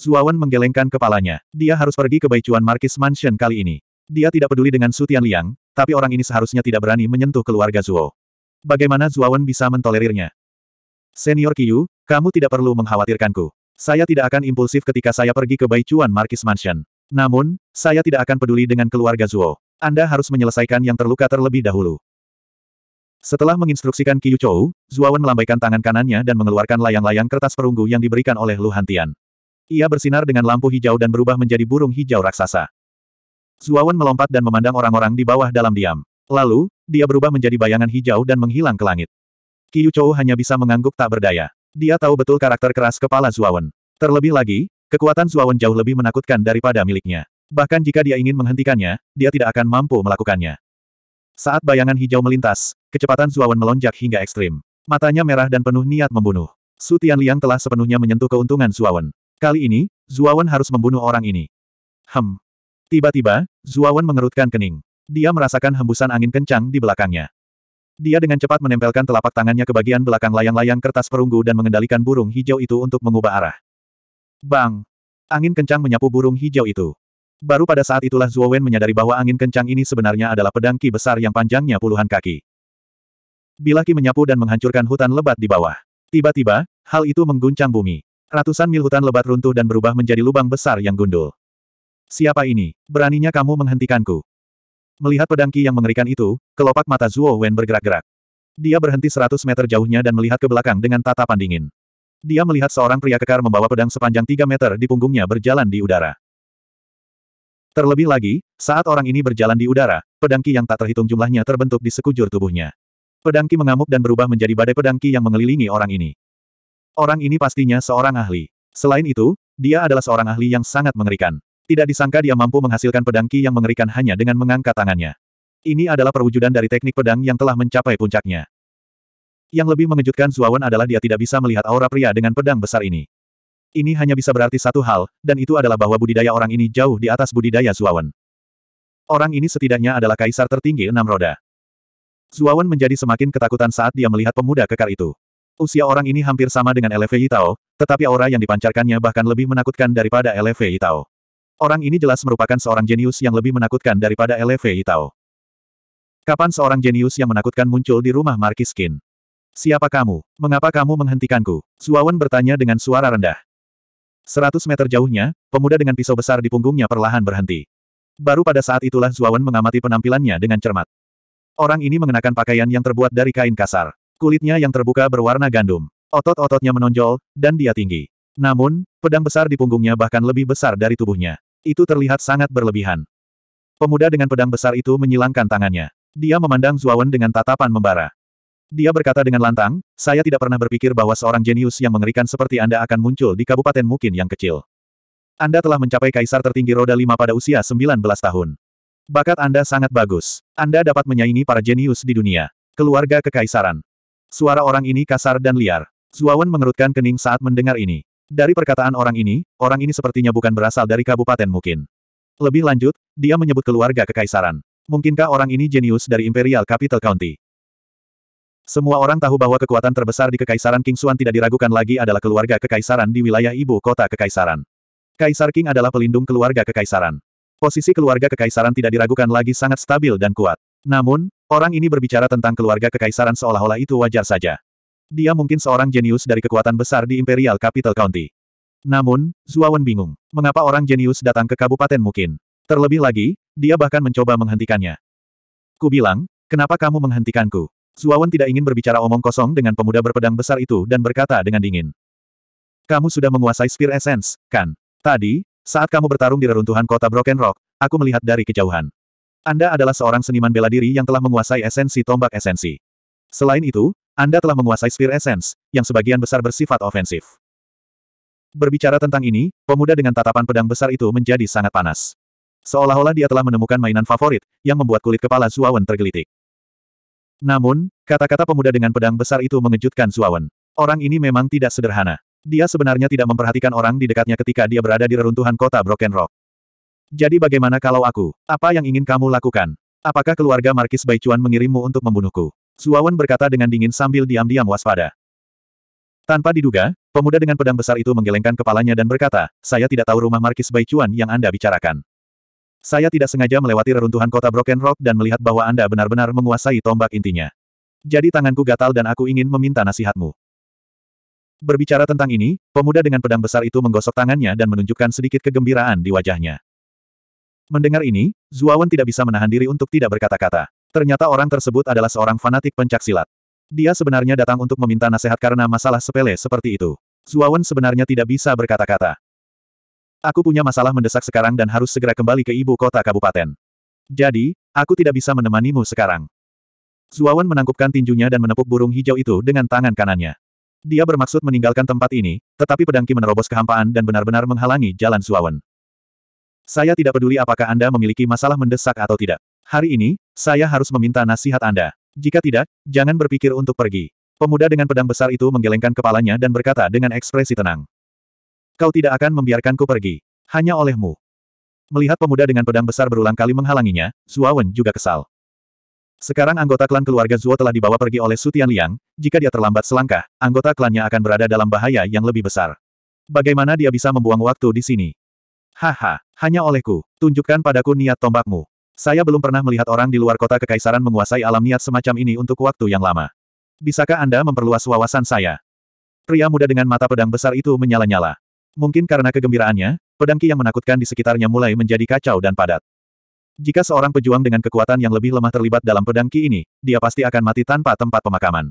Zuawan menggelengkan kepalanya. Dia harus pergi ke Baichuan Markis Mansion kali ini. Dia tidak peduli dengan Su Tianliang, tapi orang ini seharusnya tidak berani menyentuh keluarga Zuo. Bagaimana Zuawan bisa mentolerirnya? Senior Qiu, kamu tidak perlu mengkhawatirkanku. Saya tidak akan impulsif ketika saya pergi ke Baichuan Markis Mansion. Namun, saya tidak akan peduli dengan keluarga Zuo. Anda harus menyelesaikan yang terluka terlebih dahulu. Setelah menginstruksikan Qiu Chou, Zuawan melambaikan tangan kanannya dan mengeluarkan layang-layang kertas perunggu yang diberikan oleh Lu Hantian. Ia bersinar dengan lampu hijau dan berubah menjadi burung hijau raksasa. Zuawan melompat dan memandang orang-orang di bawah dalam diam. Lalu, dia berubah menjadi bayangan hijau dan menghilang ke langit. Qiu Chou hanya bisa mengangguk tak berdaya. Dia tahu betul karakter keras kepala Zuawan. Terlebih lagi, kekuatan Zuawan jauh lebih menakutkan daripada miliknya. Bahkan jika dia ingin menghentikannya, dia tidak akan mampu melakukannya. Saat bayangan hijau melintas, kecepatan Zuawan melonjak hingga ekstrim. Matanya merah dan penuh niat membunuh. Su Tianliang telah sepenuhnya menyentuh keuntungan Zuawan. Kali ini, Zuawan harus membunuh orang ini. Hem. Tiba-tiba, Zuawan mengerutkan kening. Dia merasakan hembusan angin kencang di belakangnya. Dia dengan cepat menempelkan telapak tangannya ke bagian belakang layang-layang kertas perunggu dan mengendalikan burung hijau itu untuk mengubah arah. Bang! Angin kencang menyapu burung hijau itu. Baru pada saat itulah Zuowen menyadari bahwa angin kencang ini sebenarnya adalah pedang ki besar yang panjangnya puluhan kaki. Bila ki menyapu dan menghancurkan hutan lebat di bawah. Tiba-tiba, hal itu mengguncang bumi. Ratusan mil hutan lebat runtuh dan berubah menjadi lubang besar yang gundul. Siapa ini? Beraninya kamu menghentikanku. Melihat pedang Qi yang mengerikan itu, kelopak mata Zuo Wen bergerak-gerak. Dia berhenti seratus meter jauhnya dan melihat ke belakang dengan tatapan dingin. Dia melihat seorang pria kekar membawa pedang sepanjang tiga meter di punggungnya berjalan di udara. Terlebih lagi, saat orang ini berjalan di udara, pedang Qi yang tak terhitung jumlahnya terbentuk di sekujur tubuhnya. Pedang Qi mengamuk dan berubah menjadi badai pedang Qi yang mengelilingi orang ini. Orang ini pastinya seorang ahli. Selain itu, dia adalah seorang ahli yang sangat mengerikan. Tidak disangka dia mampu menghasilkan pedang ki yang mengerikan hanya dengan mengangkat tangannya. Ini adalah perwujudan dari teknik pedang yang telah mencapai puncaknya. Yang lebih mengejutkan Zuawan adalah dia tidak bisa melihat aura pria dengan pedang besar ini. Ini hanya bisa berarti satu hal, dan itu adalah bahwa budidaya orang ini jauh di atas budidaya Zuawan. Orang ini setidaknya adalah kaisar tertinggi enam roda. Zuawan menjadi semakin ketakutan saat dia melihat pemuda kekar itu. Usia orang ini hampir sama dengan LV Yitao, tetapi aura yang dipancarkannya bahkan lebih menakutkan daripada LV Yitao. Orang ini jelas merupakan seorang jenius yang lebih menakutkan daripada LV Yitao. Kapan seorang jenius yang menakutkan muncul di rumah Markis Qin? Siapa kamu? Mengapa kamu menghentikanku? Zuawan bertanya dengan suara rendah. Seratus meter jauhnya, pemuda dengan pisau besar di punggungnya perlahan berhenti. Baru pada saat itulah Zuawan mengamati penampilannya dengan cermat. Orang ini mengenakan pakaian yang terbuat dari kain kasar. Kulitnya yang terbuka berwarna gandum. Otot-ototnya menonjol, dan dia tinggi. Namun, pedang besar di punggungnya bahkan lebih besar dari tubuhnya. Itu terlihat sangat berlebihan. Pemuda dengan pedang besar itu menyilangkan tangannya. Dia memandang Zuawan dengan tatapan membara. Dia berkata dengan lantang, saya tidak pernah berpikir bahwa seorang jenius yang mengerikan seperti Anda akan muncul di kabupaten mungkin yang kecil. Anda telah mencapai kaisar tertinggi roda lima pada usia 19 tahun. Bakat Anda sangat bagus. Anda dapat menyaingi para jenius di dunia. Keluarga kekaisaran. Suara orang ini kasar dan liar. Zuawan mengerutkan kening saat mendengar ini. Dari perkataan orang ini, orang ini sepertinya bukan berasal dari Kabupaten Mungkin. Lebih lanjut, dia menyebut keluarga kekaisaran. Mungkinkah orang ini jenius dari Imperial Capital County? Semua orang tahu bahwa kekuatan terbesar di Kekaisaran King Xuan tidak diragukan lagi adalah keluarga kekaisaran di wilayah ibu kota kekaisaran. Kaisar King adalah pelindung keluarga kekaisaran. Posisi keluarga kekaisaran tidak diragukan lagi sangat stabil dan kuat. Namun, orang ini berbicara tentang keluarga kekaisaran seolah-olah itu wajar saja. Dia mungkin seorang jenius dari kekuatan besar di Imperial Capital County. Namun, Zuawan bingung. Mengapa orang jenius datang ke Kabupaten Mungkin? Terlebih lagi, dia bahkan mencoba menghentikannya. Ku bilang, kenapa kamu menghentikanku? Zuawan tidak ingin berbicara omong kosong dengan pemuda berpedang besar itu dan berkata dengan dingin. Kamu sudah menguasai Spear Essence, kan? Tadi, saat kamu bertarung di reruntuhan kota Broken Rock, aku melihat dari kejauhan. Anda adalah seorang seniman bela diri yang telah menguasai esensi tombak esensi. Selain itu, Anda telah menguasai Spear Essence, yang sebagian besar bersifat ofensif. Berbicara tentang ini, pemuda dengan tatapan pedang besar itu menjadi sangat panas. Seolah-olah dia telah menemukan mainan favorit, yang membuat kulit kepala Zuawan tergelitik. Namun, kata-kata pemuda dengan pedang besar itu mengejutkan Zuawan. Orang ini memang tidak sederhana. Dia sebenarnya tidak memperhatikan orang di dekatnya ketika dia berada di reruntuhan kota Broken Rock. Jadi bagaimana kalau aku? Apa yang ingin kamu lakukan? Apakah keluarga Markis Baichuan mengirimmu untuk membunuhku? Zuawan berkata dengan dingin sambil diam-diam waspada. Tanpa diduga, pemuda dengan pedang besar itu menggelengkan kepalanya dan berkata, saya tidak tahu rumah Markis Baichuan yang Anda bicarakan. Saya tidak sengaja melewati reruntuhan kota Broken Rock dan melihat bahwa Anda benar-benar menguasai tombak intinya. Jadi tanganku gatal dan aku ingin meminta nasihatmu. Berbicara tentang ini, pemuda dengan pedang besar itu menggosok tangannya dan menunjukkan sedikit kegembiraan di wajahnya. Mendengar ini, Zuawan tidak bisa menahan diri untuk tidak berkata-kata. Ternyata orang tersebut adalah seorang fanatik pencak silat. Dia sebenarnya datang untuk meminta nasihat karena masalah sepele seperti itu. Zuawan sebenarnya tidak bisa berkata-kata. Aku punya masalah mendesak sekarang dan harus segera kembali ke ibu kota kabupaten. Jadi, aku tidak bisa menemanimu sekarang. Zuawan menangkupkan tinjunya dan menepuk burung hijau itu dengan tangan kanannya. Dia bermaksud meninggalkan tempat ini, tetapi pedangki menerobos kehampaan dan benar-benar menghalangi jalan Suawan. Saya tidak peduli apakah Anda memiliki masalah mendesak atau tidak. Hari ini, saya harus meminta nasihat Anda. Jika tidak, jangan berpikir untuk pergi. Pemuda dengan pedang besar itu menggelengkan kepalanya dan berkata dengan ekspresi tenang. Kau tidak akan membiarkanku pergi. Hanya olehmu. Melihat pemuda dengan pedang besar berulang kali menghalanginya, Zuawan juga kesal. Sekarang anggota klan keluarga Zuo telah dibawa pergi oleh Su Tianliang, jika dia terlambat selangkah, anggota klannya akan berada dalam bahaya yang lebih besar. Bagaimana dia bisa membuang waktu di sini? Haha, hanya olehku, tunjukkan padaku niat tombakmu. Saya belum pernah melihat orang di luar kota kekaisaran menguasai alam niat semacam ini untuk waktu yang lama. Bisakah Anda memperluas wawasan saya? Pria muda dengan mata pedang besar itu menyala-nyala. Mungkin karena kegembiraannya, pedangki yang menakutkan di sekitarnya mulai menjadi kacau dan padat. Jika seorang pejuang dengan kekuatan yang lebih lemah terlibat dalam pedang ki ini, dia pasti akan mati tanpa tempat pemakaman.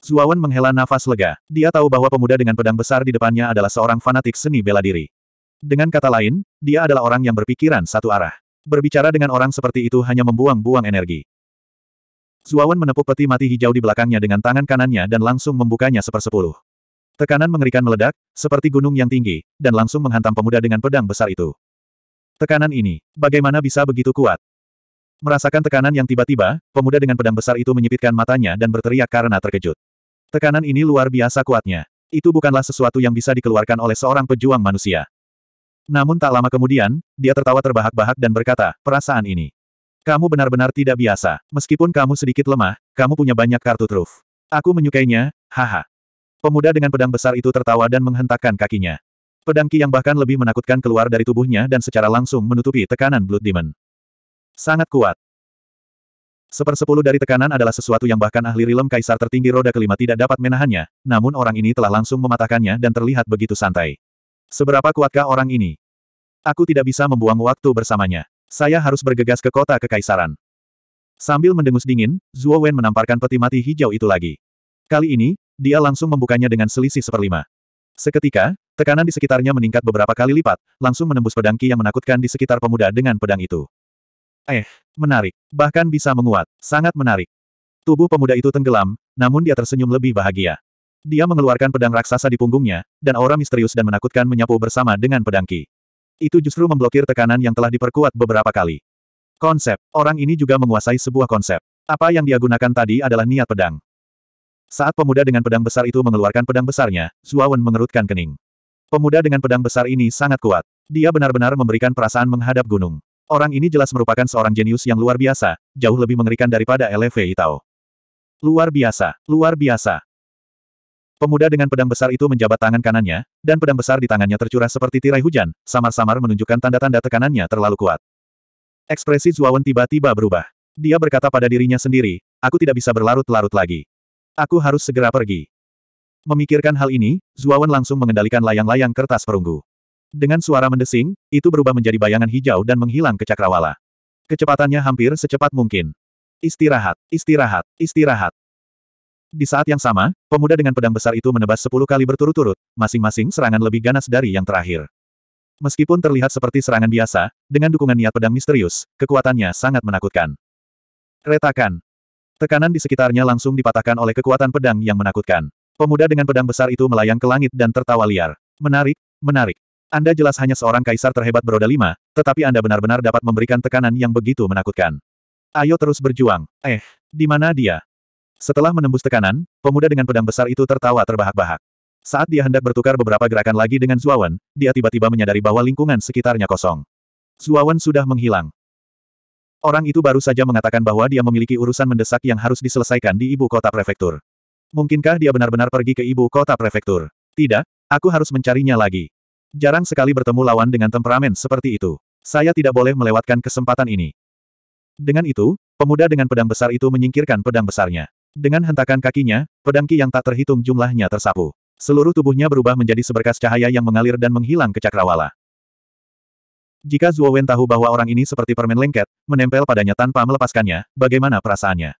Zuawan menghela nafas lega. Dia tahu bahwa pemuda dengan pedang besar di depannya adalah seorang fanatik seni bela diri. Dengan kata lain, dia adalah orang yang berpikiran satu arah. Berbicara dengan orang seperti itu hanya membuang-buang energi. Zuawan menepuk peti mati hijau di belakangnya dengan tangan kanannya dan langsung membukanya sepersepuluh. Tekanan mengerikan meledak, seperti gunung yang tinggi, dan langsung menghantam pemuda dengan pedang besar itu. Tekanan ini, bagaimana bisa begitu kuat? Merasakan tekanan yang tiba-tiba, pemuda dengan pedang besar itu menyipitkan matanya dan berteriak karena terkejut. Tekanan ini luar biasa kuatnya. Itu bukanlah sesuatu yang bisa dikeluarkan oleh seorang pejuang manusia. Namun tak lama kemudian, dia tertawa terbahak-bahak dan berkata, perasaan ini. Kamu benar-benar tidak biasa. Meskipun kamu sedikit lemah, kamu punya banyak kartu truf. Aku menyukainya, haha. Pemuda dengan pedang besar itu tertawa dan menghentakkan kakinya. Pedang Ki yang bahkan lebih menakutkan keluar dari tubuhnya dan secara langsung menutupi tekanan Blood Demon. Sangat kuat. Sepersepuluh dari tekanan adalah sesuatu yang bahkan ahli rilem kaisar tertinggi roda kelima tidak dapat menahannya, namun orang ini telah langsung mematahkannya dan terlihat begitu santai. Seberapa kuatkah orang ini? Aku tidak bisa membuang waktu bersamanya. Saya harus bergegas ke kota kekaisaran. Sambil mendengus dingin, Zuo Wen menamparkan peti mati hijau itu lagi. Kali ini, dia langsung membukanya dengan selisih seperlima. Seketika, tekanan di sekitarnya meningkat beberapa kali lipat, langsung menembus pedang ki yang menakutkan di sekitar pemuda dengan pedang itu. Eh, menarik. Bahkan bisa menguat. Sangat menarik. Tubuh pemuda itu tenggelam, namun dia tersenyum lebih bahagia. Dia mengeluarkan pedang raksasa di punggungnya, dan aura misterius dan menakutkan menyapu bersama dengan pedang ki. Itu justru memblokir tekanan yang telah diperkuat beberapa kali. Konsep, orang ini juga menguasai sebuah konsep. Apa yang dia gunakan tadi adalah niat pedang. Saat pemuda dengan pedang besar itu mengeluarkan pedang besarnya, Zuawan mengerutkan kening. Pemuda dengan pedang besar ini sangat kuat. Dia benar-benar memberikan perasaan menghadap gunung. Orang ini jelas merupakan seorang jenius yang luar biasa, jauh lebih mengerikan daripada LV Itao. Luar biasa, luar biasa. Pemuda dengan pedang besar itu menjabat tangan kanannya, dan pedang besar di tangannya tercurah seperti tirai hujan, samar-samar menunjukkan tanda-tanda tekanannya terlalu kuat. Ekspresi Zuawan tiba-tiba berubah. Dia berkata pada dirinya sendiri, aku tidak bisa berlarut-larut lagi. Aku harus segera pergi. Memikirkan hal ini, Zuawan langsung mengendalikan layang-layang kertas perunggu. Dengan suara mendesing, itu berubah menjadi bayangan hijau dan menghilang ke cakrawala. Kecepatannya hampir secepat mungkin. Istirahat, istirahat, istirahat. Di saat yang sama, pemuda dengan pedang besar itu menebas sepuluh kali berturut-turut, masing-masing serangan lebih ganas dari yang terakhir. Meskipun terlihat seperti serangan biasa, dengan dukungan niat pedang misterius, kekuatannya sangat menakutkan. Retakan. Tekanan di sekitarnya langsung dipatahkan oleh kekuatan pedang yang menakutkan. Pemuda dengan pedang besar itu melayang ke langit dan tertawa liar. Menarik, menarik. Anda jelas hanya seorang kaisar terhebat beroda lima, tetapi Anda benar-benar dapat memberikan tekanan yang begitu menakutkan. Ayo terus berjuang. Eh, di mana dia? Setelah menembus tekanan, pemuda dengan pedang besar itu tertawa terbahak-bahak. Saat dia hendak bertukar beberapa gerakan lagi dengan Zuawan, dia tiba-tiba menyadari bahwa lingkungan sekitarnya kosong. Zuawan sudah menghilang. Orang itu baru saja mengatakan bahwa dia memiliki urusan mendesak yang harus diselesaikan di ibu kota prefektur. Mungkinkah dia benar-benar pergi ke ibu kota prefektur? Tidak, aku harus mencarinya lagi. Jarang sekali bertemu lawan dengan temperamen seperti itu. Saya tidak boleh melewatkan kesempatan ini. Dengan itu, pemuda dengan pedang besar itu menyingkirkan pedang besarnya. Dengan hentakan kakinya, pedang ki yang tak terhitung jumlahnya tersapu. Seluruh tubuhnya berubah menjadi seberkas cahaya yang mengalir dan menghilang ke cakrawala. Jika Zuo Wen tahu bahwa orang ini seperti permen lengket, menempel padanya tanpa melepaskannya, bagaimana perasaannya?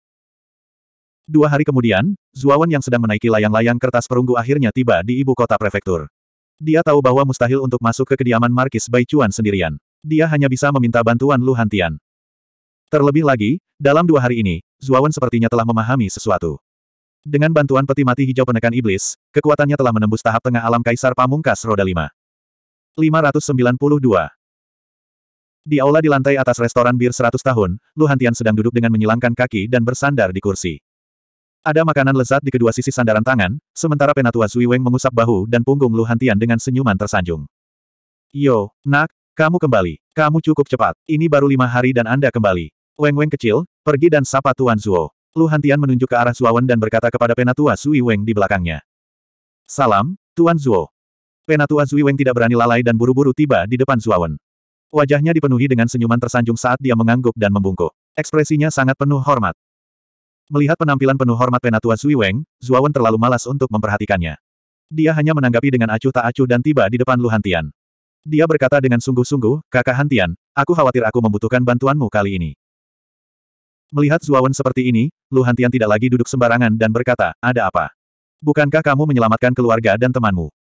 Dua hari kemudian, Zuawan yang sedang menaiki layang-layang kertas perunggu akhirnya tiba di ibu kota prefektur. Dia tahu bahwa mustahil untuk masuk ke kediaman Markis Baichuan sendirian. Dia hanya bisa meminta bantuan Lu Hantian. Terlebih lagi, dalam dua hari ini, Zuawan sepertinya telah memahami sesuatu. Dengan bantuan peti mati hijau penekan iblis, kekuatannya telah menembus tahap tengah alam Kaisar Pamungkas Roda 5. 592 di aula di lantai atas restoran bir 100 tahun, Lu Hantian sedang duduk dengan menyilangkan kaki dan bersandar di kursi. Ada makanan lezat di kedua sisi sandaran tangan, sementara penatua Zui Weng mengusap bahu dan punggung Lu Hantian dengan senyuman tersanjung. Yo, nak, kamu kembali. Kamu cukup cepat. Ini baru lima hari dan Anda kembali. Weng Weng kecil, pergi dan sapa Tuan Zuo. Lu Hantian menunjuk ke arah Zuawan dan berkata kepada penatua Zui Weng di belakangnya. Salam, Tuan Zuo. Penatua Zui Weng tidak berani lalai dan buru-buru tiba di depan Zuawan. Wajahnya dipenuhi dengan senyuman tersanjung saat dia mengangguk dan membungkuk. Ekspresinya sangat penuh hormat. Melihat penampilan penuh hormat penatua Zui Weng, Zuawan terlalu malas untuk memperhatikannya. Dia hanya menanggapi dengan acuh tak acuh dan tiba di depan Lu Hantian. Dia berkata dengan sungguh-sungguh, kakak Hantian, aku khawatir aku membutuhkan bantuanmu kali ini. Melihat Zuawan seperti ini, Lu Hantian tidak lagi duduk sembarangan dan berkata, ada apa? Bukankah kamu menyelamatkan keluarga dan temanmu?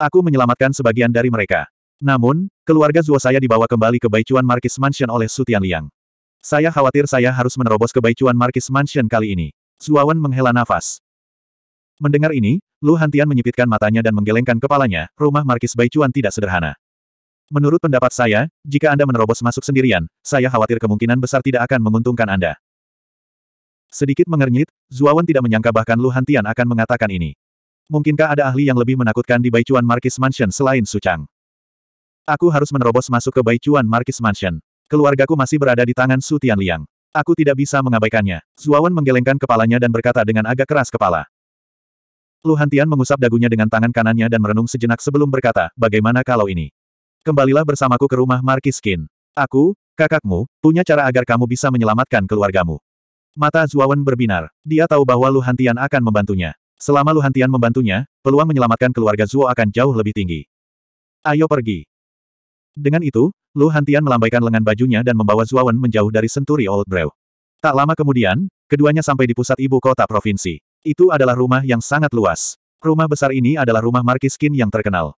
Aku menyelamatkan sebagian dari mereka. Namun, keluarga Zuo saya dibawa kembali ke Baichuan Markis Mansion oleh Sutian Liang. Saya khawatir saya harus menerobos ke Baichuan Markis Mansion kali ini. Zuawan menghela nafas. Mendengar ini, Lu Hantian menyipitkan matanya dan menggelengkan kepalanya, rumah Markis Baichuan tidak sederhana. Menurut pendapat saya, jika Anda menerobos masuk sendirian, saya khawatir kemungkinan besar tidak akan menguntungkan Anda. Sedikit mengernyit, Zuawan tidak menyangka bahkan Lu Hantian akan mengatakan ini. Mungkinkah ada ahli yang lebih menakutkan di Baichuan Markis Mansion selain Su Chang? Aku harus menerobos masuk ke Baichuan Markis Mansion. Keluargaku masih berada di tangan Su Tianliang. Aku tidak bisa mengabaikannya. Zuawan menggelengkan kepalanya dan berkata dengan agak keras kepala. Lu Hantian mengusap dagunya dengan tangan kanannya dan merenung sejenak sebelum berkata, bagaimana kalau ini? Kembalilah bersamaku ke rumah Markis Qin. Aku, kakakmu, punya cara agar kamu bisa menyelamatkan keluargamu. Mata Zuawan berbinar. Dia tahu bahwa Lu Hantian akan membantunya. Selama Lu Hantian membantunya, peluang menyelamatkan keluarga Zuo akan jauh lebih tinggi. Ayo pergi. Dengan itu, Lu Hantian melambaikan lengan bajunya dan membawa Zuawan menjauh dari senturi Old Brew. Tak lama kemudian, keduanya sampai di pusat ibu kota provinsi. Itu adalah rumah yang sangat luas. Rumah besar ini adalah rumah Markis Qin yang terkenal.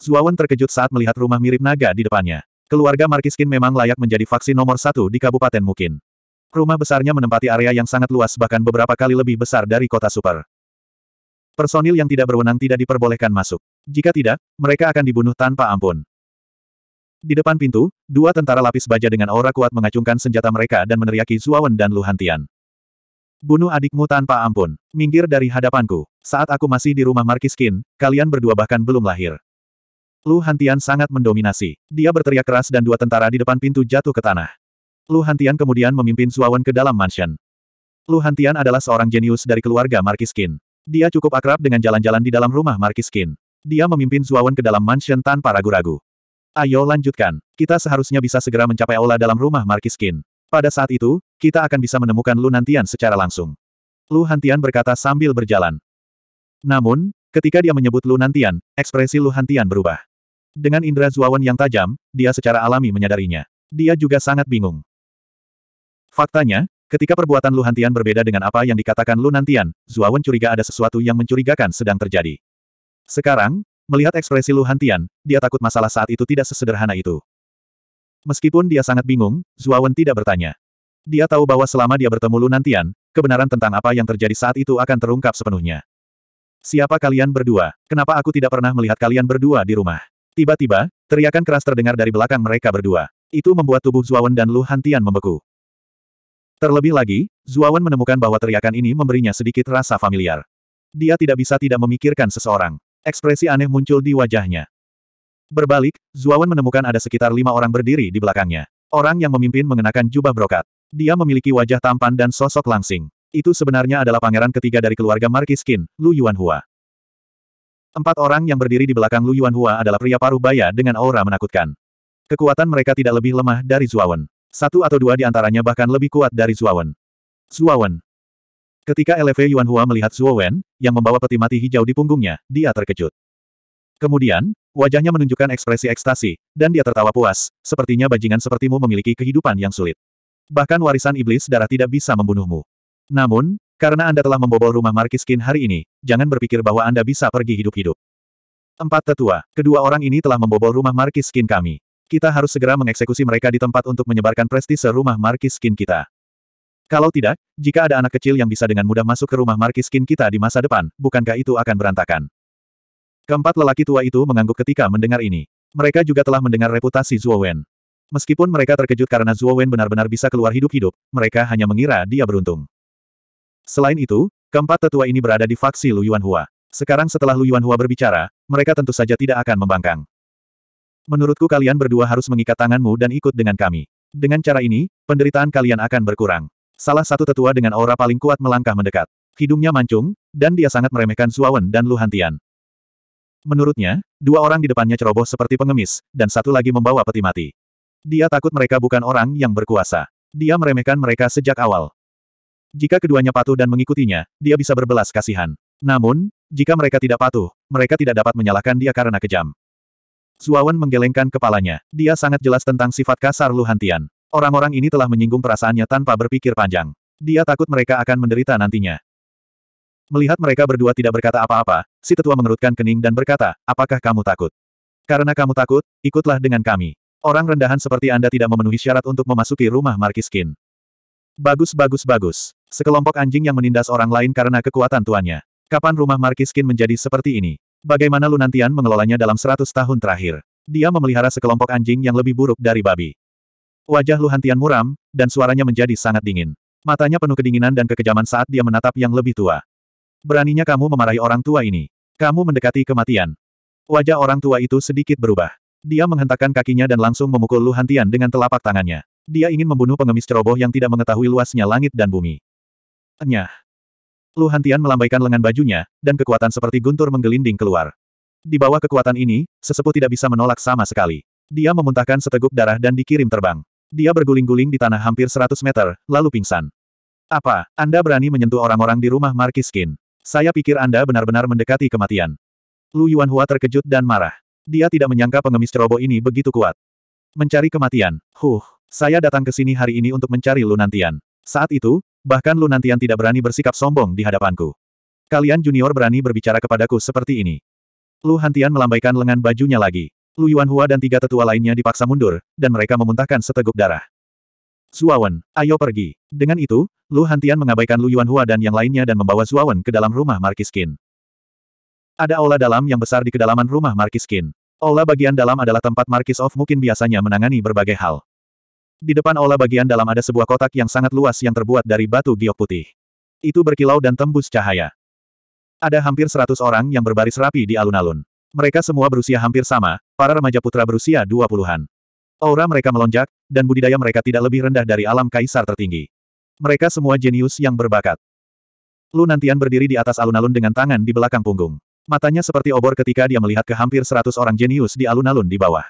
Zuawan terkejut saat melihat rumah mirip naga di depannya. Keluarga Markis Qin memang layak menjadi vaksin nomor satu di Kabupaten Mukin. Rumah besarnya menempati area yang sangat luas bahkan beberapa kali lebih besar dari kota super. Personil yang tidak berwenang tidak diperbolehkan masuk. Jika tidak, mereka akan dibunuh tanpa ampun. Di depan pintu, dua tentara lapis baja dengan aura kuat mengacungkan senjata mereka dan meneriaki Zuawan dan Lu Hantian. Bunuh adikmu tanpa ampun. Minggir dari hadapanku. Saat aku masih di rumah Markis Qin, kalian berdua bahkan belum lahir. Lu Hantian sangat mendominasi. Dia berteriak keras dan dua tentara di depan pintu jatuh ke tanah. Lu Hantian kemudian memimpin Zuawan ke dalam mansion. Lu Hantian adalah seorang jenius dari keluarga Markis Qin. Dia cukup akrab dengan jalan-jalan di dalam rumah Markis Qin. Dia memimpin Zuawan ke dalam mansion tanpa ragu-ragu. Ayo lanjutkan. Kita seharusnya bisa segera mencapai aula dalam rumah Markis Qin. Pada saat itu, kita akan bisa menemukan Lu Nantian secara langsung. Lu Hantian berkata sambil berjalan. Namun, ketika dia menyebut Lu Nantian, ekspresi Lu Hantian berubah. Dengan indera Zuawan yang tajam, dia secara alami menyadarinya. Dia juga sangat bingung. Faktanya, ketika perbuatan Lu Hantian berbeda dengan apa yang dikatakan Lu Nantian, Zuawan curiga ada sesuatu yang mencurigakan sedang terjadi. Sekarang, Melihat ekspresi Lu Hantian, dia takut masalah saat itu tidak sesederhana itu. Meskipun dia sangat bingung, Zuawan tidak bertanya. Dia tahu bahwa selama dia bertemu Lu Nantian, kebenaran tentang apa yang terjadi saat itu akan terungkap sepenuhnya. Siapa kalian berdua? Kenapa aku tidak pernah melihat kalian berdua di rumah? Tiba-tiba, teriakan keras terdengar dari belakang mereka berdua. Itu membuat tubuh Zuawan dan Lu Hantian membeku. Terlebih lagi, Zuawan menemukan bahwa teriakan ini memberinya sedikit rasa familiar. Dia tidak bisa tidak memikirkan seseorang. Ekspresi aneh muncul di wajahnya. Berbalik, Zuawan menemukan ada sekitar lima orang berdiri di belakangnya. Orang yang memimpin mengenakan jubah brokat. Dia memiliki wajah tampan dan sosok langsing. Itu sebenarnya adalah pangeran ketiga dari keluarga Markis Qin, Lu Yuanhua. Empat orang yang berdiri di belakang Lu Yuanhua adalah pria paruh baya dengan aura menakutkan. Kekuatan mereka tidak lebih lemah dari Zuawan. Satu atau dua di antaranya bahkan lebih kuat dari Zuawan. Zuawan. Ketika LV Yuanhua melihat Zuawan, yang membawa peti mati hijau di punggungnya, dia terkejut. Kemudian, wajahnya menunjukkan ekspresi ekstasi, dan dia tertawa puas, sepertinya bajingan sepertimu memiliki kehidupan yang sulit. Bahkan warisan iblis darah tidak bisa membunuhmu. Namun, karena Anda telah membobol rumah Markis Qin hari ini, jangan berpikir bahwa Anda bisa pergi hidup-hidup. Empat tetua, kedua orang ini telah membobol rumah Markis Qin kami. Kita harus segera mengeksekusi mereka di tempat untuk menyebarkan prestise rumah Markis Qin kita. Kalau tidak, jika ada anak kecil yang bisa dengan mudah masuk ke rumah Markis Qin kita di masa depan, bukankah itu akan berantakan? Keempat lelaki tua itu mengangguk ketika mendengar ini. Mereka juga telah mendengar reputasi Zuo Wen. Meskipun mereka terkejut karena Zuo Wen benar-benar bisa keluar hidup-hidup, mereka hanya mengira dia beruntung. Selain itu, keempat tetua ini berada di faksi Lu Yuanhua. Sekarang setelah Lu Yuanhua berbicara, mereka tentu saja tidak akan membangkang. Menurutku kalian berdua harus mengikat tanganmu dan ikut dengan kami. Dengan cara ini, penderitaan kalian akan berkurang. Salah satu tetua dengan aura paling kuat melangkah mendekat. Hidungnya mancung, dan dia sangat meremehkan Suawen dan Lu Hantian. Menurutnya, dua orang di depannya ceroboh seperti pengemis, dan satu lagi membawa peti mati. Dia takut mereka bukan orang yang berkuasa. Dia meremehkan mereka sejak awal. Jika keduanya patuh dan mengikutinya, dia bisa berbelas kasihan. Namun, jika mereka tidak patuh, mereka tidak dapat menyalahkan dia karena kejam. Zuawan menggelengkan kepalanya. Dia sangat jelas tentang sifat kasar Lu Hantian. Orang-orang ini telah menyinggung perasaannya tanpa berpikir panjang. Dia takut mereka akan menderita nantinya. Melihat mereka berdua tidak berkata apa-apa, si tetua mengerutkan kening dan berkata, apakah kamu takut? Karena kamu takut, ikutlah dengan kami. Orang rendahan seperti Anda tidak memenuhi syarat untuk memasuki rumah Markis Qin. Bagus bagus bagus. Sekelompok anjing yang menindas orang lain karena kekuatan tuannya. Kapan rumah Markiskin menjadi seperti ini? Bagaimana Lunantian mengelolanya dalam seratus tahun terakhir? Dia memelihara sekelompok anjing yang lebih buruk dari babi. Wajah Luhantian muram, dan suaranya menjadi sangat dingin. Matanya penuh kedinginan dan kekejaman saat dia menatap yang lebih tua. Beraninya kamu memarahi orang tua ini. Kamu mendekati kematian. Wajah orang tua itu sedikit berubah. Dia menghentakkan kakinya dan langsung memukul Luhantian dengan telapak tangannya. Dia ingin membunuh pengemis ceroboh yang tidak mengetahui luasnya langit dan bumi. Enyah. Lu Hantian melambaikan lengan bajunya, dan kekuatan seperti guntur menggelinding keluar. Di bawah kekuatan ini, sesepuh tidak bisa menolak sama sekali. Dia memuntahkan seteguk darah dan dikirim terbang. Dia berguling-guling di tanah hampir 100 meter, lalu pingsan. Apa, Anda berani menyentuh orang-orang di rumah Markis Qin? Saya pikir Anda benar-benar mendekati kematian. Lu Yuanhua terkejut dan marah. Dia tidak menyangka pengemis ceroboh ini begitu kuat. Mencari kematian. Huh, saya datang ke sini hari ini untuk mencari Lunantian. Saat itu, bahkan Lunantian tidak berani bersikap sombong di hadapanku. Kalian junior berani berbicara kepadaku seperti ini. Lu Hantian melambaikan lengan bajunya lagi. Lu Yuanhua dan tiga tetua lainnya dipaksa mundur, dan mereka memuntahkan seteguk darah. Zuawan, ayo pergi. Dengan itu, Lu Hantian mengabaikan Lu Yuanhua dan yang lainnya dan membawa Zuawan ke dalam rumah Markis Qin. Ada aula dalam yang besar di kedalaman rumah Markis Qin. Aula bagian dalam adalah tempat Markis of mungkin biasanya menangani berbagai hal. Di depan aula bagian dalam ada sebuah kotak yang sangat luas yang terbuat dari batu giok putih. Itu berkilau dan tembus cahaya. Ada hampir seratus orang yang berbaris rapi di alun-alun. Mereka semua berusia hampir sama, para remaja putra berusia dua puluhan. Aura mereka melonjak, dan budidaya mereka tidak lebih rendah dari alam kaisar tertinggi. Mereka semua jenius yang berbakat. Lu Nantian berdiri di atas alun-alun dengan tangan di belakang punggung. Matanya seperti obor ketika dia melihat ke hampir seratus orang jenius di alun-alun di bawah.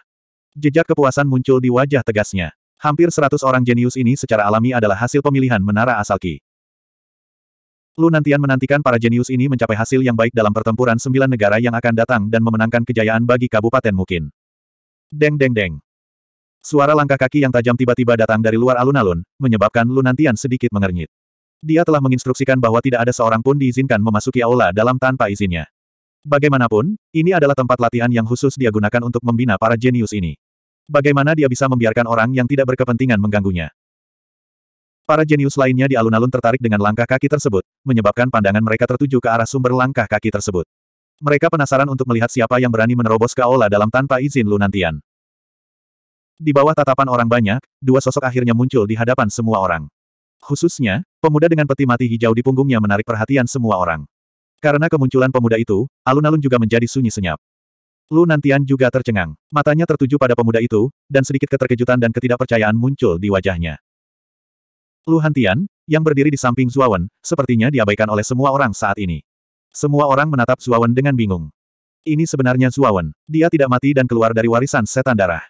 Jejak kepuasan muncul di wajah tegasnya. Hampir seratus orang jenius ini secara alami adalah hasil pemilihan menara asal Ki. Lu nantian menantikan para jenius ini mencapai hasil yang baik dalam pertempuran sembilan negara yang akan datang dan memenangkan kejayaan bagi Kabupaten Mukin. Deng deng deng. Suara langkah kaki yang tajam tiba-tiba datang dari luar alun-alun, menyebabkan Lu nantian sedikit mengernyit. Dia telah menginstruksikan bahwa tidak ada seorang pun diizinkan memasuki aula dalam tanpa izinnya. Bagaimanapun, ini adalah tempat latihan yang khusus dia gunakan untuk membina para jenius ini. Bagaimana dia bisa membiarkan orang yang tidak berkepentingan mengganggunya? Para jenius lainnya di alun-alun tertarik dengan langkah kaki tersebut, menyebabkan pandangan mereka tertuju ke arah sumber langkah kaki tersebut. Mereka penasaran untuk melihat siapa yang berani menerobos ke aula dalam tanpa izin lunantian. Di bawah tatapan orang banyak, dua sosok akhirnya muncul di hadapan semua orang. Khususnya, pemuda dengan peti mati hijau di punggungnya menarik perhatian semua orang. Karena kemunculan pemuda itu, alun-alun juga menjadi sunyi senyap. Lu Nantian juga tercengang. Matanya tertuju pada pemuda itu, dan sedikit keterkejutan dan ketidakpercayaan muncul di wajahnya. Lu Hantian, yang berdiri di samping Zuawan, sepertinya diabaikan oleh semua orang saat ini. Semua orang menatap Zuawan dengan bingung. Ini sebenarnya Zuawan. Dia tidak mati dan keluar dari warisan setan darah.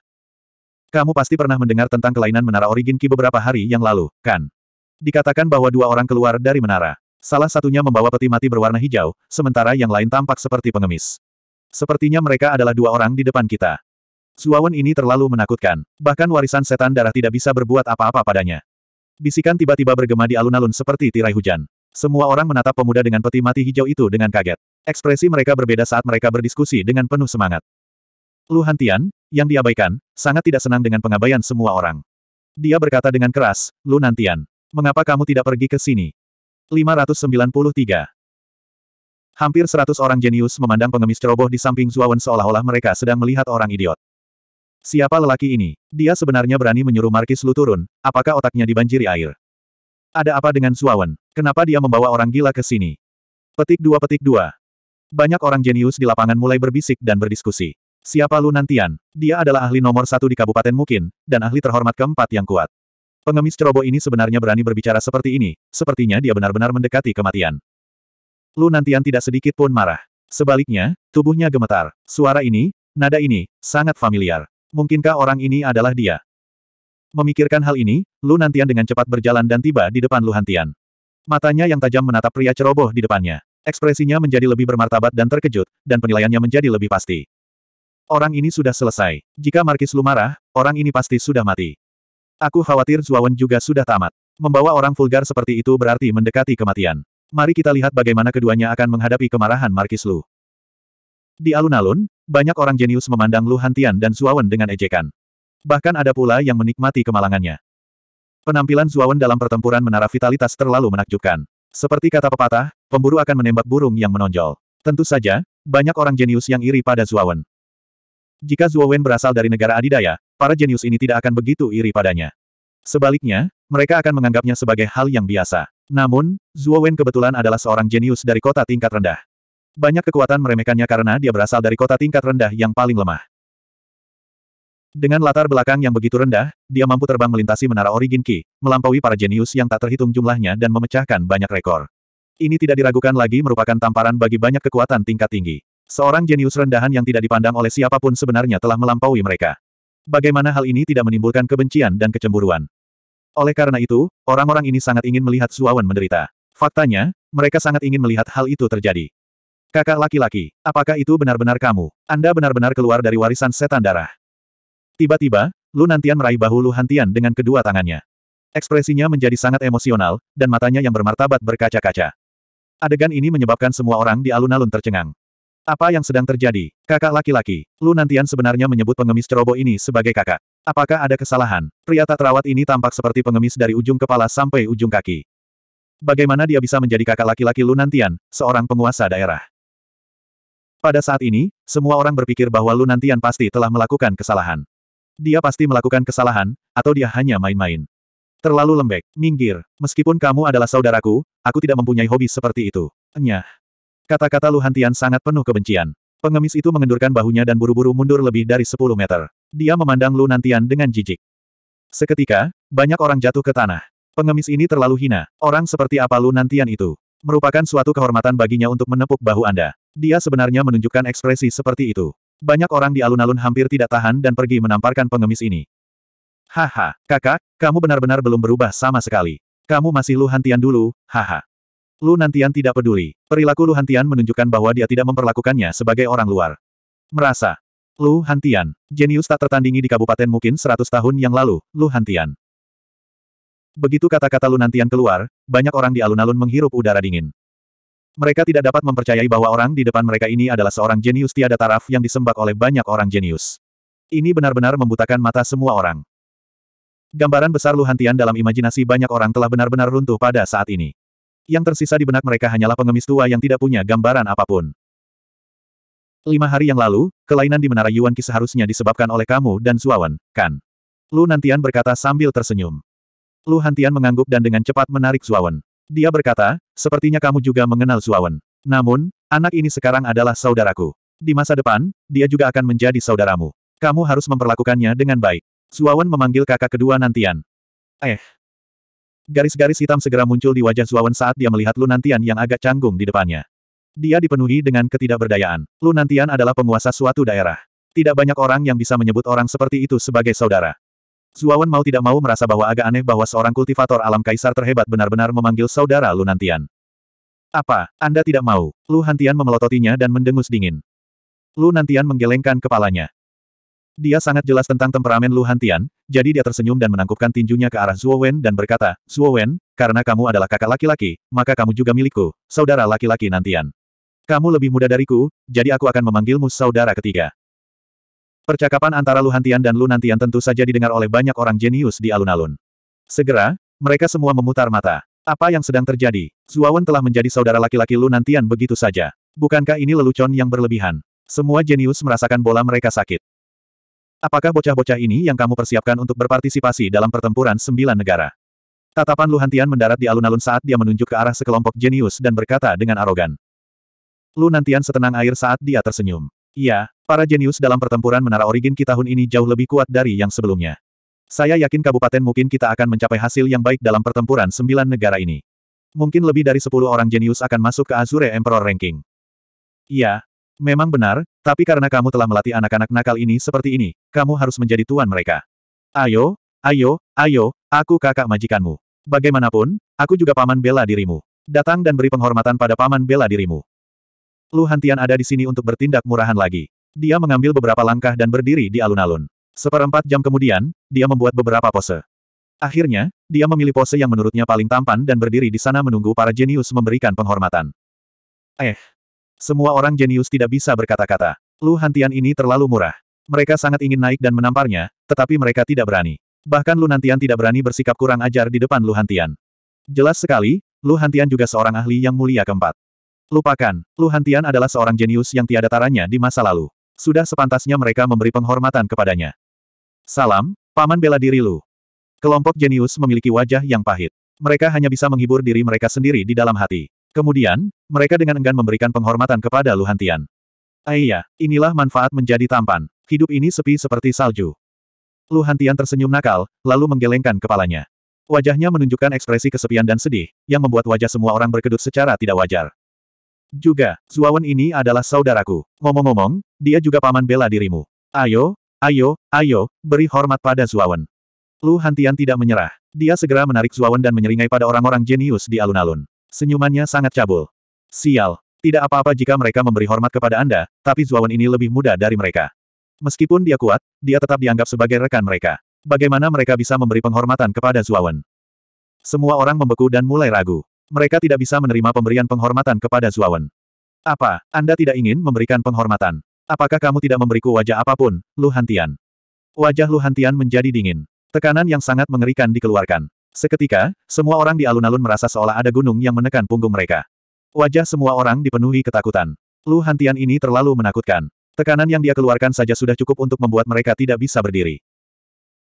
Kamu pasti pernah mendengar tentang kelainan menara Origin Ki beberapa hari yang lalu, kan? Dikatakan bahwa dua orang keluar dari menara. Salah satunya membawa peti mati berwarna hijau, sementara yang lain tampak seperti pengemis. Sepertinya mereka adalah dua orang di depan kita. Zuawan ini terlalu menakutkan. Bahkan warisan setan darah tidak bisa berbuat apa-apa padanya. Bisikan tiba-tiba bergema di alun-alun seperti tirai hujan. Semua orang menatap pemuda dengan peti mati hijau itu dengan kaget. Ekspresi mereka berbeda saat mereka berdiskusi dengan penuh semangat. Lu Hantian, yang diabaikan, sangat tidak senang dengan pengabaian semua orang. Dia berkata dengan keras, Lu Nantian, mengapa kamu tidak pergi ke sini? 593. Hampir seratus orang jenius memandang pengemis ceroboh di samping Zuawan seolah-olah mereka sedang melihat orang idiot. Siapa lelaki ini? Dia sebenarnya berani menyuruh Markis Lu turun, apakah otaknya dibanjiri air? Ada apa dengan Suawan? Kenapa dia membawa orang gila ke sini? Petik dua petik dua. Banyak orang jenius di lapangan mulai berbisik dan berdiskusi. Siapa Lu Nantian? Dia adalah ahli nomor satu di Kabupaten Mukin, dan ahli terhormat keempat yang kuat. Pengemis ceroboh ini sebenarnya berani berbicara seperti ini, sepertinya dia benar-benar mendekati kematian. Lu Nantian tidak sedikit pun marah. Sebaliknya, tubuhnya gemetar. Suara ini, nada ini, sangat familiar. Mungkinkah orang ini adalah dia? Memikirkan hal ini, Lu Nantian dengan cepat berjalan dan tiba di depan Lu Hantian. Matanya yang tajam menatap pria ceroboh di depannya. Ekspresinya menjadi lebih bermartabat dan terkejut, dan penilaiannya menjadi lebih pasti. Orang ini sudah selesai. Jika Markis Lu marah, orang ini pasti sudah mati. Aku khawatir Zuawan juga sudah tamat. Membawa orang vulgar seperti itu berarti mendekati kematian. Mari kita lihat bagaimana keduanya akan menghadapi kemarahan Markis Lu. Di alun-alun, banyak orang jenius memandang Lu Hantian dan Zuawan dengan ejekan. Bahkan ada pula yang menikmati kemalangannya. Penampilan Zuawan dalam pertempuran menara vitalitas terlalu menakjubkan. Seperti kata pepatah, pemburu akan menembak burung yang menonjol. Tentu saja, banyak orang jenius yang iri pada Zuawan. Jika Zuawan berasal dari negara adidaya, para jenius ini tidak akan begitu iri padanya. Sebaliknya, mereka akan menganggapnya sebagai hal yang biasa. Namun, Zuawan kebetulan adalah seorang jenius dari kota tingkat rendah. Banyak kekuatan meremehkannya karena dia berasal dari kota tingkat rendah yang paling lemah. Dengan latar belakang yang begitu rendah, dia mampu terbang melintasi menara Origin Ki, melampaui para jenius yang tak terhitung jumlahnya dan memecahkan banyak rekor. Ini tidak diragukan lagi merupakan tamparan bagi banyak kekuatan tingkat tinggi. Seorang jenius rendahan yang tidak dipandang oleh siapa pun sebenarnya telah melampaui mereka. Bagaimana hal ini tidak menimbulkan kebencian dan kecemburuan? Oleh karena itu, orang-orang ini sangat ingin melihat Suawan menderita. Faktanya, mereka sangat ingin melihat hal itu terjadi. Kakak laki-laki, apakah itu benar-benar kamu? Anda benar-benar keluar dari warisan setan darah. Tiba-tiba, Lu Nantian meraih bahu Lu Hantian dengan kedua tangannya. Ekspresinya menjadi sangat emosional, dan matanya yang bermartabat berkaca-kaca. Adegan ini menyebabkan semua orang di alun-alun tercengang. Apa yang sedang terjadi? Kakak laki-laki, Lu Nantian sebenarnya menyebut pengemis ceroboh ini sebagai kakak. Apakah ada kesalahan? Pria tak terawat ini tampak seperti pengemis dari ujung kepala sampai ujung kaki. Bagaimana dia bisa menjadi kakak laki-laki Lu Nantian, seorang penguasa daerah? Pada saat ini, semua orang berpikir bahwa Lu Nantian pasti telah melakukan kesalahan. Dia pasti melakukan kesalahan, atau dia hanya main-main. Terlalu lembek, minggir. Meskipun kamu adalah saudaraku, aku tidak mempunyai hobi seperti itu. Enyah. Kata-kata Lu Hantian sangat penuh kebencian. Pengemis itu mengendurkan bahunya dan buru-buru mundur lebih dari 10 meter. Dia memandang Lu Nantian dengan jijik. Seketika, banyak orang jatuh ke tanah. Pengemis ini terlalu hina. Orang seperti apa Lu Nantian itu? Merupakan suatu kehormatan baginya untuk menepuk bahu Anda. Dia sebenarnya menunjukkan ekspresi seperti itu. Banyak orang di alun-alun hampir tidak tahan dan pergi menamparkan pengemis ini. Haha, kakak, kamu benar-benar belum berubah sama sekali. Kamu masih Lu Hantian dulu, haha. Lu Nantian tidak peduli. Perilaku Lu Hantian menunjukkan bahwa dia tidak memperlakukannya sebagai orang luar. Merasa. Lu Hantian, jenius tak tertandingi di kabupaten mungkin 100 tahun yang lalu, Lu Hantian. Begitu kata-kata lunantian keluar, banyak orang di alun-alun menghirup udara dingin. Mereka tidak dapat mempercayai bahwa orang di depan mereka ini adalah seorang jenius tiada taraf yang disembah oleh banyak orang jenius. Ini benar-benar membutakan mata semua orang. Gambaran besar Luhantian dalam imajinasi banyak orang telah benar-benar runtuh pada saat ini. Yang tersisa di benak mereka hanyalah pengemis tua yang tidak punya gambaran apa pun. Lima hari yang lalu, kelainan di Menara Yuan Ki seharusnya disebabkan oleh kamu dan Zuawan, kan? Lu Nantian berkata sambil tersenyum. Lu Hantian mengangguk dan dengan cepat menarik Zuawan. Dia berkata, sepertinya kamu juga mengenal Zuawan. Namun, anak ini sekarang adalah saudaraku. Di masa depan, dia juga akan menjadi saudaramu. Kamu harus memperlakukannya dengan baik. Zuawan memanggil kakak kedua Nantian. Eh. Garis-garis hitam segera muncul di wajah Zuawan saat dia melihat Lunantian yang agak canggung di depannya. Dia dipenuhi dengan ketidakberdayaan. Lunantian adalah penguasa suatu daerah. Tidak banyak orang yang bisa menyebut orang seperti itu sebagai saudara. Zuawan mau tidak mau merasa bahwa agak aneh bahwa seorang kultivator alam kaisar terhebat benar-benar memanggil saudara Lunantian. Apa, Anda tidak mau? Lu Hantian memelototinya dan mendengus dingin. Lu Nantian menggelengkan kepalanya. Dia sangat jelas tentang temperamen Lu Hantian, jadi dia tersenyum dan menangkupkan tinjunya ke arah Zuo Wen dan berkata, Zuo Wen, karena kamu adalah kakak laki-laki, maka kamu juga milikku, saudara laki-laki Nantian. Kamu lebih muda dariku, jadi aku akan memanggilmu saudara ketiga. Percakapan antara Lu Hantian dan Lu Nantian tentu saja didengar oleh banyak orang jenius di alun-alun. Segera, mereka semua memutar mata. Apa yang sedang terjadi? Zuawan telah menjadi saudara laki-laki Lu Nantian begitu saja. Bukankah ini lelucon yang berlebihan? Semua jenius merasakan bola mereka sakit. Apakah bocah-bocah ini yang kamu persiapkan untuk berpartisipasi dalam pertempuran sembilan negara? Tatapan Lu Hantian mendarat di alun-alun saat dia menunjuk ke arah sekelompok jenius dan berkata dengan arogan. Lu Nantian setenang air saat dia tersenyum. Iya, para jenius dalam pertempuran menara origin kita tahun ini jauh lebih kuat dari yang sebelumnya. Saya yakin kabupaten mungkin kita akan mencapai hasil yang baik dalam pertempuran sembilan negara ini. Mungkin lebih dari sepuluh orang jenius akan masuk ke Azure Emperor Ranking. Iya, Memang benar, tapi karena kamu telah melatih anak-anak nakal ini seperti ini, kamu harus menjadi tuan mereka. Ayo, ayo, ayo, aku kakak majikanmu. Bagaimanapun, aku juga paman bela dirimu. Datang dan beri penghormatan pada paman bela dirimu. Lu Hantian ada di sini untuk bertindak murahan lagi. Dia mengambil beberapa langkah dan berdiri di alun-alun. Seperempat jam kemudian, dia membuat beberapa pose. Akhirnya, dia memilih pose yang menurutnya paling tampan dan berdiri di sana menunggu para jenius memberikan penghormatan. Eh, semua orang jenius tidak bisa berkata-kata. Lu Hantian ini terlalu murah. Mereka sangat ingin naik dan menamparnya, tetapi mereka tidak berani. Bahkan Lu Hantian tidak berani bersikap kurang ajar di depan Lu Hantian. Jelas sekali, Lu Hantian juga seorang ahli yang mulia keempat. Lupakan, Lu Hantian adalah seorang jenius yang tiada taranya di masa lalu. Sudah sepantasnya mereka memberi penghormatan kepadanya. Salam, paman bela diri Lu. Kelompok jenius memiliki wajah yang pahit. Mereka hanya bisa menghibur diri mereka sendiri di dalam hati. Kemudian, mereka dengan enggan memberikan penghormatan kepada Lu Hantian. Aiya, inilah manfaat menjadi tampan. Hidup ini sepi seperti salju. Lu Hantian tersenyum nakal, lalu menggelengkan kepalanya. Wajahnya menunjukkan ekspresi kesepian dan sedih, yang membuat wajah semua orang berkedut secara tidak wajar. Juga, Zuawan ini adalah saudaraku. Ngomong-ngomong, dia juga paman bela dirimu. Ayo, ayo, ayo, beri hormat pada Zuawan. Lu Hantian tidak menyerah. Dia segera menarik Zuawan dan menyeringai pada orang-orang jenius di alun-alun. Senyumannya sangat cabul. Sial, tidak apa-apa jika mereka memberi hormat kepada Anda, tapi Zuawan ini lebih muda dari mereka. Meskipun dia kuat, dia tetap dianggap sebagai rekan mereka. Bagaimana mereka bisa memberi penghormatan kepada Zuawan? Semua orang membeku dan mulai ragu. Mereka tidak bisa menerima pemberian penghormatan kepada Zuawan. Apa, Anda tidak ingin memberikan penghormatan? Apakah kamu tidak memberiku wajah apa pun, Lu Hantian? Wajah Lu Hantian menjadi dingin. Tekanan yang sangat mengerikan dikeluarkan. Seketika, semua orang di alun-alun merasa seolah ada gunung yang menekan punggung mereka. Wajah semua orang dipenuhi ketakutan. Lu Hantian ini terlalu menakutkan. Tekanan yang dia keluarkan saja sudah cukup untuk membuat mereka tidak bisa berdiri.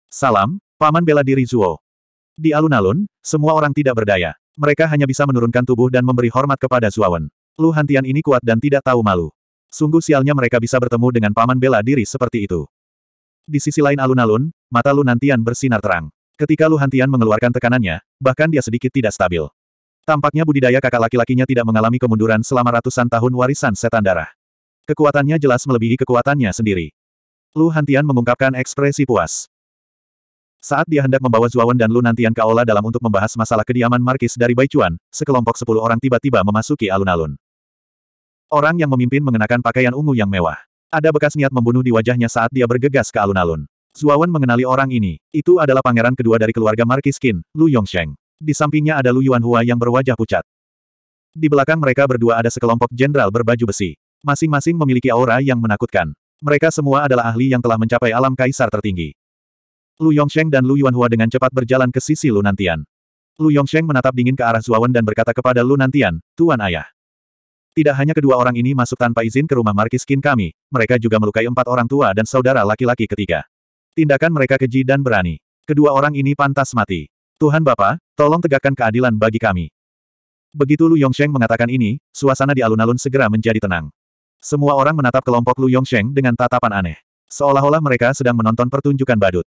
Salam, Paman Bela Diri Zuo. Di alun-alun, semua orang tidak berdaya. Mereka hanya bisa menurunkan tubuh dan memberi hormat kepada Zuawan. Lu Hantian ini kuat dan tidak tahu malu. Sungguh sialnya mereka bisa bertemu dengan Paman Bela Diri seperti itu. Di sisi lain alun-alun, mata Lu Nantian bersinar terang. Ketika Lu Hantian mengeluarkan tekanannya, bahkan dia sedikit tidak stabil. Tampaknya budidaya kakak laki-lakinya tidak mengalami kemunduran selama ratusan tahun warisan setan darah. Kekuatannya jelas melebihi kekuatannya sendiri. Lu Hantian mengungkapkan ekspresi puas. Saat dia hendak membawa Zuawan dan Lu Nantian ke aula dalam untuk membahas masalah kediaman Markis dari Baichuan, sekelompok sepuluh orang tiba-tiba memasuki alun-alun. Orang yang memimpin mengenakan pakaian ungu yang mewah. Ada bekas niat membunuh di wajahnya saat dia bergegas ke alun-alun. Zuawan mengenali orang ini. Itu adalah pangeran kedua dari keluarga Markis Qin, Lu Yongsheng. Di sampingnya ada Lu Yuanhua yang berwajah pucat. Di belakang mereka berdua ada sekelompok jenderal berbaju besi. Masing-masing memiliki aura yang menakutkan. Mereka semua adalah ahli yang telah mencapai alam kaisar tertinggi. Lu Yongsheng dan Lu Yuanhua dengan cepat berjalan ke sisi Lu Nantian. Lu Yongsheng menatap dingin ke arah Zuawan dan berkata kepada Lu Nantian, Tuan Ayah. Tidak hanya kedua orang ini masuk tanpa izin ke rumah Markis Qin kami, mereka juga melukai empat orang tua dan saudara laki-laki ketiga. Tindakan mereka keji dan berani. Kedua orang ini pantas mati. Tuhan Bapa, tolong tegakkan keadilan bagi kami. Begitu Lu Yongsheng mengatakan ini, suasana di alun-alun segera menjadi tenang. Semua orang menatap kelompok Lu Yongsheng dengan tatapan aneh. Seolah-olah mereka sedang menonton pertunjukan badut.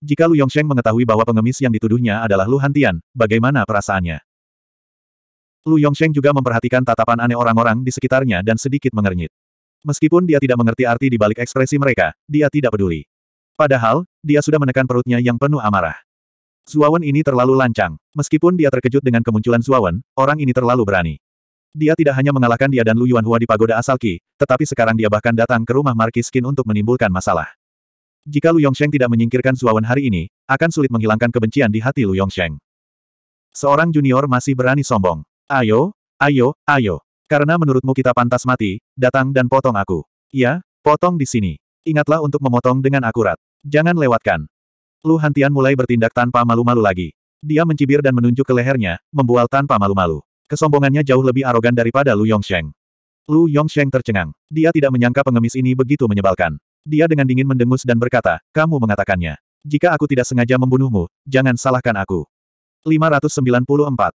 Jika Lu Yongsheng mengetahui bahwa pengemis yang dituduhnya adalah Lu Hantian, bagaimana perasaannya? Lu Yongsheng juga memperhatikan tatapan aneh orang-orang di sekitarnya dan sedikit mengernyit. Meskipun dia tidak mengerti arti di balik ekspresi mereka, dia tidak peduli. Padahal, dia sudah menekan perutnya yang penuh amarah. Zuawan ini terlalu lancang. Meskipun dia terkejut dengan kemunculan Zuawan, orang ini terlalu berani. Dia tidak hanya mengalahkan dia dan Lu Yuanhua di pagoda asal Qi, tetapi sekarang dia bahkan datang ke rumah Markis Qin untuk menimbulkan masalah. Jika Lu Yongsheng tidak menyingkirkan Zuawan hari ini, akan sulit menghilangkan kebencian di hati Lu Yongsheng. Seorang junior masih berani sombong. Ayo, ayo, ayo. Karena menurutmu kita pantas mati, datang dan potong aku. Ya, potong di sini. Ingatlah untuk memotong dengan akurat. Jangan lewatkan. Lu Hantian mulai bertindak tanpa malu-malu lagi. Dia mencibir dan menunjuk ke lehernya, membual tanpa malu-malu. Kesombongannya jauh lebih arogan daripada Lu Yongsheng. Lu Yongsheng tercengang. Dia tidak menyangka pengemis ini begitu menyebalkan. Dia dengan dingin mendengus dan berkata, kamu mengatakannya. Jika aku tidak sengaja membunuhmu, jangan salahkan aku. 594.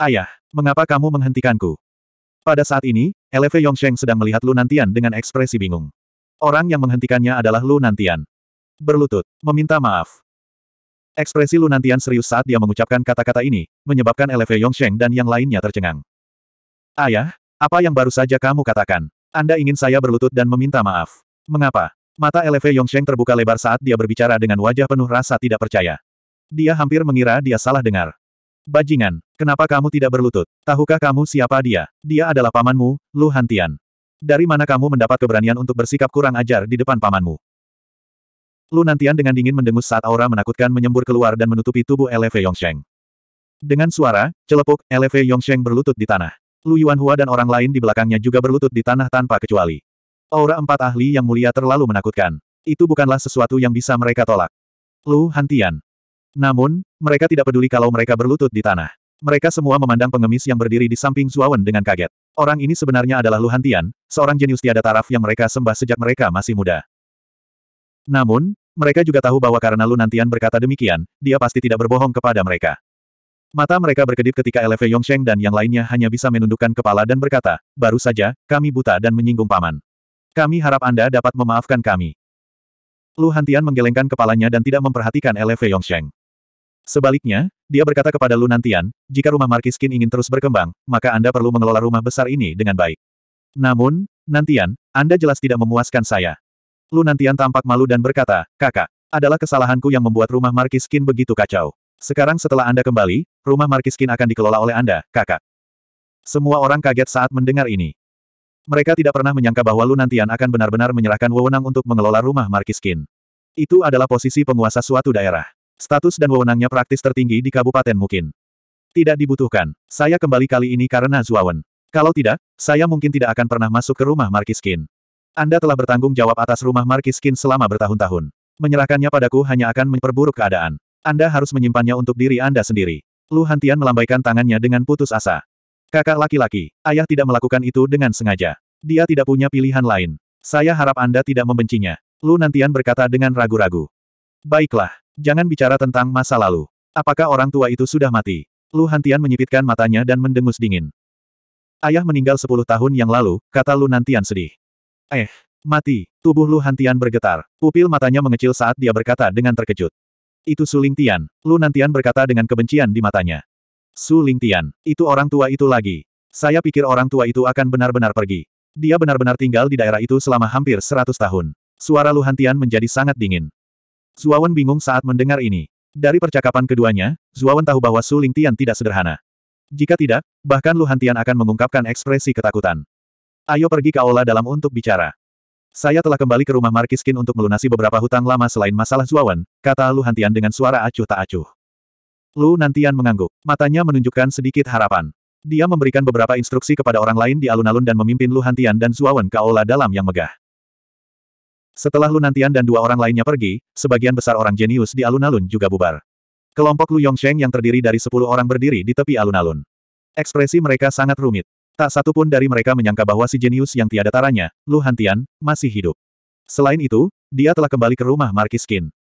Ayah, mengapa kamu menghentikanku? Pada saat ini, LV Yongsheng sedang melihat Lu Nantian dengan ekspresi bingung. Orang yang menghentikannya adalah Lu Nantian. Berlutut, meminta maaf. Ekspresi Lu Nantian serius saat dia mengucapkan kata-kata ini, menyebabkan LV Yongsheng dan yang lainnya tercengang. Ayah, apa yang baru saja kamu katakan? Anda ingin saya berlutut dan meminta maaf. Mengapa? Mata LV Yongsheng terbuka lebar saat dia berbicara dengan wajah penuh rasa tidak percaya. Dia hampir mengira dia salah dengar. Bajingan, kenapa kamu tidak berlutut? Tahukah kamu siapa dia? Dia adalah pamanmu, Lu Hantian. Dari mana kamu mendapat keberanian untuk bersikap kurang ajar di depan pamanmu? Lu Nantian dengan dingin mendengus saat aura menakutkan menyembur keluar dan menutupi tubuh LV Yongsheng. Dengan suara, celepuk, LV Yongsheng berlutut di tanah. Lu Yuanhua dan orang lain di belakangnya juga berlutut di tanah tanpa kecuali. Aura empat ahli yang mulia terlalu menakutkan. Itu bukanlah sesuatu yang bisa mereka tolak. Lu Hantian. Namun, mereka tidak peduli kalau mereka berlutut di tanah. Mereka semua memandang pengemis yang berdiri di samping Zuawan dengan kaget. Orang ini sebenarnya adalah Lu Hantian, seorang jenius tiada taraf yang mereka sembah sejak mereka masih muda. Namun, mereka juga tahu bahwa karena Lu Nantian berkata demikian, dia pasti tidak berbohong kepada mereka. Mata mereka berkedip ketika LV Yongsheng dan yang lainnya hanya bisa menundukkan kepala dan berkata, baru saja, kami buta dan menyinggung paman. Kami harap Anda dapat memaafkan kami. Lu Hantian menggelengkan kepalanya dan tidak memperhatikan LV Yongsheng. Sebaliknya, dia berkata kepada Lu Nantian, jika rumah Markis Qin ingin terus berkembang, maka Anda perlu mengelola rumah besar ini dengan baik. Namun, Nantian, Anda jelas tidak memuaskan saya. Lu Nantian tampak malu dan berkata, kakak, adalah kesalahanku yang membuat rumah Markis Qin begitu kacau. Sekarang setelah Anda kembali, rumah Markis Qin akan dikelola oleh Anda, kakak. Semua orang kaget saat mendengar ini. Mereka tidak pernah menyangka bahwa Lu Nantian akan benar-benar menyerahkan wewenang untuk mengelola rumah Markis Qin. Itu adalah posisi penguasa suatu daerah. Status dan wewenangnya praktis tertinggi di kabupaten mungkin. Tidak dibutuhkan. Saya kembali kali ini karena Zuawan. Kalau tidak, saya mungkin tidak akan pernah masuk ke rumah Markis Qin. Anda telah bertanggung jawab atas rumah Markis Qin selama bertahun-tahun. Menyerahkannya padaku hanya akan memperburuk keadaan. Anda harus menyimpannya untuk diri Anda sendiri. Lu Hantian melambaikan tangannya dengan putus asa. Kakak laki-laki, ayah tidak melakukan itu dengan sengaja. Dia tidak punya pilihan lain. Saya harap Anda tidak membencinya. Lu Nantian berkata dengan ragu-ragu. Baiklah, Jangan bicara tentang masa lalu. Apakah orang tua itu sudah mati? Lu Hantian menyipitkan matanya dan mendengus dingin. Ayah meninggal sepuluh tahun yang lalu, kata Lu Nantian sedih. Eh, mati. Tubuh Lu Hantian bergetar. Pupil matanya mengecil saat dia berkata dengan terkejut. Itu Su Ling Tian. Lu Nantian berkata dengan kebencian di matanya. Su Ling Tian. Itu orang tua itu lagi. Saya pikir orang tua itu akan benar-benar pergi. Dia benar-benar tinggal di daerah itu selama hampir seratus tahun. Suara Lu Hantian menjadi sangat dingin. Zuawan bingung saat mendengar ini. Dari percakapan keduanya, Zuawan tahu bahwa Su Lingtian tidak sederhana. Jika tidak, bahkan Lu Hantian akan mengungkapkan ekspresi ketakutan. Ayo pergi ke aula dalam untuk bicara. Saya telah kembali ke rumah Markis Qin untuk melunasi beberapa hutang lama selain masalah Zuawan, kata Lu Hantian dengan suara acuh tak acuh. Lu Nantian mengangguk. Matanya menunjukkan sedikit harapan. Dia memberikan beberapa instruksi kepada orang lain di alun-alun dan memimpin Lu Hantian dan Zuawan ke aula dalam yang megah. Setelah Lunantian dan dua orang lainnya pergi, sebagian besar orang jenius di alun-alun juga bubar. Kelompok Lu Yongsheng yang terdiri dari sepuluh orang berdiri di tepi alun-alun. Ekspresi mereka sangat rumit. Tak satu pun dari mereka menyangka bahwa si jenius yang tiada taranya, Lu Hantian, masih hidup. Selain itu, dia telah kembali ke rumah Markis Qin.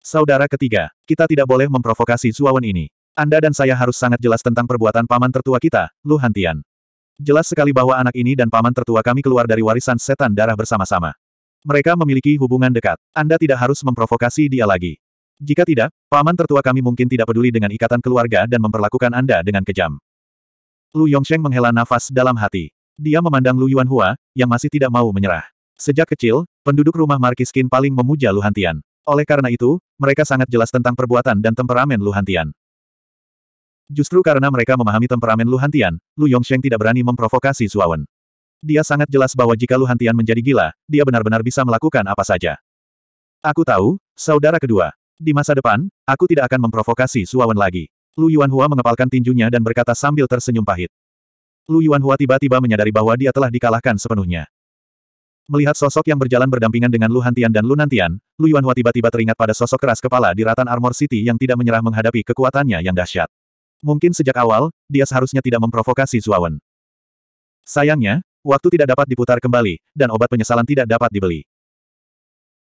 Saudara ketiga, kita tidak boleh memprovokasi Zuawan ini. Anda dan saya harus sangat jelas tentang perbuatan paman tertua kita, Lu Hantian. Jelas sekali bahwa anak ini dan paman tertua kami keluar dari warisan setan darah bersama-sama. Mereka memiliki hubungan dekat. Anda tidak harus memprovokasi dia lagi. Jika tidak, paman tertua kami mungkin tidak peduli dengan ikatan keluarga dan memperlakukan Anda dengan kejam. Lu Yongsheng menghela nafas dalam hati. Dia memandang Lu Yuanhua, yang masih tidak mau menyerah. Sejak kecil, penduduk rumah Markis Qin paling memuja Lu Hantian. Oleh karena itu, mereka sangat jelas tentang perbuatan dan temperamen Lu Hantian. Justru karena mereka memahami temperamen Lu Hantian, Lu Yongsheng tidak berani memprovokasi Zuawan. Dia sangat jelas bahwa jika Lu Hantian menjadi gila, dia benar-benar bisa melakukan apa saja. Aku tahu, saudara kedua. Di masa depan, aku tidak akan memprovokasi Zuawan lagi. Lu Yuanhua mengepalkan tinjunya dan berkata sambil tersenyum pahit. Lu Yuanhua tiba-tiba menyadari bahwa dia telah dikalahkan sepenuhnya. Melihat sosok yang berjalan berdampingan dengan Lu Hantian dan Lu Nantian, Lu Yuanhua tiba-tiba teringat pada sosok keras kepala di Ratan Armor City yang tidak menyerah menghadapi kekuatannya yang dahsyat. Mungkin sejak awal, dia seharusnya tidak memprovokasi Zuawan. Sayangnya, waktu tidak dapat diputar kembali, dan obat penyesalan tidak dapat dibeli.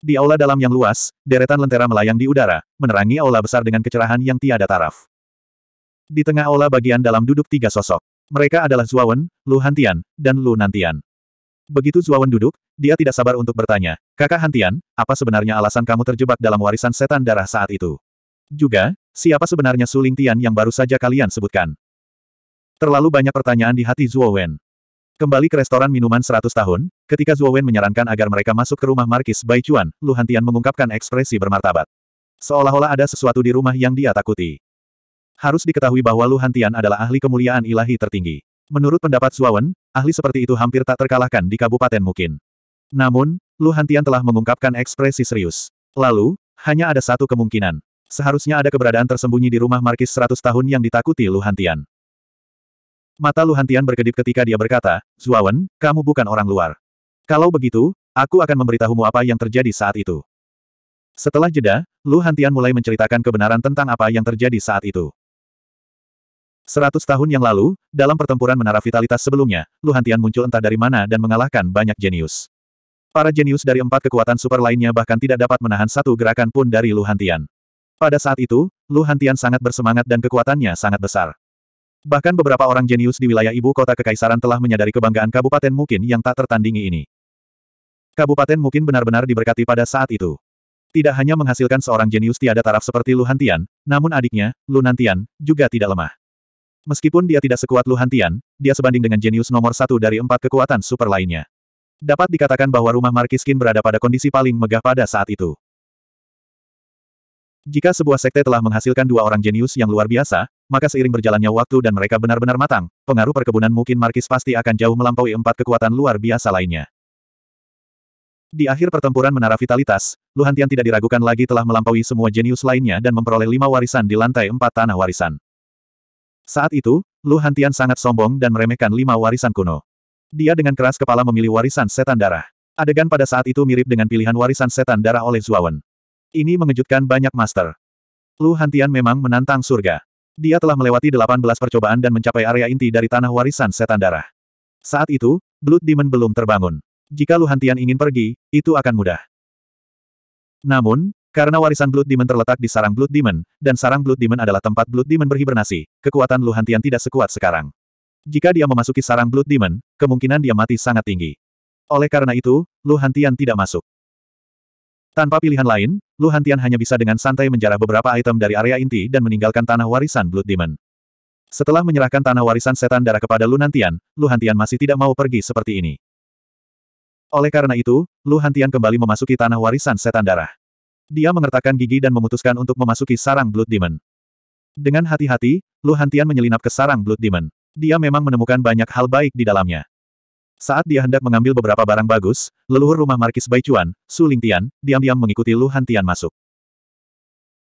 Di aula dalam yang luas, deretan lentera melayang di udara, menerangi aula besar dengan kecerahan yang tiada taraf. Di tengah aula bagian dalam duduk tiga sosok. Mereka adalah Zuawan, Lu Hantian, dan Lu Nantian. Begitu Zuawan duduk, dia tidak sabar untuk bertanya, Kakak Hantian, apa sebenarnya alasan kamu terjebak dalam warisan setan darah saat itu? Juga, siapa sebenarnya Suling Tian yang baru saja kalian sebutkan? Terlalu banyak pertanyaan di hati Zuo Wen. Kembali ke restoran minuman 100 tahun, ketika Zuo Wen menyarankan agar mereka masuk ke rumah Markis Bai Chuan, Lu Hantian mengungkapkan ekspresi bermartabat. Seolah-olah ada sesuatu di rumah yang dia takuti. Harus diketahui bahwa Lu Hantian adalah ahli kemuliaan ilahi tertinggi. Menurut pendapat Zuawan, ahli seperti itu hampir tak terkalahkan di Kabupaten Mukin. Namun, Lu Hantian telah mengungkapkan ekspresi serius. Lalu, hanya ada satu kemungkinan. Seharusnya ada keberadaan tersembunyi di rumah Markis 100 tahun yang ditakuti Lu Hantian. Mata Lu Hantian berkedip ketika dia berkata, Zuawan, kamu bukan orang luar. Kalau begitu, aku akan memberitahumu apa yang terjadi saat itu. Setelah jeda, Lu Hantian mulai menceritakan kebenaran tentang apa yang terjadi saat itu. Seratus tahun yang lalu, dalam pertempuran menara vitalitas sebelumnya, Lu Hantian muncul entah dari mana dan mengalahkan banyak jenius. Para jenius dari empat kekuatan super lainnya bahkan tidak dapat menahan satu gerakan pun dari Lu Hantian. Pada saat itu, Lu Hantian sangat bersemangat dan kekuatannya sangat besar. Bahkan beberapa orang jenius di wilayah ibu kota kekaisaran telah menyadari kebanggaan Kabupaten Mukin yang tak tertandingi ini. Kabupaten Mukin benar-benar diberkati pada saat itu. Tidak hanya menghasilkan seorang jenius tiada taraf seperti Lu Hantian, namun adiknya, Lu Nantian, juga tidak lemah. Meskipun dia tidak sekuat Lu Hantian, dia sebanding dengan jenius nomor satu dari empat kekuatan super lainnya. Dapat dikatakan bahwa rumah Markis Qin berada pada kondisi paling megah pada saat itu. Jika sebuah sekte telah menghasilkan dua orang jenius yang luar biasa, maka seiring berjalannya waktu dan mereka benar-benar matang, pengaruh perkebunan mungkin Markis pasti akan jauh melampaui empat kekuatan luar biasa lainnya. Di akhir pertempuran Menara Vitalitas, Lu Hantian tidak diragukan lagi telah melampaui semua jenius lainnya dan memperoleh lima warisan di lantai empat tanah warisan. Saat itu, Lu Hantian sangat sombong dan meremehkan lima warisan kuno. Dia dengan keras kepala memilih warisan setan darah. Adegan pada saat itu mirip dengan pilihan warisan setan darah oleh Zuawan. Ini mengejutkan banyak master. Lu Hantian memang menantang surga. Dia telah melewati 18 percobaan dan mencapai area inti dari tanah warisan setan darah. Saat itu, Blood Demon belum terbangun. Jika Lu Hantian ingin pergi, itu akan mudah. Namun, karena warisan Blood Demon terletak di sarang Blood Demon, dan sarang Blood Demon adalah tempat Blood Demon berhibernasi, kekuatan Lu Hantian tidak sekuat sekarang. Jika dia memasuki sarang Blood Demon, kemungkinan dia mati sangat tinggi. Oleh karena itu, Lu Hantian tidak masuk. Tanpa pilihan lain, Lu Hantian hanya bisa dengan santai menjarah beberapa item dari area inti dan meninggalkan tanah warisan Blood Demon. Setelah menyerahkan tanah warisan setan darah kepada Lu Hantian, Lu Hantian masih tidak mau pergi seperti ini. Oleh karena itu, Lu Hantian kembali memasuki tanah warisan setan darah. Dia mengertakkan gigi dan memutuskan untuk memasuki sarang Blood Demon. Dengan hati-hati, Lu Hantian menyelinap ke sarang Blood Demon. Dia memang menemukan banyak hal baik di dalamnya. Saat dia hendak mengambil beberapa barang bagus, leluhur rumah Markis Baichuan, Su Lingtian, diam-diam mengikuti Lu Hantian masuk.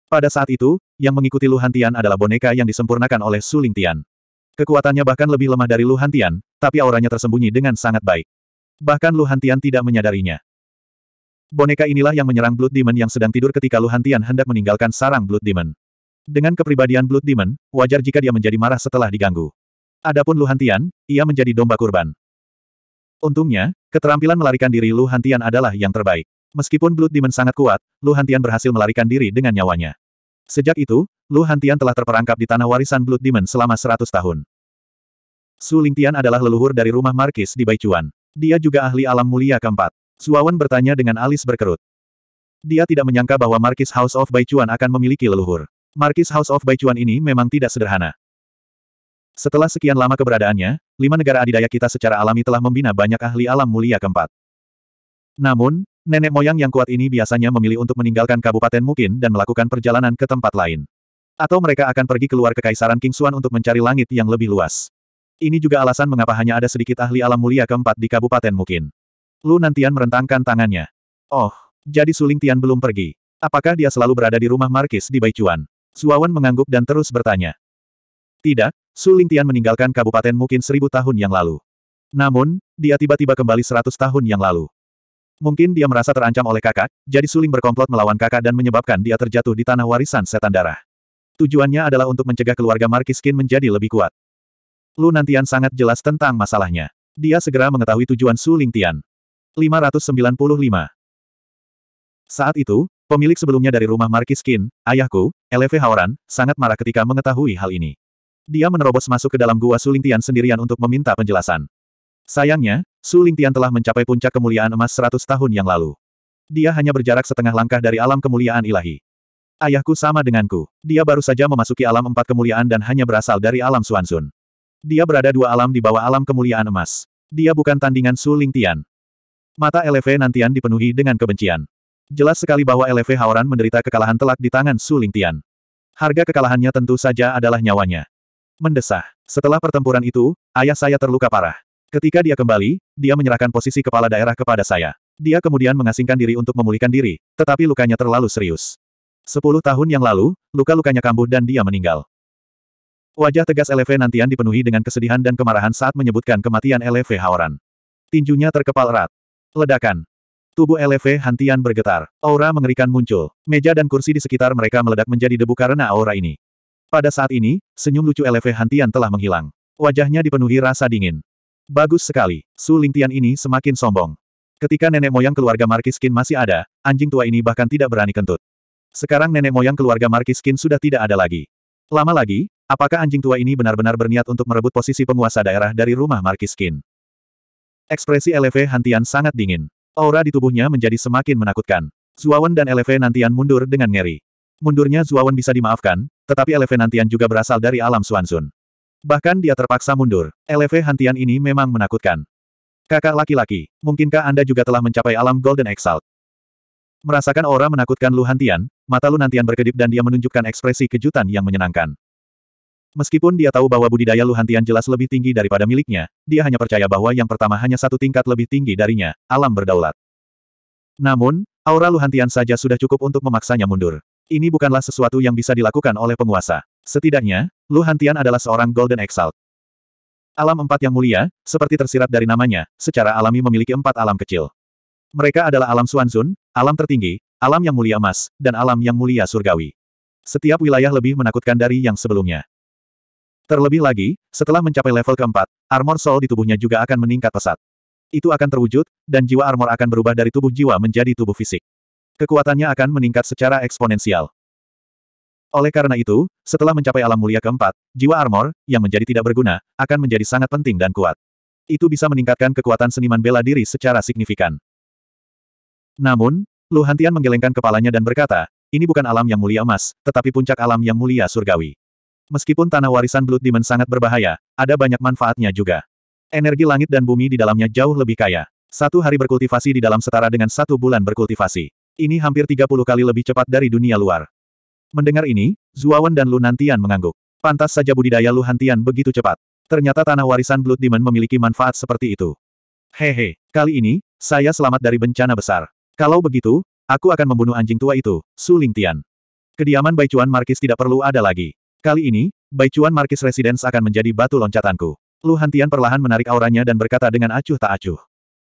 Pada saat itu, yang mengikuti Lu Hantian adalah boneka yang disempurnakan oleh Su Lingtian. Kekuatannya bahkan lebih lemah dari Lu Hantian, tapi auranya tersembunyi dengan sangat baik. Bahkan Lu Hantian tidak menyadarinya. Boneka inilah yang menyerang Blood Demon yang sedang tidur ketika Lu Hantian hendak meninggalkan sarang Blood Demon. Dengan kepribadian Blood Demon, wajar jika dia menjadi marah setelah diganggu. Adapun Lu Hantian, ia menjadi domba kurban. Untungnya, keterampilan melarikan diri Lu Hantian adalah yang terbaik. Meskipun Blood Demon sangat kuat, Lu Hantian berhasil melarikan diri dengan nyawanya. Sejak itu, Lu Hantian telah terperangkap di tanah warisan Blood Demon selama 100 tahun. Su Lingtian adalah leluhur dari rumah Markis di Baichuan. Dia juga ahli alam mulia keempat. Suawan bertanya dengan alis berkerut. Dia tidak menyangka bahwa Markis House of Baichuan akan memiliki leluhur. Markis House of Baichuan ini memang tidak sederhana. Setelah sekian lama keberadaannya, lima negara adidaya kita secara alami telah membina banyak ahli alam mulia keempat. Namun, nenek moyang yang kuat ini biasanya memilih untuk meninggalkan Kabupaten Mukin dan melakukan perjalanan ke tempat lain. Atau mereka akan pergi keluar Kekaisaran Kingsuan untuk mencari langit yang lebih luas. Ini juga alasan mengapa hanya ada sedikit ahli alam mulia keempat di Kabupaten Mukin. Lu Nantian merentangkan tangannya. Oh, jadi Suling Tian belum pergi. Apakah dia selalu berada di rumah Markis di Baichuan? Zuawan mengangguk dan terus bertanya. Tidak, Suling Tian meninggalkan Kabupaten Mukin seribu tahun yang lalu. Namun, dia tiba-tiba kembali seratus tahun yang lalu. Mungkin dia merasa terancam oleh kakak, jadi Suling berkomplot melawan kakak dan menyebabkan dia terjatuh di tanah warisan setan darah. Tujuannya adalah untuk mencegah keluarga Markis Qin menjadi lebih kuat. Lu Nantian sangat jelas tentang masalahnya. Dia segera mengetahui tujuan Suling Tian. 595 saat itu, pemilik sebelumnya dari rumah Markis Qin, ayahku, LV Haoran, sangat marah ketika mengetahui hal ini. Dia menerobos masuk ke dalam gua Sulingtian sendirian untuk meminta penjelasan. Sayangnya, Sulingtian telah mencapai puncak kemuliaan emas seratus tahun yang lalu. Dia hanya berjarak setengah langkah dari alam kemuliaan ilahi. Ayahku sama denganku. Dia baru saja memasuki alam empat kemuliaan dan hanya berasal dari alam Suansun. Dia berada dua alam di bawah alam kemuliaan emas. Dia bukan tandingan Su Lingtian. Mata LV Nantian dipenuhi dengan kebencian. Jelas sekali bahwa LV Haoran menderita kekalahan telak di tangan Su Lingtian. Harga kekalahannya tentu saja adalah nyawanya. Mendesah. Setelah pertempuran itu, ayah saya terluka parah. Ketika dia kembali, dia menyerahkan posisi kepala daerah kepada saya. Dia kemudian mengasingkan diri untuk memulihkan diri, tetapi lukanya terlalu serius. Sepuluh tahun yang lalu, luka-lukanya kambuh dan dia meninggal. Wajah tegas LV Nantian dipenuhi dengan kesedihan dan kemarahan saat menyebutkan kematian LV Haoran. Tinjunya terkepal erat. Ledakan. Tubuh LV Hantian bergetar. Aura mengerikan muncul. Meja dan kursi di sekitar mereka meledak menjadi debu karena aura ini. Pada saat ini, senyum lucu LV Hantian telah menghilang. Wajahnya dipenuhi rasa dingin. Bagus sekali. Su Lingtian ini semakin sombong. Ketika nenek moyang keluarga Markis Qin masih ada, anjing tua ini bahkan tidak berani kentut. Sekarang nenek moyang keluarga Markis Qin sudah tidak ada lagi. Lama lagi, apakah anjing tua ini benar-benar berniat untuk merebut posisi penguasa daerah dari rumah Markis Qin? Ekspresi LV Hantian sangat dingin. Aura di tubuhnya menjadi semakin menakutkan. Zuawan dan LV Nantian mundur dengan ngeri. Mundurnya Zuawan bisa dimaafkan, tetapi LV Nantian juga berasal dari alam Suansun. Bahkan dia terpaksa mundur. LV Hantian ini memang menakutkan. Kakak laki-laki, mungkinkah Anda juga telah mencapai alam Golden Exalt? Merasakan aura menakutkan Lu Hantian, mata Lu Nantian berkedip dan dia menunjukkan ekspresi kejutan yang menyenangkan. Meskipun dia tahu bahwa budidaya Luhantian jelas lebih tinggi daripada miliknya, dia hanya percaya bahwa yang pertama hanya satu tingkat lebih tinggi darinya, alam berdaulat. Namun, aura Luhantian saja sudah cukup untuk memaksanya mundur. Ini bukanlah sesuatu yang bisa dilakukan oleh penguasa. Setidaknya, Luhantian adalah seorang Golden Exalt. Alam empat yang mulia, seperti tersirat dari namanya, secara alami memiliki empat alam kecil. Mereka adalah alam Suanzun, alam tertinggi, alam yang mulia emas, dan alam yang mulia surgawi. Setiap wilayah lebih menakutkan dari yang sebelumnya. Terlebih lagi, setelah mencapai level keempat, armor soul di tubuhnya juga akan meningkat pesat. Itu akan terwujud, dan jiwa armor akan berubah dari tubuh jiwa menjadi tubuh fisik. Kekuatannya akan meningkat secara eksponensial. Oleh karena itu, setelah mencapai alam mulia keempat, jiwa armor, yang menjadi tidak berguna, akan menjadi sangat penting dan kuat. Itu bisa meningkatkan kekuatan seniman bela diri secara signifikan. Namun, Lu Hantian menggelengkan kepalanya dan berkata, ini bukan alam yang mulia emas, tetapi puncak alam yang mulia surgawi. Meskipun tanah warisan Blood Demon sangat berbahaya, ada banyak manfaatnya juga. Energi langit dan bumi di dalamnya jauh lebih kaya. Satu hari berkultivasi di dalam setara dengan satu bulan berkultivasi. Ini hampir 30 kali lebih cepat dari dunia luar. Mendengar ini, Zuawan dan Lu Nantian mengangguk. Pantas saja budidaya Lu Hantian begitu cepat. Ternyata tanah warisan Blood Demon memiliki manfaat seperti itu. Hehe, kali ini, saya selamat dari bencana besar. Kalau begitu, aku akan membunuh anjing tua itu, Su Lingtian. Kediaman Baichuan Markis tidak perlu ada lagi. Kali ini, Baichuan Markis Residence akan menjadi batu loncatanku. Lu Hantian perlahan menarik auranya dan berkata dengan acuh tak acuh.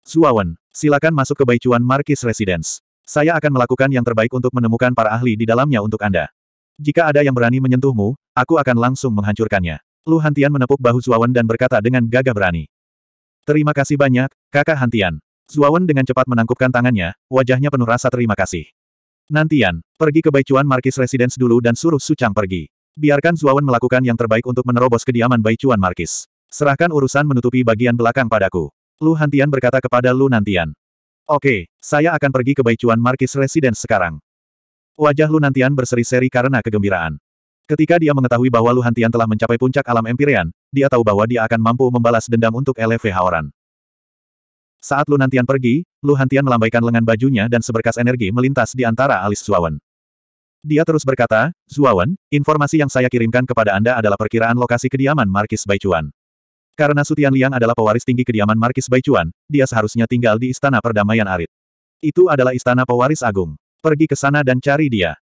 Zuawan, silakan masuk ke Baichuan Markis Residence. Saya akan melakukan yang terbaik untuk menemukan para ahli di dalamnya untuk Anda. Jika ada yang berani menyentuhmu, aku akan langsung menghancurkannya. Lu Hantian menepuk bahu Zuawan dan berkata dengan gagah berani. Terima kasih banyak, kakak Hantian. Zuawan dengan cepat menangkupkan tangannya, wajahnya penuh rasa terima kasih. Nantian, pergi ke Baichuan Markis Residence dulu dan suruh Sucang pergi. Biarkan Zuawan melakukan yang terbaik untuk menerobos kediaman Baichuan Markis. Serahkan urusan menutupi bagian belakang padaku. Lu Hantian berkata kepada Lu Nantian. Oke, saya akan pergi ke Baichuan Markis Residence sekarang. Wajah Lu Nantian berseri-seri karena kegembiraan. Ketika dia mengetahui bahwa Lu Hantian telah mencapai puncak alam Empyrean, dia tahu bahwa dia akan mampu membalas dendam untuk LV Haoran. Saat Lu Nantian pergi, Lu Hantian melambaikan lengan bajunya dan seberkas energi melintas di antara alis Zuawan. Dia terus berkata, Zuawan, informasi yang saya kirimkan kepada Anda adalah perkiraan lokasi kediaman Markis Baichuan. Karena Sutian Liang adalah pewaris tinggi kediaman Markis Baichuan, dia seharusnya tinggal di Istana Perdamaian Arit. Itu adalah Istana Pewaris Agung. Pergi ke sana dan cari dia.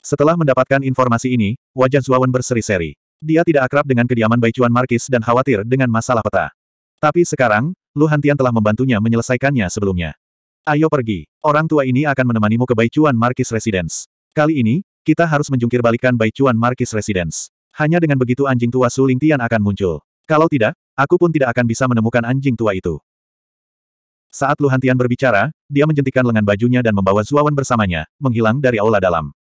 Setelah mendapatkan informasi ini, wajah Zuawan berseri-seri. Dia tidak akrab dengan kediaman Baichuan Markis dan khawatir dengan masalah peta. Tapi sekarang, Lu Hantian telah membantunya menyelesaikannya sebelumnya. Ayo pergi. Orang tua ini akan menemanimu ke Baichuan Markis Residence. Kali ini, kita harus menjungkir balikan Baichuan Markis Residence. Hanya dengan begitu anjing tua Su Lingtian akan muncul. Kalau tidak, aku pun tidak akan bisa menemukan anjing tua itu. Saat Lu Hantian berbicara, dia menjentikan lengan bajunya dan membawa Zuawan bersamanya, menghilang dari aula dalam.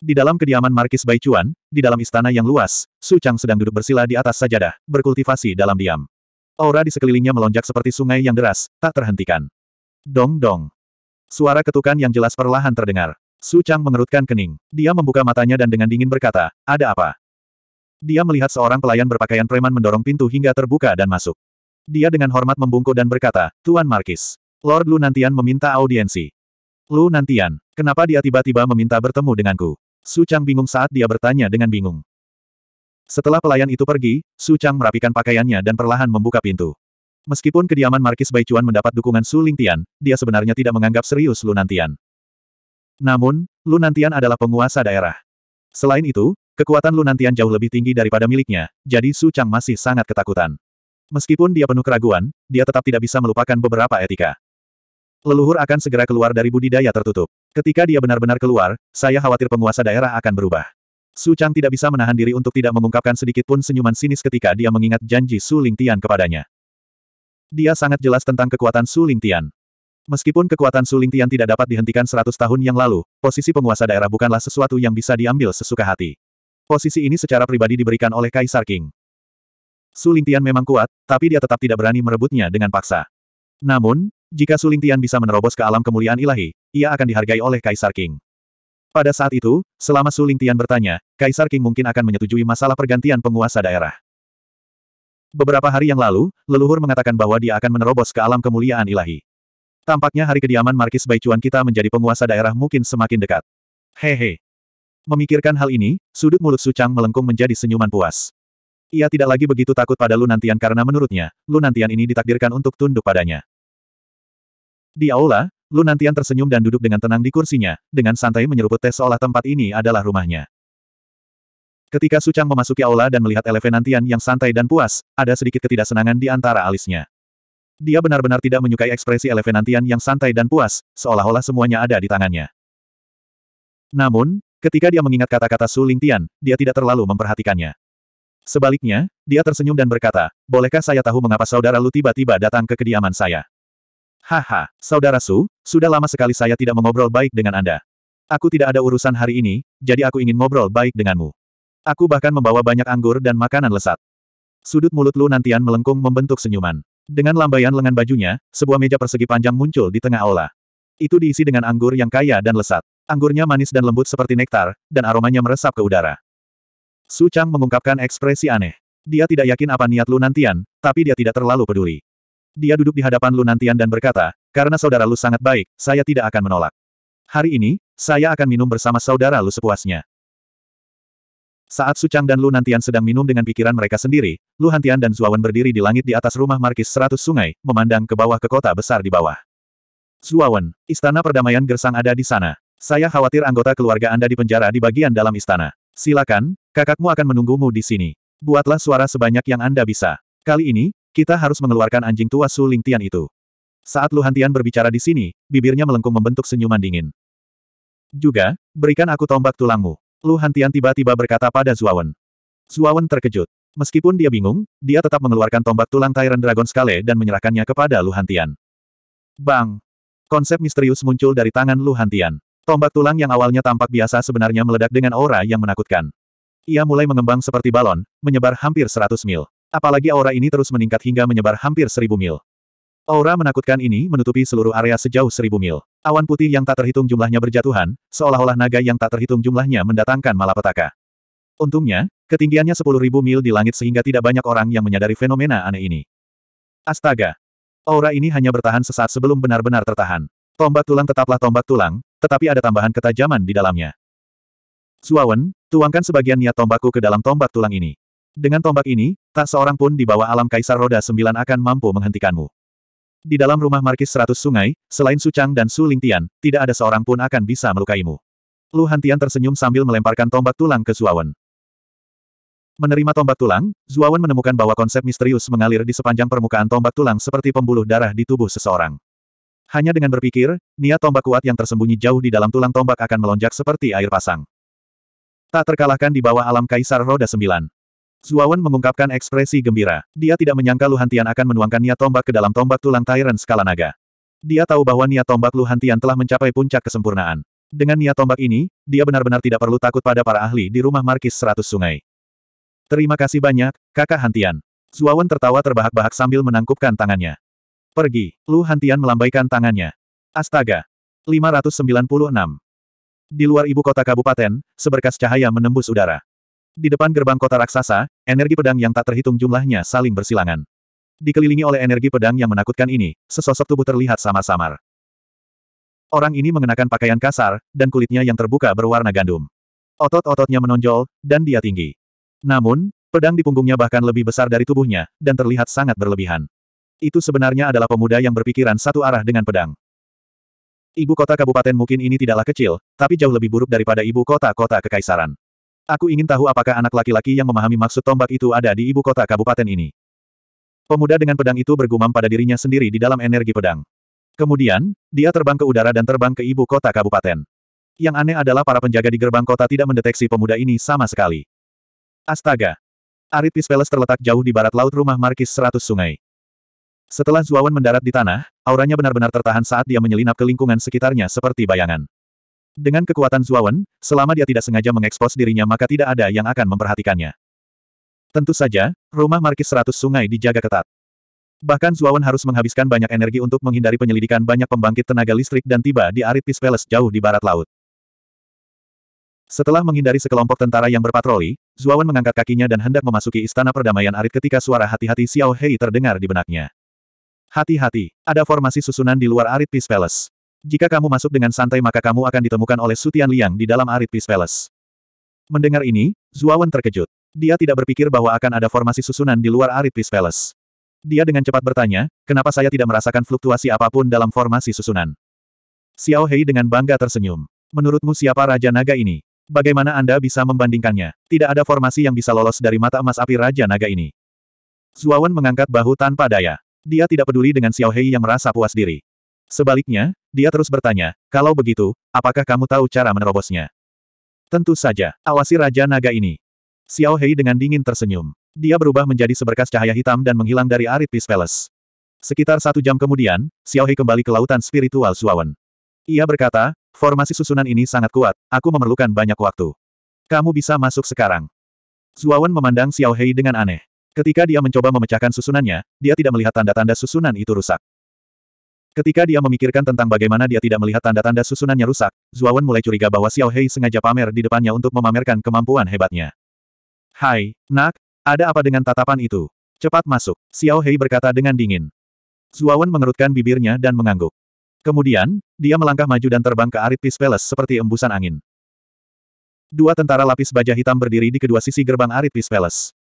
Di dalam kediaman Markis Baichuan, di dalam istana yang luas, Su Chang sedang duduk bersila di atas sajadah, berkultivasi dalam diam. Aura di sekelilingnya melonjak seperti sungai yang deras, tak terhentikan. Dong dong. Suara ketukan yang jelas perlahan terdengar. Su Chang mengerutkan kening. Dia membuka matanya dan dengan dingin berkata, ada apa? Dia melihat seorang pelayan berpakaian preman mendorong pintu hingga terbuka dan masuk. Dia dengan hormat membungkuk dan berkata, Tuan Markis. Lord Lu Nantian meminta audiensi. Lu Nantian, kenapa dia tiba-tiba meminta bertemu denganku? Su Chang bingung saat dia bertanya dengan bingung. Setelah pelayan itu pergi, Su Chang merapikan pakaiannya dan perlahan membuka pintu. Meskipun kediaman Markis Baichuan mendapat dukungan Su Lingtian, dia sebenarnya tidak menganggap serius Lu Nantian. Namun, Lu Nantian adalah penguasa daerah. Selain itu, kekuatan Lu Nantian jauh lebih tinggi daripada miliknya, jadi Su Chang masih sangat ketakutan. Meskipun dia penuh keraguan, dia tetap tidak bisa melupakan beberapa etika. Leluhur akan segera keluar dari budidaya tertutup. Ketika dia benar-benar keluar, saya khawatir penguasa daerah akan berubah. Su Chang tidak bisa menahan diri untuk tidak mengungkapkan sedikit pun senyuman sinis ketika dia mengingat janji Su Lingtian kepadanya. Dia sangat jelas tentang kekuatan Su Lingtian. Meskipun kekuatan Su Lingtian tidak dapat dihentikan 100 tahun yang lalu, posisi penguasa daerah bukanlah sesuatu yang bisa diambil sesuka hati. Posisi ini secara pribadi diberikan oleh Kaisar King. Su Lingtian memang kuat, tapi dia tetap tidak berani merebutnya dengan paksa. Namun, jika Su Lingtian bisa menerobos ke alam kemuliaan ilahi, ia akan dihargai oleh Kaisar King. Pada saat itu, selama Su Lingtian bertanya, Kaisar King mungkin akan menyetujui masalah pergantian penguasa daerah. Beberapa hari yang lalu, leluhur mengatakan bahwa dia akan menerobos ke alam kemuliaan ilahi. Tampaknya hari kediaman Markis Baichuan kita menjadi penguasa daerah mungkin semakin dekat. Hehe. Memikirkan hal ini, sudut mulut Su Chang melengkung menjadi senyuman puas. Ia tidak lagi begitu takut pada Lu Nantian karena menurutnya, Lu Nantian ini ditakdirkan untuk tunduk padanya. Di aula, Lu Nantian tersenyum dan duduk dengan tenang di kursinya, dengan santai menyeruput teh seolah tempat ini adalah rumahnya. Ketika Su Chang memasuki aula dan melihat Eleven Nantian yang santai dan puas, ada sedikit ketidaksenangan di antara alisnya. Dia benar-benar tidak menyukai ekspresi Eleven Nantian yang santai dan puas, seolah-olah semuanya ada di tangannya. Namun, ketika dia mengingat kata-kata Su Lingtian, dia tidak terlalu memperhatikannya. Sebaliknya, dia tersenyum dan berkata, bolehkah saya tahu mengapa saudara Lu tiba-tiba datang ke kediaman saya? Haha, saudara Su, sudah lama sekali saya tidak mengobrol baik dengan Anda. Aku tidak ada urusan hari ini, jadi aku ingin ngobrol baik denganmu. Aku bahkan membawa banyak anggur dan makanan lesat. Sudut mulut Lu Nantian melengkung membentuk senyuman. Dengan lambaian lengan bajunya, sebuah meja persegi panjang muncul di tengah aula. Itu diisi dengan anggur yang kaya dan lesat. Anggurnya manis dan lembut seperti nektar, dan aromanya meresap ke udara. Su Chang mengungkapkan ekspresi aneh. Dia tidak yakin apa niat Lu Nantian, tapi dia tidak terlalu peduli. Dia duduk di hadapan Lu Nantian dan berkata, karena saudara Lu sangat baik, saya tidak akan menolak. Hari ini, saya akan minum bersama saudara Lu sepuasnya. Saat Su Chang dan Lu Nantian sedang minum dengan pikiran mereka sendiri, Lu Hantian dan Zuawan berdiri di langit di atas rumah Markis Seratus Sungai, memandang ke bawah ke kota besar di bawah. Zuawan, istana perdamaian gersang ada di sana. Saya khawatir anggota keluarga Anda di penjara di bagian dalam istana. Silakan, kakakmu akan menunggumu di sini. Buatlah suara sebanyak yang Anda bisa. Kali ini, kita harus mengeluarkan anjing tua Su Lingtian itu. Saat Lu Hantian berbicara di sini, bibirnya melengkung membentuk senyuman dingin. Juga, berikan aku tombak tulangmu. Lu Hantian tiba-tiba berkata pada Zuawan. Zuawan terkejut. Meskipun dia bingung, dia tetap mengeluarkan tombak tulang Tyrant Dragon Scale dan menyerahkannya kepada Lu Hantian. Bang! Konsep misterius muncul dari tangan Lu Hantian. Tombak tulang yang awalnya tampak biasa sebenarnya meledak dengan aura yang menakutkan. Ia mulai mengembang seperti balon, menyebar hampir 100 mil. Apalagi aura ini terus meningkat hingga menyebar hampir seribu mil. Aura menakutkan ini menutupi seluruh area sejauh seribu mil. Awan putih yang tak terhitung jumlahnya berjatuhan, seolah-olah naga yang tak terhitung jumlahnya mendatangkan malapetaka. Untungnya, ketinggiannya sepuluh ribu mil di langit sehingga tidak banyak orang yang menyadari fenomena aneh ini. Astaga! Aura ini hanya bertahan sesaat sebelum benar-benar tertahan. Tombak tulang tetaplah tombak tulang, tetapi ada tambahan ketajaman di dalamnya. Zuawan, tuangkan sebagian niat tombakku ke dalam tombak tulang ini. Dengan tombak ini, tak seorang pun di bawah alam Kaisar Roda Sembilan akan mampu menghentikanmu. Di dalam rumah Markis Seratus Sungai, selain Su Chang dan Su Lingtian, tidak ada seorang pun akan bisa melukaimu. Lu Hantian tersenyum sambil melemparkan tombak tulang ke Zuawan. Menerima tombak tulang, Zuawan menemukan bahwa konsep misterius mengalir di sepanjang permukaan tombak tulang seperti pembuluh darah di tubuh seseorang. Hanya dengan berpikir, niat tombak kuat yang tersembunyi jauh di dalam tulang tombak akan melonjak seperti air pasang. Tak terkalahkan di bawah alam Kaisar Roda Sembilan. Zuawan mengungkapkan ekspresi gembira. Dia tidak menyangka Lu Hantian akan menuangkan niat tombak ke dalam tombak tulang Tyrant skala naga. Dia tahu bahwa niat tombak Lu Hantian telah mencapai puncak kesempurnaan. Dengan niat tombak ini, dia benar-benar tidak perlu takut pada para ahli di rumah Markis Seratus Sungai. Terima kasih banyak, kakak Hantian. Zuawan tertawa terbahak-bahak sambil menangkupkan tangannya. Pergi, Lu Hantian melambaikan tangannya. Astaga! 596. Di luar ibu kota kabupaten, seberkas cahaya menembus udara. Di depan gerbang kota raksasa, energi pedang yang tak terhitung jumlahnya saling bersilangan. Dikelilingi oleh energi pedang yang menakutkan ini, sesosok tubuh terlihat samar-samar. Orang ini mengenakan pakaian kasar, dan kulitnya yang terbuka berwarna gandum. Otot-ototnya menonjol, dan dia tinggi. Namun, pedang di punggungnya bahkan lebih besar dari tubuhnya, dan terlihat sangat berlebihan. Itu sebenarnya adalah pemuda yang berpikiran satu arah dengan pedang. Ibu kota kabupaten mungkin ini tidaklah kecil, tapi jauh lebih buruk daripada ibu kota-kota kekaisaran. Aku ingin tahu apakah anak laki-laki yang memahami maksud tombak itu ada di ibu kota kabupaten ini. Pemuda dengan pedang itu bergumam pada dirinya sendiri di dalam energi pedang. Kemudian, dia terbang ke udara dan terbang ke ibu kota kabupaten. Yang aneh adalah para penjaga di gerbang kota tidak mendeteksi pemuda ini sama sekali. Astaga! Arit Palace terletak jauh di barat laut rumah Markis Seratus Sungai. Setelah Zuawan mendarat di tanah, auranya benar-benar tertahan saat dia menyelinap ke lingkungan sekitarnya seperti bayangan. Dengan kekuatan Zuawan, selama dia tidak sengaja mengekspos dirinya maka tidak ada yang akan memperhatikannya. Tentu saja, rumah Markis Seratus Sungai dijaga ketat. Bahkan Zuawan harus menghabiskan banyak energi untuk menghindari penyelidikan banyak pembangkit tenaga listrik dan tiba di Peace Palace jauh di barat laut. Setelah menghindari sekelompok tentara yang berpatroli, Zuawan mengangkat kakinya dan hendak memasuki istana perdamaian Arid ketika suara hati-hati Xiao Hei terdengar di benaknya. Hati-hati, ada formasi susunan di luar Arid Peace Palace. Jika kamu masuk dengan santai maka kamu akan ditemukan oleh Sutian Liang di dalam Arid Peace Palace. Mendengar ini, Zuawan terkejut. Dia tidak berpikir bahwa akan ada formasi susunan di luar Arid Peace Palace. Dia dengan cepat bertanya, kenapa saya tidak merasakan fluktuasi apa pun dalam formasi susunan? Xiao Hei dengan bangga tersenyum. Menurutmu siapa Raja Naga ini? Bagaimana Anda bisa membandingkannya? Tidak ada formasi yang bisa lolos dari mata emas api Raja Naga ini. Zuawan mengangkat bahu tanpa daya. Dia tidak peduli dengan Xiao Hei yang merasa puas diri. Sebaliknya, dia terus bertanya, kalau begitu, apakah kamu tahu cara menerobosnya? Tentu saja, awasi Raja Naga ini. Xiao Hei dengan dingin tersenyum. Dia berubah menjadi seberkas cahaya hitam dan menghilang dari Arid Peace Palace. Sekitar satu jam kemudian, Xiao Hei kembali ke lautan spiritual Suawan. Ia berkata, formasi susunan ini sangat kuat, aku memerlukan banyak waktu. Kamu bisa masuk sekarang. Suawan memandang Xiao Hei dengan aneh. Ketika dia mencoba memecahkan susunannya, dia tidak melihat tanda-tanda susunan itu rusak. Ketika dia memikirkan tentang bagaimana dia tidak melihat tanda-tanda susunannya rusak, Zuawan mulai curiga bahwa Xiao Hei sengaja pamer di depannya untuk memamerkan kemampuan hebatnya. Hai, nak, ada apa dengan tatapan itu? Cepat masuk, Xiao Hei berkata dengan dingin. Zuawan mengerutkan bibirnya dan mengangguk. Kemudian, dia melangkah maju dan terbang ke Peace Palace seperti embusan angin. Dua tentara lapis baja hitam berdiri di kedua sisi gerbang Peace Palace.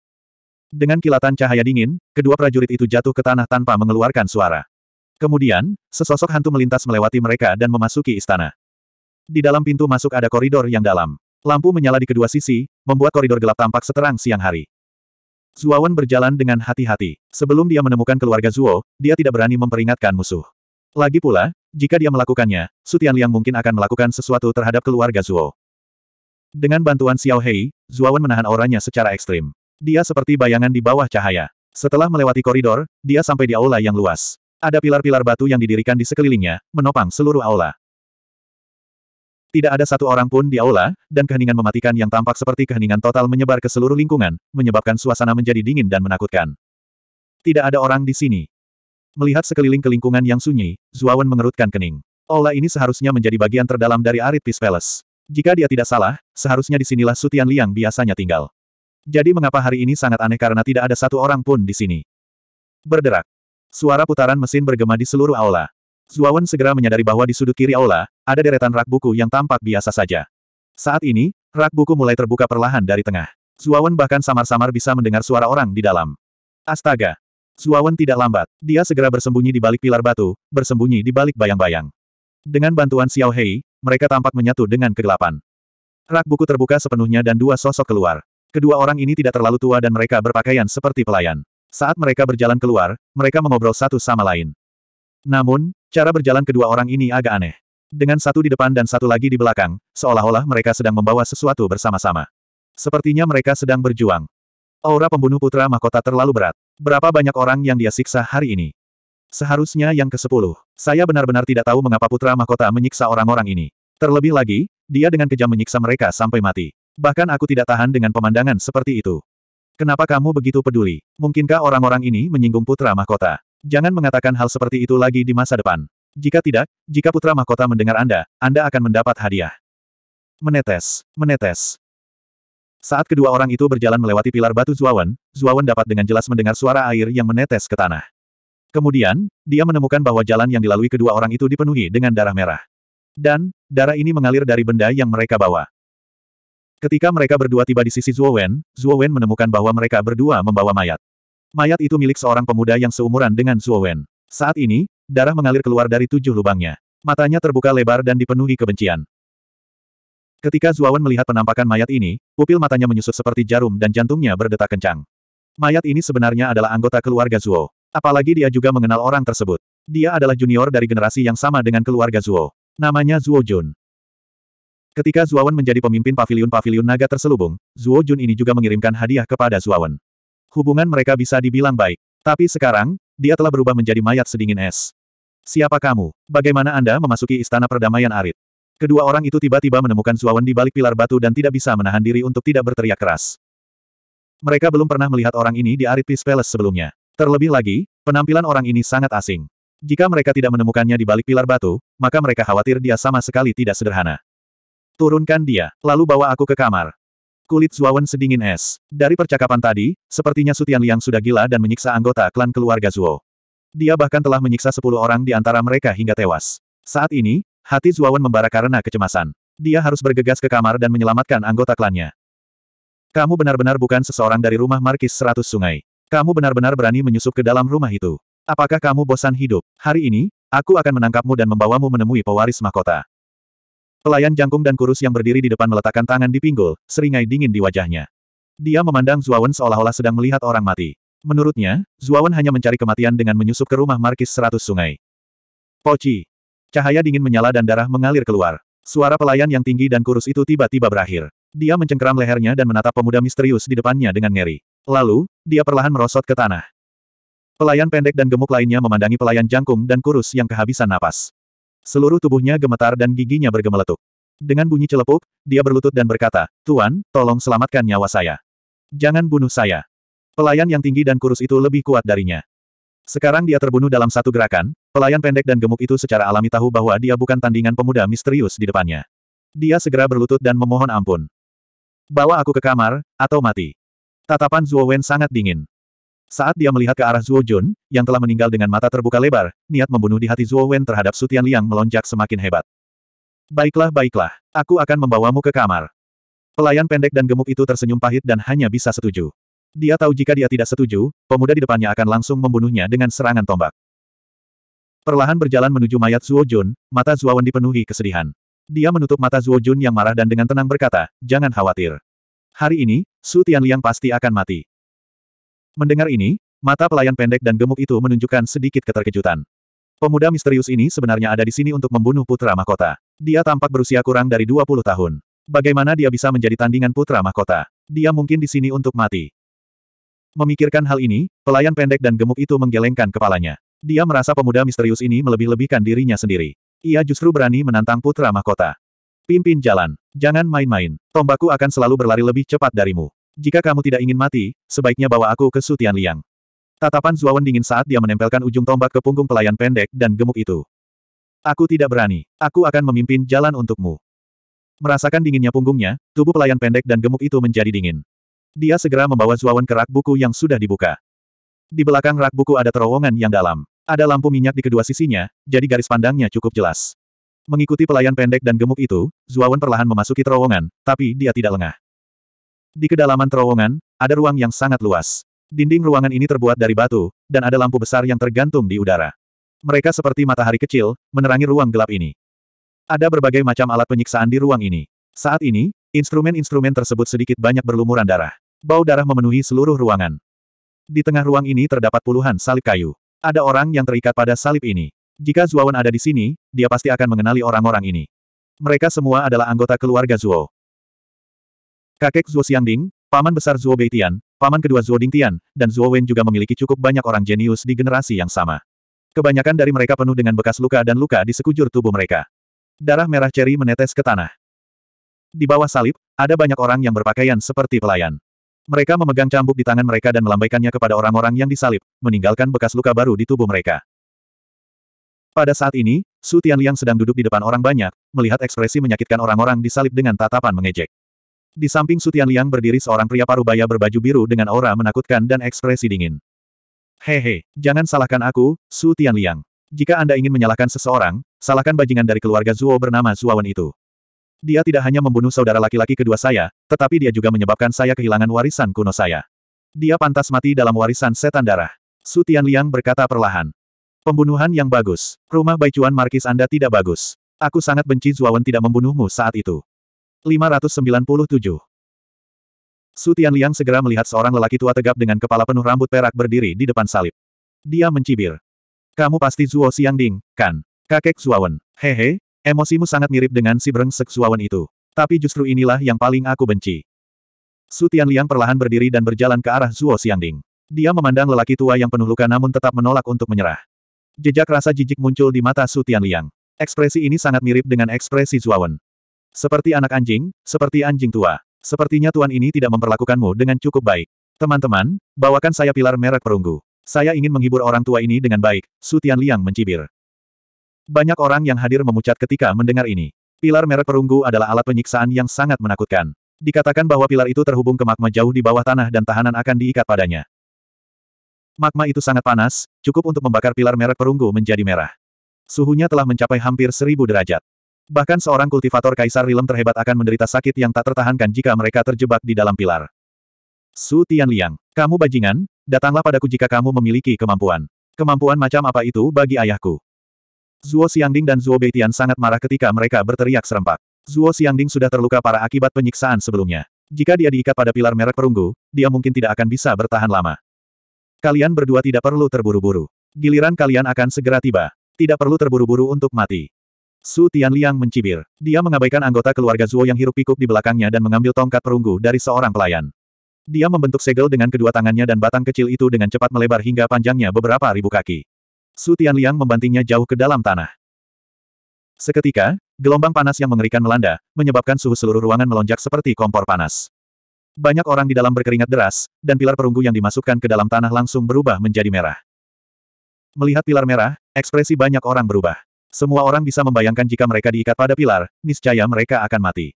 Dengan kilatan cahaya dingin, kedua prajurit itu jatuh ke tanah tanpa mengeluarkan suara. Kemudian, sesosok hantu melintas melewati mereka dan memasuki istana. Di dalam pintu masuk ada koridor yang dalam. Lampu menyala di kedua sisi, membuat koridor gelap tampak seterang siang hari. Zuawan berjalan dengan hati-hati. Sebelum dia menemukan keluarga Zuo, dia tidak berani memperingatkan musuh. Lagi pula, jika dia melakukannya, Sutian Liang mungkin akan melakukan sesuatu terhadap keluarga Zuo. Dengan bantuan Xiao Hei, Zuawan menahan auranya secara ekstrim. Dia seperti bayangan di bawah cahaya. Setelah melewati koridor, dia sampai di aula yang luas. Ada pilar-pilar batu yang didirikan di sekelilingnya, menopang seluruh aula. Tidak ada satu orang pun di aula, dan keheningan mematikan yang tampak seperti keheningan total menyebar ke seluruh lingkungan, menyebabkan suasana menjadi dingin dan menakutkan. Tidak ada orang di sini. Melihat sekeliling kelingkungan yang sunyi, Zuawan mengerutkan kening. Aula ini seharusnya menjadi bagian terdalam dari Arid Peace Palace. Jika dia tidak salah, seharusnya di sinilah Sutian Liang biasanya tinggal. Jadi mengapa hari ini sangat aneh karena tidak ada satu orang pun di sini? Berderak. Suara putaran mesin bergema di seluruh aula. Zuawan segera menyadari bahwa di sudut kiri aula, ada deretan rak buku yang tampak biasa saja. Saat ini, rak buku mulai terbuka perlahan dari tengah. Zuawan bahkan samar-samar bisa mendengar suara orang di dalam. Astaga! Zuawan tidak lambat. Dia segera bersembunyi di balik pilar batu, bersembunyi di balik bayang-bayang. Dengan bantuan Xiao Hei, mereka tampak menyatu dengan kegelapan. Rak buku terbuka sepenuhnya dan dua sosok keluar. Kedua orang ini tidak terlalu tua dan mereka berpakaian seperti pelayan. Saat mereka berjalan keluar, mereka mengobrol satu sama lain. Namun, cara berjalan kedua orang ini agak aneh. Dengan satu di depan dan satu lagi di belakang, seolah-olah mereka sedang membawa sesuatu bersama-sama. Sepertinya mereka sedang berjuang. Aura pembunuh putra mahkota terlalu berat. Berapa banyak orang yang dia siksa hari ini? Seharusnya yang ke-10. Saya benar-benar tidak tahu mengapa putra mahkota menyiksa orang-orang ini. Terlebih lagi, dia dengan kejam menyiksa mereka sampai mati. Bahkan aku tidak tahan dengan pemandangan seperti itu. Kenapa kamu begitu peduli? Mungkinkah orang-orang ini menyinggung putra mahkota? Jangan mengatakan hal seperti itu lagi di masa depan. Jika tidak, jika putra mahkota mendengar Anda, Anda akan mendapat hadiah. Menetes, menetes. Saat kedua orang itu berjalan melewati pilar batu Zuawan, Zuawan dapat dengan jelas mendengar suara air yang menetes ke tanah. Kemudian, dia menemukan bahwa jalan yang dilalui kedua orang itu dipenuhi dengan darah merah. Dan, darah ini mengalir dari benda yang mereka bawa. Ketika mereka berdua tiba di sisi Zuo Wen, Zuo Wen menemukan bahwa mereka berdua membawa mayat. Mayat itu milik seorang pemuda yang seumuran dengan Zuo Wen. Saat ini, darah mengalir keluar dari tujuh lubangnya. Matanya terbuka lebar dan dipenuhi kebencian. Ketika Zuawan melihat penampakan mayat ini, pupil matanya menyusut seperti jarum dan jantungnya berdetak kencang. Mayat ini sebenarnya adalah anggota keluarga Zuo. Apalagi dia juga mengenal orang tersebut. Dia adalah junior dari generasi yang sama dengan keluarga Zuo. Namanya Zuo Jun. Ketika Zuawan menjadi pemimpin paviliun-paviliun naga terselubung, Zuo Jun ini juga mengirimkan hadiah kepada Zuawan. Hubungan mereka bisa dibilang baik. Tapi sekarang, dia telah berubah menjadi mayat sedingin es. Siapa kamu? Bagaimana Anda memasuki istana perdamaian Arit? Kedua orang itu tiba-tiba menemukan Zuawan di balik pilar batu dan tidak bisa menahan diri untuk tidak berteriak keras. Mereka belum pernah melihat orang ini di Arit Peace Palace sebelumnya. Terlebih lagi, penampilan orang ini sangat asing. Jika mereka tidak menemukannya di balik pilar batu, maka mereka khawatir dia sama sekali tidak sederhana. Turunkan dia, lalu bawa aku ke kamar. Kulit Zuawan sedingin es. Dari percakapan tadi, sepertinya Sutian Liang sudah gila dan menyiksa anggota klan keluarga Zuo. Dia bahkan telah menyiksa sepuluh orang di antara mereka hingga tewas. Saat ini, hati Zuawan membara karena kecemasan. Dia harus bergegas ke kamar dan menyelamatkan anggota klannya. Kamu benar-benar bukan seseorang dari rumah Markis Seratus Sungai. Kamu benar-benar berani menyusup ke dalam rumah itu. Apakah kamu bosan hidup? Hari ini, aku akan menangkapmu dan membawamu menemui pewaris mahkota. Pelayan jangkung dan kurus yang berdiri di depan meletakkan tangan di pinggul, seringai dingin di wajahnya. Dia memandang Zuawan seolah-olah sedang melihat orang mati. Menurutnya, Zuawan hanya mencari kematian dengan menyusup ke rumah Markis Seratus Sungai. Poci. Cahaya dingin menyala dan darah mengalir keluar. Suara pelayan yang tinggi dan kurus itu tiba-tiba berakhir. Dia mencengkeram lehernya dan menatap pemuda misterius di depannya dengan ngeri. Lalu, dia perlahan merosot ke tanah. Pelayan pendek dan gemuk lainnya memandangi pelayan jangkung dan kurus yang kehabisan napas. Seluruh tubuhnya gemetar dan giginya bergemeletuk. Dengan bunyi celepuk, dia berlutut dan berkata, Tuan, tolong selamatkan nyawa saya. Jangan bunuh saya. Pelayan yang tinggi dan kurus itu lebih kuat darinya. Sekarang dia terbunuh dalam satu gerakan, pelayan pendek dan gemuk itu secara alami tahu bahwa dia bukan tandingan pemuda misterius di depannya. Dia segera berlutut dan memohon ampun. Bawa aku ke kamar, atau mati. Tatapan Zuo Wen sangat dingin. Saat dia melihat ke arah Zuo Jun, yang telah meninggal dengan mata terbuka lebar, niat membunuh di hati Zuo Wen terhadap Sutian Liang melonjak semakin hebat. Baiklah baiklah, aku akan membawamu ke kamar. Pelayan pendek dan gemuk itu tersenyum pahit dan hanya bisa setuju. Dia tahu jika dia tidak setuju, pemuda di depannya akan langsung membunuhnya dengan serangan tombak. Perlahan berjalan menuju mayat Zuo Jun, mata Zuo Wen dipenuhi kesedihan. Dia menutup mata Zuo Jun yang marah dan dengan tenang berkata, jangan khawatir. Hari ini, Su Tianliang pasti akan mati. Mendengar ini, mata pelayan pendek dan gemuk itu menunjukkan sedikit keterkejutan. Pemuda misterius ini sebenarnya ada di sini untuk membunuh putra mahkota. Dia tampak berusia kurang dari 20 tahun. Bagaimana dia bisa menjadi tandingan putra mahkota? Dia mungkin di sini untuk mati. Memikirkan hal ini, pelayan pendek dan gemuk itu menggelengkan kepalanya. Dia merasa pemuda misterius ini melebih-lebihkan dirinya sendiri. Ia justru berani menantang putra mahkota. Pimpin jalan. Jangan main-main. Tombakku akan selalu berlari lebih cepat darimu. Jika kamu tidak ingin mati, sebaiknya bawa aku ke Sutian Liang. Tatapan Zuawan dingin saat dia menempelkan ujung tombak ke punggung pelayan pendek dan gemuk itu. Aku tidak berani. Aku akan memimpin jalan untukmu. Merasakan dinginnya punggungnya, tubuh pelayan pendek dan gemuk itu menjadi dingin. Dia segera membawa Zuawan ke rak buku yang sudah dibuka. Di belakang rak buku ada terowongan yang dalam. Ada lampu minyak di kedua sisinya, jadi garis pandangnya cukup jelas. Mengikuti pelayan pendek dan gemuk itu, Zuawan perlahan memasuki terowongan, tapi dia tidak lengah. Di kedalaman terowongan, ada ruang yang sangat luas. Dinding ruangan ini terbuat dari batu, dan ada lampu besar yang tergantung di udara. Mereka seperti matahari kecil, menerangi ruang gelap ini. Ada berbagai macam alat penyiksaan di ruang ini. Saat ini, instrumen-instrumen tersebut sedikit banyak berlumuran darah. Bau darah memenuhi seluruh ruangan. Di tengah ruang ini terdapat puluhan salib kayu. Ada orang yang terikat pada salib ini. Jika Zuawan ada di sini, dia pasti akan mengenali orang-orang ini. Mereka semua adalah anggota keluarga Zuo. Kakek Zuo Xiangding, paman besar Zuo Beitian, Paman kedua Zuo Dingtian, dan Zuo Wen juga memiliki cukup banyak orang jenius di generasi yang sama. Kebanyakan dari mereka penuh dengan bekas luka dan luka di sekujur tubuh mereka. Darah merah ceri menetes ke tanah. Di bawah salib, ada banyak orang yang berpakaian seperti pelayan. Mereka memegang cambuk di tangan mereka dan melambaikannya kepada orang-orang yang disalib, meninggalkan bekas luka baru di tubuh mereka. Pada saat ini, Su Tianliang sedang duduk di depan orang banyak, melihat ekspresi menyakitkan orang-orang disalib dengan tatapan mengejek. Di samping Sutian Liang berdiri seorang pria parubaya berbaju biru dengan aura menakutkan dan ekspresi dingin. Hehe, jangan salahkan aku, Su Liang. Jika Anda ingin menyalahkan seseorang, salahkan bajingan dari keluarga Zuo bernama Zuawan itu. Dia tidak hanya membunuh saudara laki-laki kedua saya, tetapi dia juga menyebabkan saya kehilangan warisan kuno saya. Dia pantas mati dalam warisan setan darah. Su Liang berkata perlahan. Pembunuhan yang bagus. Rumah Baichuan Markis Anda tidak bagus. Aku sangat benci Zuawan tidak membunuhmu saat itu. 597. Su Tianliang segera melihat seorang lelaki tua tegap dengan kepala penuh rambut perak berdiri di depan salib. Dia mencibir. Kamu pasti Zuo Xiangding, kan? Kakek Zuawan. Hehe, emosimu sangat mirip dengan si brengsek Zuawan itu. Tapi justru inilah yang paling aku benci. Su Tianliang perlahan berdiri dan berjalan ke arah Zuo Xiangding. Dia memandang lelaki tua yang penuh luka namun tetap menolak untuk menyerah. Jejak rasa jijik muncul di mata Su Tianliang. Ekspresi ini sangat mirip dengan ekspresi Zuawan. Seperti anak anjing, seperti anjing tua. Sepertinya tuan ini tidak memperlakukanmu dengan cukup baik. Teman-teman, bawakan saya pilar merek perunggu. Saya ingin menghibur orang tua ini dengan baik, Su Tianliang mencibir. Banyak orang yang hadir memucat ketika mendengar ini. Pilar merek perunggu adalah alat penyiksaan yang sangat menakutkan. Dikatakan bahwa pilar itu terhubung ke magma jauh di bawah tanah dan tahanan akan diikat padanya. Magma itu sangat panas, cukup untuk membakar pilar merek perunggu menjadi merah. Suhunya telah mencapai hampir seribu derajat. Bahkan seorang kultivator kaisar Rilem terhebat akan menderita sakit yang tak tertahankan jika mereka terjebak di dalam pilar. Su Tianliang, kamu bajingan, datanglah padaku jika kamu memiliki kemampuan. Kemampuan macam apa itu bagi ayahku? Zuo Xiangding dan Zuo Beitian sangat marah ketika mereka berteriak serempak. Zuo Xiangding sudah terluka parah akibat penyiksaan sebelumnya. Jika dia diikat pada pilar merek perunggu, dia mungkin tidak akan bisa bertahan lama. Kalian berdua tidak perlu terburu-buru. Giliran kalian akan segera tiba. Tidak perlu terburu-buru untuk mati. Su Tianliang mencibir. Dia mengabaikan anggota keluarga Zuo yang hiruk-pikuk di belakangnya dan mengambil tongkat perunggu dari seorang pelayan. Dia membentuk segel dengan kedua tangannya dan batang kecil itu dengan cepat melebar hingga panjangnya beberapa ribu kaki. Su Tianliang membantingnya jauh ke dalam tanah. Seketika, gelombang panas yang mengerikan melanda, menyebabkan suhu seluruh ruangan melonjak seperti kompor panas. Banyak orang di dalam berkeringat deras, dan pilar perunggu yang dimasukkan ke dalam tanah langsung berubah menjadi merah. Melihat pilar merah, ekspresi banyak orang berubah. Semua orang bisa membayangkan jika mereka diikat pada pilar, niscaya mereka akan mati.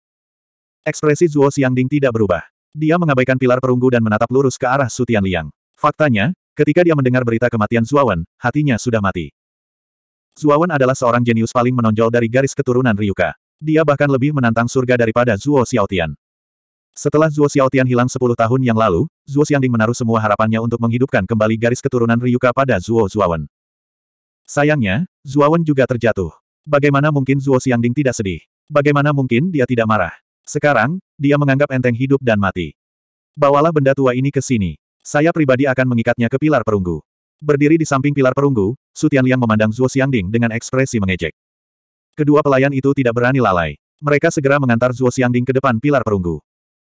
Ekspresi Zuo Xiangding tidak berubah. Dia mengabaikan pilar perunggu dan menatap lurus ke arah Su Tianliang. Faktanya, ketika dia mendengar berita kematian Zuawan, hatinya sudah mati. Zuawan adalah seorang jenius paling menonjol dari garis keturunan Ryuka. Dia bahkan lebih menantang surga daripada Zuo Xiaotian. Setelah Zuo Xiaotian hilang 10 tahun yang lalu, Zuo Xiangding menaruh semua harapannya untuk menghidupkan kembali garis keturunan Ryuka pada Zuo Zuawan. Sayangnya, Zuawan juga terjatuh. Bagaimana mungkin Zuo Xiangding tidak sedih? Bagaimana mungkin dia tidak marah? Sekarang, dia menganggap enteng hidup dan mati. Bawalah benda tua ini ke sini. Saya pribadi akan mengikatnya ke pilar perunggu. Berdiri di samping pilar perunggu, Su Tianliang memandang Zuo Xiangding dengan ekspresi mengejek. Kedua pelayan itu tidak berani lalai. Mereka segera mengantar Zuo Xiangding ke depan pilar perunggu.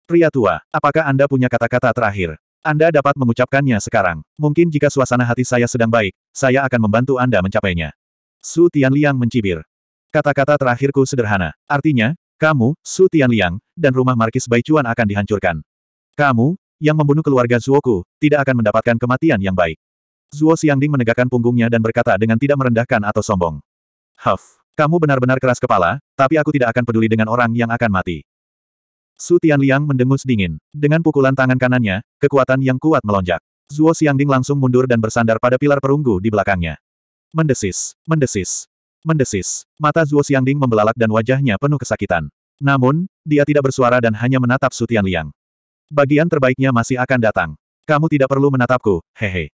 Pria tua, apakah Anda punya kata-kata terakhir? Anda dapat mengucapkannya sekarang. Mungkin jika suasana hati saya sedang baik, saya akan membantu Anda mencapainya. Su Tianliang mencibir. Kata-kata terakhirku sederhana. Artinya, kamu, Su Tianliang, dan rumah Markis Baichuan akan dihancurkan. Kamu, yang membunuh keluarga Zuoku, tidak akan mendapatkan kematian yang baik. Zuo Xiangding menegakkan punggungnya dan berkata dengan tidak merendahkan atau sombong. Huff, kamu benar-benar keras kepala, tapi aku tidak akan peduli dengan orang yang akan mati. Su Tianliang mendengus dingin. Dengan pukulan tangan kanannya, kekuatan yang kuat melonjak. Zuo Xiangding langsung mundur dan bersandar pada pilar perunggu di belakangnya. Mendesis, mendesis, mendesis. Mata Zuo Xiangding membelalak dan wajahnya penuh kesakitan. Namun, dia tidak bersuara dan hanya menatap Su Tianliang. Bagian terbaiknya masih akan datang. Kamu tidak perlu menatapku, hehe.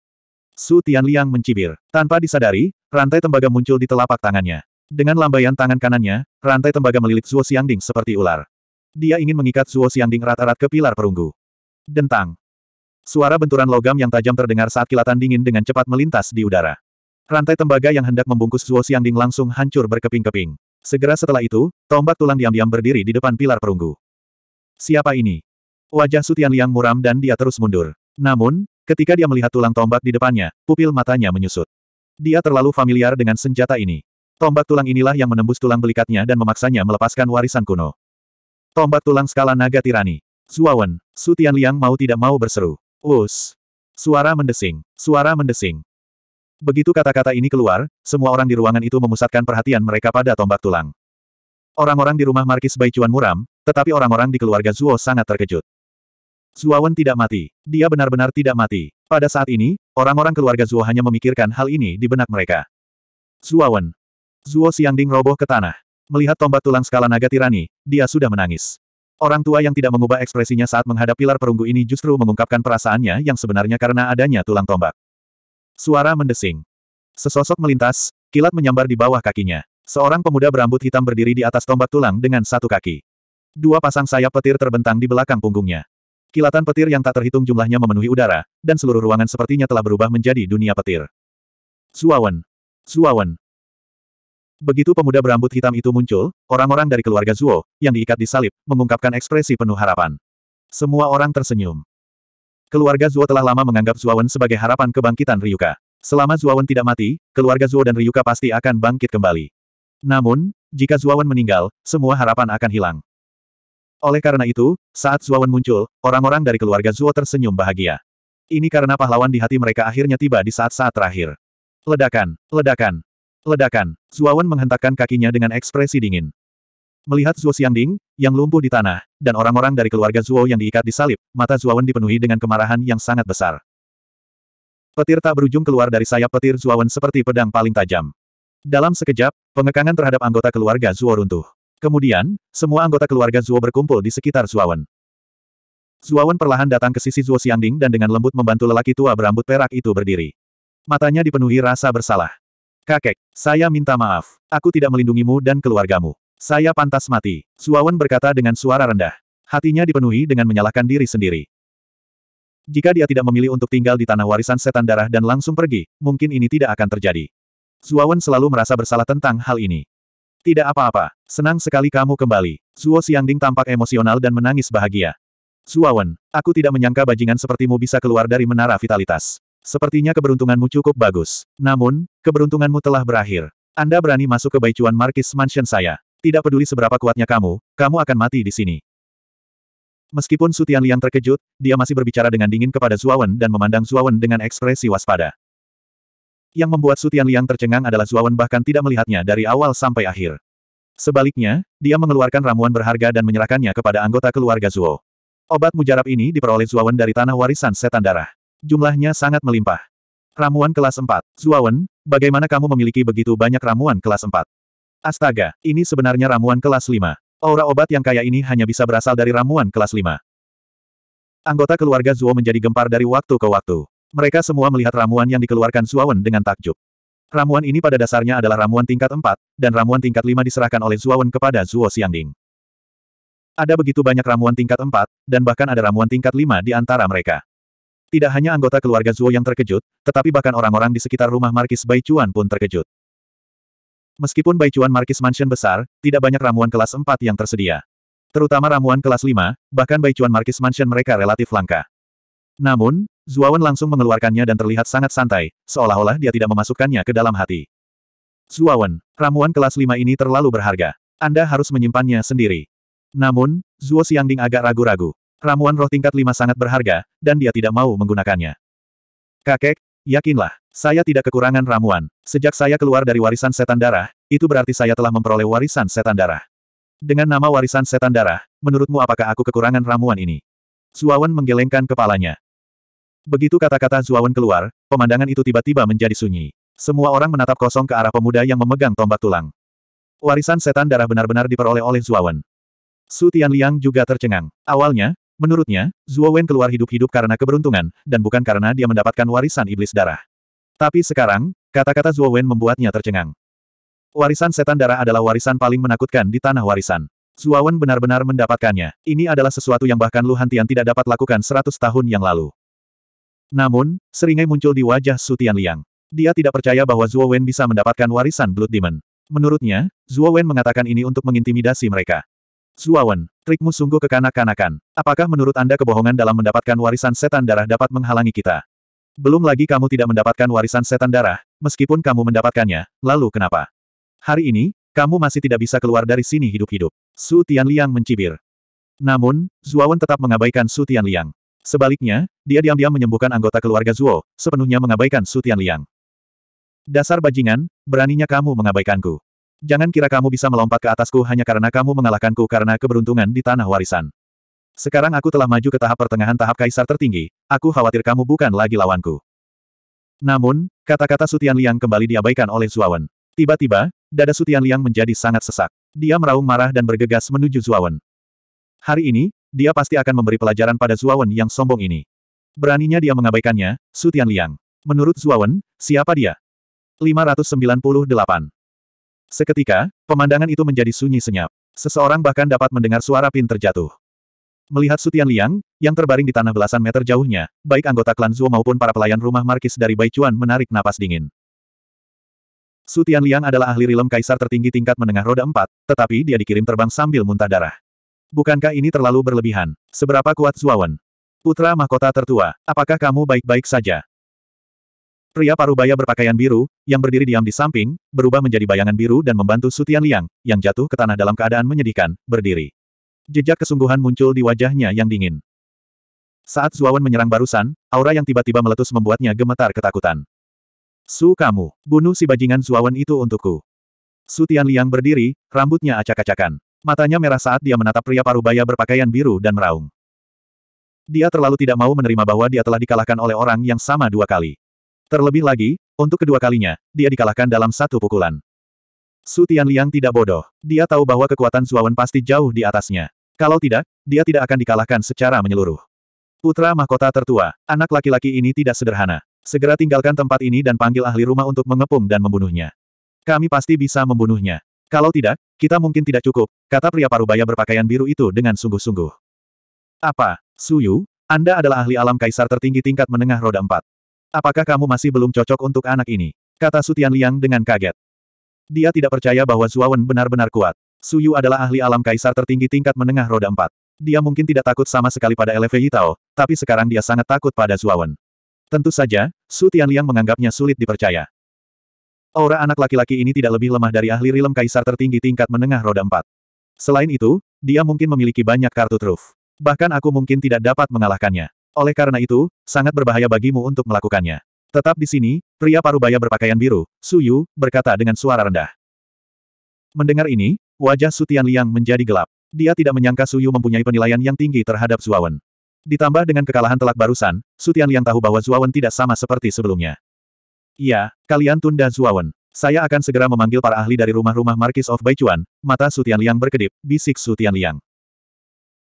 Su Tianliang mencibir. Tanpa disadari, rantai tembaga muncul di telapak tangannya. Dengan lambaian tangan kanannya, rantai tembaga melilit Zuo Xiangding seperti ular. Dia ingin mengikat Zuo Xiangding rat-rat ke pilar perunggu. Dentang. Suara benturan logam yang tajam terdengar saat kilatan dingin dengan cepat melintas di udara. Rantai tembaga yang hendak membungkus Zuo Xiangding langsung hancur berkeping-keping. Segera setelah itu, tombak tulang diam-diam berdiri di depan pilar perunggu. Siapa ini? Wajah Su Tianliang muram dan dia terus mundur. Namun, Ketika dia melihat tulang tombak di depannya, pupil matanya menyusut. Dia terlalu familiar dengan senjata ini. Tombak tulang inilah yang menembus tulang belikatnya dan memaksanya melepaskan warisan kuno. Tombak tulang skala naga tirani. Zuawan, Su Tianliang mau tidak mau berseru. Us. Suara mendesing. Suara mendesing. Begitu kata-kata ini keluar, semua orang di ruangan itu memusatkan perhatian mereka pada tombak tulang. Orang-orang di rumah Markis Baichuan muram, tetapi orang-orang di keluarga Zuo sangat terkejut. Zuawan tidak mati. Dia benar-benar tidak mati. Pada saat ini, orang-orang keluarga Zuo hanya memikirkan hal ini di benak mereka. Zuawan. Zuo Xiangding roboh ke tanah. Melihat tombak tulang skala naga tirani, dia sudah menangis. Orang tua yang tidak mengubah ekspresinya saat menghadap pilar perunggu ini justru mengungkapkan perasaannya yang sebenarnya karena adanya tulang tombak. Suara mendesing. Sesosok melintas, kilat menyambar di bawah kakinya. Seorang pemuda berambut hitam berdiri di atas tombak tulang dengan satu kaki. Dua pasang sayap petir terbentang di belakang punggungnya. Kilatan petir yang tak terhitung jumlahnya memenuhi udara, dan seluruh ruangan sepertinya telah berubah menjadi dunia petir. Zuawan. Zuawan. Begitu pemuda berambut hitam itu muncul, orang-orang dari keluarga Zuo, yang diikat di salib, mengungkapkan ekspresi penuh harapan. Semua orang tersenyum. Keluarga Zuo telah lama menganggap Zuawan sebagai harapan kebangkitan Ryuka. Selama Zuawan tidak mati, keluarga Zuo dan Ryuka pasti akan bangkit kembali. Namun, jika Zuawan meninggal, semua harapan akan hilang. Oleh karena itu, saat Zuawan muncul, orang-orang dari keluarga Zuo tersenyum bahagia. Ini karena pahlawan di hati mereka akhirnya tiba di saat-saat terakhir. Ledakan, ledakan, ledakan. Zuawan menghentakkan kakinya dengan ekspresi dingin. Melihat Zuo Xiangding, yang lumpuh di tanah, dan orang-orang dari keluarga Zuo yang diikat di salib, mata Zuawan dipenuhi dengan kemarahan yang sangat besar. Petir tak berujung keluar dari sayap petir Zuawan seperti pedang paling tajam. Dalam sekejap, pengekangan terhadap anggota keluarga Zuo runtuh. Kemudian, semua anggota keluarga Zuo berkumpul di sekitar Zuawan. Zuawan perlahan datang ke sisi Zuo Xiangding dan dengan lembut membantu lelaki tua berambut perak itu berdiri. Matanya dipenuhi rasa bersalah. Kakek, saya minta maaf. Aku tidak melindungimu dan keluargamu. Saya pantas mati. Zuawan berkata dengan suara rendah. Hatinya dipenuhi dengan menyalahkan diri sendiri. Jika dia tidak memilih untuk tinggal di tanah warisan setan darah dan langsung pergi, mungkin ini tidak akan terjadi. Zuawan selalu merasa bersalah tentang hal ini. Tidak apa-apa. Senang sekali kamu kembali. Zuo Xiangding tampak emosional dan menangis bahagia. Zuawan, aku tidak menyangka bajingan sepertimu bisa keluar dari menara vitalitas. Sepertinya keberuntunganmu cukup bagus. Namun, keberuntunganmu telah berakhir. Anda berani masuk ke Baichuan Markis Mansion saya. Tidak peduli seberapa kuatnya kamu, kamu akan mati di sini. Meskipun Su Tianliang terkejut, dia masih berbicara dengan dingin kepada Zuawan dan memandang Zuawan dengan ekspresi waspada. Yang membuat Su Tianliang tercengang adalah Zuawan bahkan tidak melihatnya dari awal sampai akhir. Sebaliknya, dia mengeluarkan ramuan berharga dan menyerahkannya kepada anggota keluarga Zuo. Obat mujarab ini diperoleh Zuawan dari tanah warisan setan darah. Jumlahnya sangat melimpah. Ramuan kelas 4. Zuawan, bagaimana kamu memiliki begitu banyak ramuan kelas 4? Astaga, ini sebenarnya ramuan kelas 5. Aura obat yang kaya ini hanya bisa berasal dari ramuan kelas 5. Anggota keluarga Zuo menjadi gempar dari waktu ke waktu. Mereka semua melihat ramuan yang dikeluarkan Zuawan dengan takjub. Ramuan ini pada dasarnya adalah ramuan tingkat 4, dan ramuan tingkat 5 diserahkan oleh Zuawan kepada Zuo Xiangding. Ada begitu banyak ramuan tingkat 4, dan bahkan ada ramuan tingkat 5 di antara mereka. Tidak hanya anggota keluarga Zuo yang terkejut, tetapi bahkan orang-orang di sekitar rumah Markis Baichuan pun terkejut. Meskipun Baichuan Markis Mansion besar, tidak banyak ramuan kelas 4 yang tersedia. Terutama ramuan kelas 5, bahkan Baichuan Markis Mansion mereka relatif langka. Namun, Zuawan langsung mengeluarkannya dan terlihat sangat santai, seolah-olah dia tidak memasukkannya ke dalam hati. Zuawan, ramuan kelas 5 ini terlalu berharga. Anda harus menyimpannya sendiri. Namun, Zuo Xiangding agak ragu-ragu. Ramuan roh tingkat 5 sangat berharga, dan dia tidak mau menggunakannya. Kakek, yakinlah, Saya tidak kekurangan ramuan. Sejak saya keluar dari warisan setan darah, itu berarti saya telah memperoleh warisan setan darah. Dengan nama warisan setan darah, menurutmu apakah aku kekurangan ramuan ini? Zuawan menggelengkan kepalanya. Begitu kata-kata Zuawan keluar, pemandangan itu tiba-tiba menjadi sunyi. Semua orang menatap kosong ke arah pemuda yang memegang tombak tulang. Warisan setan darah benar-benar diperoleh oleh Zuawan. Su Tianliang juga tercengang. Awalnya, menurutnya, Zuo Wen keluar hidup-hidup karena keberuntungan, dan bukan karena dia mendapatkan warisan iblis darah. Tapi sekarang, kata-kata Zuo Wen membuatnya tercengang. Warisan setan darah adalah warisan paling menakutkan di tanah warisan. Zuo Wen benar-benar mendapatkannya. Ini adalah sesuatu yang bahkan Lu Hantian tidak dapat lakukan seratus tahun yang lalu. Namun, seringai muncul di wajah Su Tianliang. Dia tidak percaya bahwa Zuo Wen bisa mendapatkan warisan Blood Demon. Menurutnya, Zuo Wen mengatakan ini untuk mengintimidasi mereka. Zuo Wen, trikmu sungguh kekanak-kanakan. Apakah menurut Anda kebohongan dalam mendapatkan warisan setan darah dapat menghalangi kita? Belum lagi kamu tidak mendapatkan warisan setan darah, meskipun kamu mendapatkannya, lalu kenapa? Hari ini, kamu masih tidak bisa keluar dari sini hidup-hidup. Su Tianliang mencibir. Namun, Zuawan tetap mengabaikan Su Tianliang. Sebaliknya, dia diam-diam menyembuhkan anggota keluarga Zuo, sepenuhnya mengabaikan Su Tianliang. Dasar bajingan, beraninya kamu mengabaikanku. Jangan kira kamu bisa melompat ke atasku hanya karena kamu mengalahkanku karena keberuntungan di tanah warisan. Sekarang aku telah maju ke tahap pertengahan tahap kaisar tertinggi, aku khawatir kamu bukan lagi lawanku. Namun, kata-kata Sutian Liang kembali diabaikan oleh Zuawan. Tiba-tiba, dada Sutian Liang menjadi sangat sesak. Dia meraung marah dan bergegas menuju Zuawan. Hari ini, dia pasti akan memberi pelajaran pada Zuawan yang sombong ini. Beraninya dia mengabaikannya, Sutian Liang. Menurut Zuawan, siapa dia? 598. Seketika, pemandangan itu menjadi sunyi senyap. Seseorang bahkan dapat mendengar suara pin terjatuh. Melihat Sutian Liang, yang terbaring di tanah belasan meter jauhnya, baik anggota klan Zuo maupun para pelayan rumah markis dari Baichuan menarik napas dingin. Sutian Liang adalah ahli rilem kaisar tertinggi tingkat menengah roda empat, tetapi dia dikirim terbang sambil muntah darah. Bukankah ini terlalu berlebihan? Seberapa kuat Zuawan? Putra mahkota tertua, apakah kamu baik-baik saja? Pria parubaya berpakaian biru, yang berdiri diam di samping, berubah menjadi bayangan biru dan membantu Sutian Liang, yang jatuh ke tanah dalam keadaan menyedihkan, berdiri. Jejak kesungguhan muncul di wajahnya yang dingin. Saat Zuawan menyerang barusan, aura yang tiba-tiba meletus membuatnya gemetar ketakutan. Su kamu, bunuh si bajingan Zuawan itu untukku. Su Tianliang berdiri, rambutnya acak-acakan. Matanya merah saat dia menatap pria parubaya berpakaian biru dan meraung. Dia terlalu tidak mau menerima bahwa dia telah dikalahkan oleh orang yang sama dua kali. Terlebih lagi, untuk kedua kalinya, dia dikalahkan dalam satu pukulan. Su Tianliang tidak bodoh. Dia tahu bahwa kekuatan Zuawan pasti jauh di atasnya. Kalau tidak, dia tidak akan dikalahkan secara menyeluruh. Putra mahkota tertua, anak laki-laki ini tidak sederhana. Segera tinggalkan tempat ini dan panggil ahli rumah untuk mengepung dan membunuhnya. Kami pasti bisa membunuhnya. Kalau tidak, kita mungkin tidak cukup, kata pria parubaya berpakaian biru itu dengan sungguh-sungguh. Apa, Suyu, Anda adalah ahli alam kaisar tertinggi tingkat menengah roda empat. Apakah kamu masih belum cocok untuk anak ini? Kata Sutian Liang dengan kaget. Dia tidak percaya bahwa Zuawan benar-benar kuat. Suyu adalah ahli alam kaisar tertinggi tingkat menengah roda empat. Dia mungkin tidak takut sama sekali pada Eleve Yitao, tapi sekarang dia sangat takut pada Zuawan. Tentu saja, Su Tianliang menganggapnya sulit dipercaya. Aura anak laki-laki ini tidak lebih lemah dari ahli rilem kaisar tertinggi tingkat menengah roda empat. Selain itu, dia mungkin memiliki banyak kartu truf. Bahkan aku mungkin tidak dapat mengalahkannya. Oleh karena itu, sangat berbahaya bagimu untuk melakukannya. Tetap di sini, pria parubaya berpakaian biru, Suyu, berkata dengan suara rendah. Mendengar ini, Wajah Sutian Liang menjadi gelap. Dia tidak menyangka Suyu mempunyai penilaian yang tinggi terhadap Zuawan. Ditambah dengan kekalahan telak barusan, Sutian Liang tahu bahwa Zuawan tidak sama seperti sebelumnya. Iya, kalian tunda Zuawan. Saya akan segera memanggil para ahli dari rumah-rumah Markis of Baichuan, mata Sutian Liang berkedip, bisik Sutian Liang.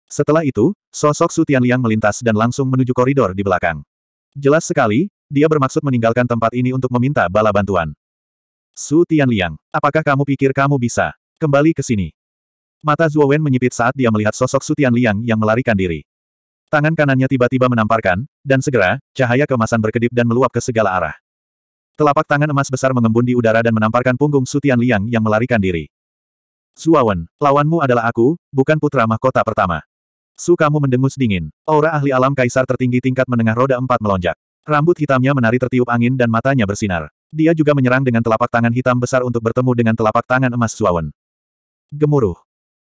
Setelah itu, sosok Sutian Liang melintas dan langsung menuju koridor di belakang. Jelas sekali, dia bermaksud meninggalkan tempat ini untuk meminta bala bantuan. Su Tianliang, apakah kamu pikir kamu bisa? Kembali ke sini. Mata Zuo Wen menyipit saat dia melihat sosok Sutian Liang yang melarikan diri. Tangan kanannya tiba-tiba menamparkan, dan segera, cahaya kemasan berkedip dan meluap ke segala arah. Telapak tangan emas besar mengembun di udara dan menamparkan punggung Sutian Liang yang melarikan diri. Zuawan, lawanmu adalah aku, bukan putra mahkota pertama. Su kamu mendengus dingin. Aura ahli alam kaisar tertinggi tingkat menengah roda empat melonjak. Rambut hitamnya menari tertiup angin dan matanya bersinar. Dia juga menyerang dengan telapak tangan hitam besar untuk bertemu dengan telapak tangan emas Zuawan. Gemuruh.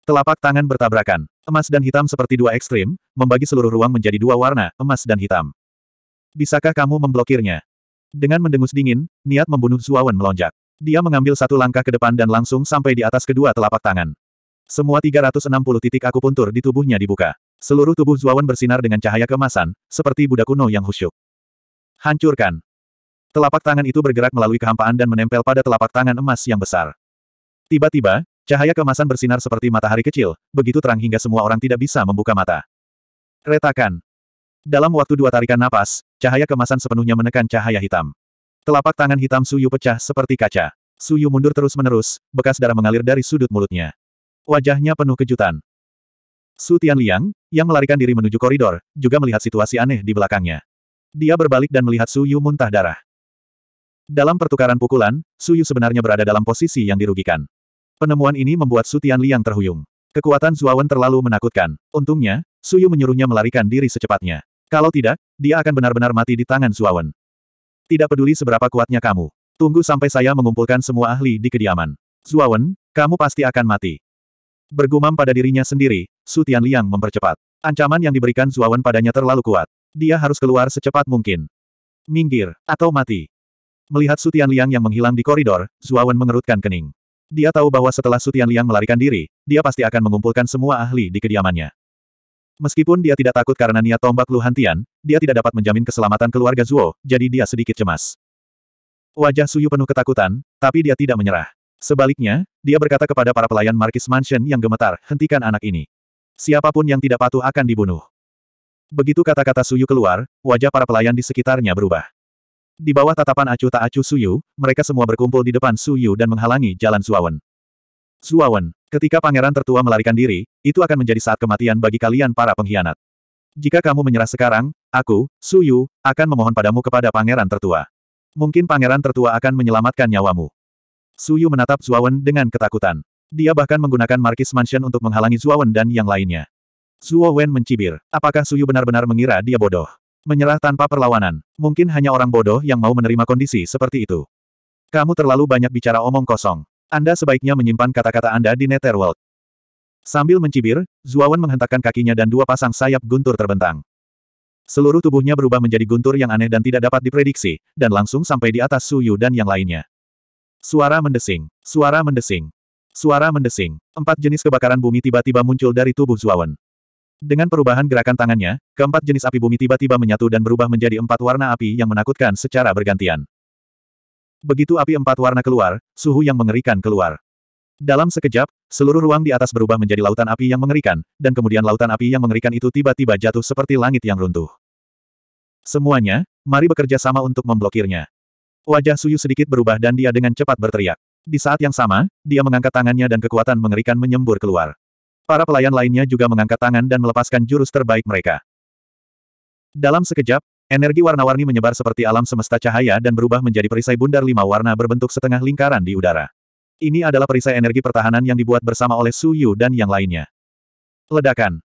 Telapak tangan bertabrakan. Emas dan hitam seperti dua ekstrim, membagi seluruh ruang menjadi dua warna, emas dan hitam. Bisakah kamu memblokirnya? Dengan mendengus dingin, niat membunuh Zuawan melonjak. Dia mengambil satu langkah ke depan dan langsung sampai di atas kedua telapak tangan. Semua 360 titik akupuntur di tubuhnya dibuka. Seluruh tubuh Zuawan bersinar dengan cahaya kemasan, seperti Buddha kuno yang khusyuk. Hancurkan. Telapak tangan itu bergerak melalui kehampaan dan menempel pada telapak tangan emas yang besar. Tiba-tiba, cahaya kemasan bersinar seperti matahari kecil, begitu terang hingga semua orang tidak bisa membuka mata. Retakan. Dalam waktu dua tarikan napas, cahaya kemasan sepenuhnya menekan cahaya hitam. Telapak tangan hitam Suyu pecah seperti kaca. Suyu mundur terus-menerus, bekas darah mengalir dari sudut mulutnya. Wajahnya penuh kejutan. Su Tianliang, yang melarikan diri menuju koridor, juga melihat situasi aneh di belakangnya. Dia berbalik dan melihat Suyu muntah darah. Dalam pertukaran pukulan, Suyu sebenarnya berada dalam posisi yang dirugikan. Penemuan ini membuat Su Tianliang terhuyung. Kekuatan Zuawan terlalu menakutkan. Untungnya, Suyu menyuruhnya melarikan diri secepatnya. Kalau tidak, dia akan benar-benar mati di tangan Zuawan. Tidak peduli seberapa kuatnya kamu. Tunggu sampai saya mengumpulkan semua ahli di kediaman. Zuawan, kamu pasti akan mati. Bergumam pada dirinya sendiri, Su Tianliang mempercepat. Ancaman yang diberikan Zuawan padanya terlalu kuat. Dia harus keluar secepat mungkin. Minggir, atau mati. Melihat Sutian Liang yang menghilang di koridor, Zuawan mengerutkan kening. Dia tahu bahwa setelah Sutian Liang melarikan diri, dia pasti akan mengumpulkan semua ahli di kediamannya. Meskipun dia tidak takut karena niat tombak Lu Hantian, dia tidak dapat menjamin keselamatan keluarga Zuo, jadi dia sedikit cemas. Wajah Suyu penuh ketakutan, tapi dia tidak menyerah. Sebaliknya, dia berkata kepada para pelayan Markis Mansion yang gemetar, hentikan anak ini. Siapa pun yang tidak patuh akan dibunuh. Begitu kata-kata Suyu keluar, wajah para pelayan di sekitarnya berubah. Di bawah tatapan acuh tak acuh Suyu, mereka semua berkumpul di depan Suyu dan menghalangi jalan Zuawan. Zuawan, ketika pangeran tertua melarikan diri, itu akan menjadi saat kematian bagi kalian para pengkhianat. Jika kamu menyerah sekarang, aku, Suyu, akan memohon padamu kepada pangeran tertua. Mungkin pangeran tertua akan menyelamatkan nyawamu. Suyu menatap Zuawan dengan ketakutan. Dia bahkan menggunakan Markis Mansion untuk menghalangi Zuawan dan yang lainnya. Zuo Wen mencibir. Apakah Suyu benar-benar mengira dia bodoh? Menyerah tanpa perlawanan. Mungkin hanya orang bodoh yang mau menerima kondisi seperti itu. Kamu terlalu banyak bicara omong kosong. Anda sebaiknya menyimpan kata-kata Anda di Netherworld. Sambil mencibir, Zuawan menghentakkan kakinya dan dua pasang sayap guntur terbentang. Seluruh tubuhnya berubah menjadi guntur yang aneh dan tidak dapat diprediksi, dan langsung sampai di atas Suyu dan yang lainnya. Suara mendesing, suara mendesing, suara mendesing. Empat jenis kebakaran bumi tiba-tiba muncul dari tubuh Zuawan. Dengan perubahan gerakan tangannya, keempat jenis api bumi tiba-tiba menyatu dan berubah menjadi empat warna api yang menakutkan secara bergantian. Begitu api empat warna keluar, suhu yang mengerikan keluar. Dalam sekejap, seluruh ruang di atas berubah menjadi lautan api yang mengerikan, dan kemudian lautan api yang mengerikan itu tiba-tiba jatuh seperti langit yang runtuh. Semuanya, mari bekerja sama untuk memblokirnya. Wajah Suyu sedikit berubah dan dia dengan cepat berteriak. Di saat yang sama, dia mengangkat tangannya dan kekuatan mengerikan menyembur keluar. Para pelayan lainnya juga mengangkat tangan dan melepaskan jurus terbaik mereka. Dalam sekejap, energi warna-warni menyebar seperti alam semesta cahaya dan berubah menjadi perisai bundar lima warna berbentuk setengah lingkaran di udara. Ini adalah perisai energi pertahanan yang dibuat bersama oleh Su Yu dan yang lainnya. Ledakan.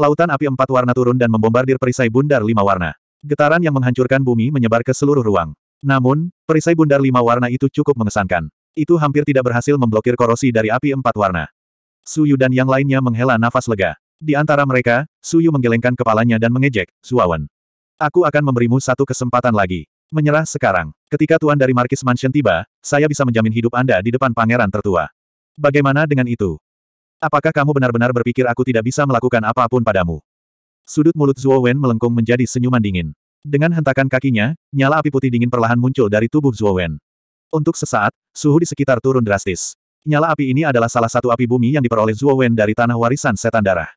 Lautan api empat warna turun dan membombardir perisai bundar lima warna. Getaran yang menghancurkan bumi menyebar ke seluruh ruang. Namun, perisai bundar lima warna itu cukup mengesankan. Itu hampir tidak berhasil memblokir korosi dari api empat warna. Suyu dan yang lainnya menghela nafas lega. Di antara mereka, Suyu menggelengkan kepalanya dan mengejek, Suawan. Aku akan memberimu satu kesempatan lagi. Menyerah sekarang. Ketika Tuan dari Markis Mansion tiba, saya bisa menjamin hidup Anda di depan pangeran tertua. Bagaimana dengan itu? Apakah kamu benar-benar berpikir aku tidak bisa melakukan apa pun padamu? Sudut mulut Zuo Wen melengkung menjadi senyuman dingin. Dengan hentakan kakinya, nyala api putih dingin perlahan muncul dari tubuh Zuo Wen. Untuk sesaat, suhu di sekitar turun drastis. Nyala api ini adalah salah satu api bumi yang diperoleh Zuo Wen dari tanah warisan setan darah.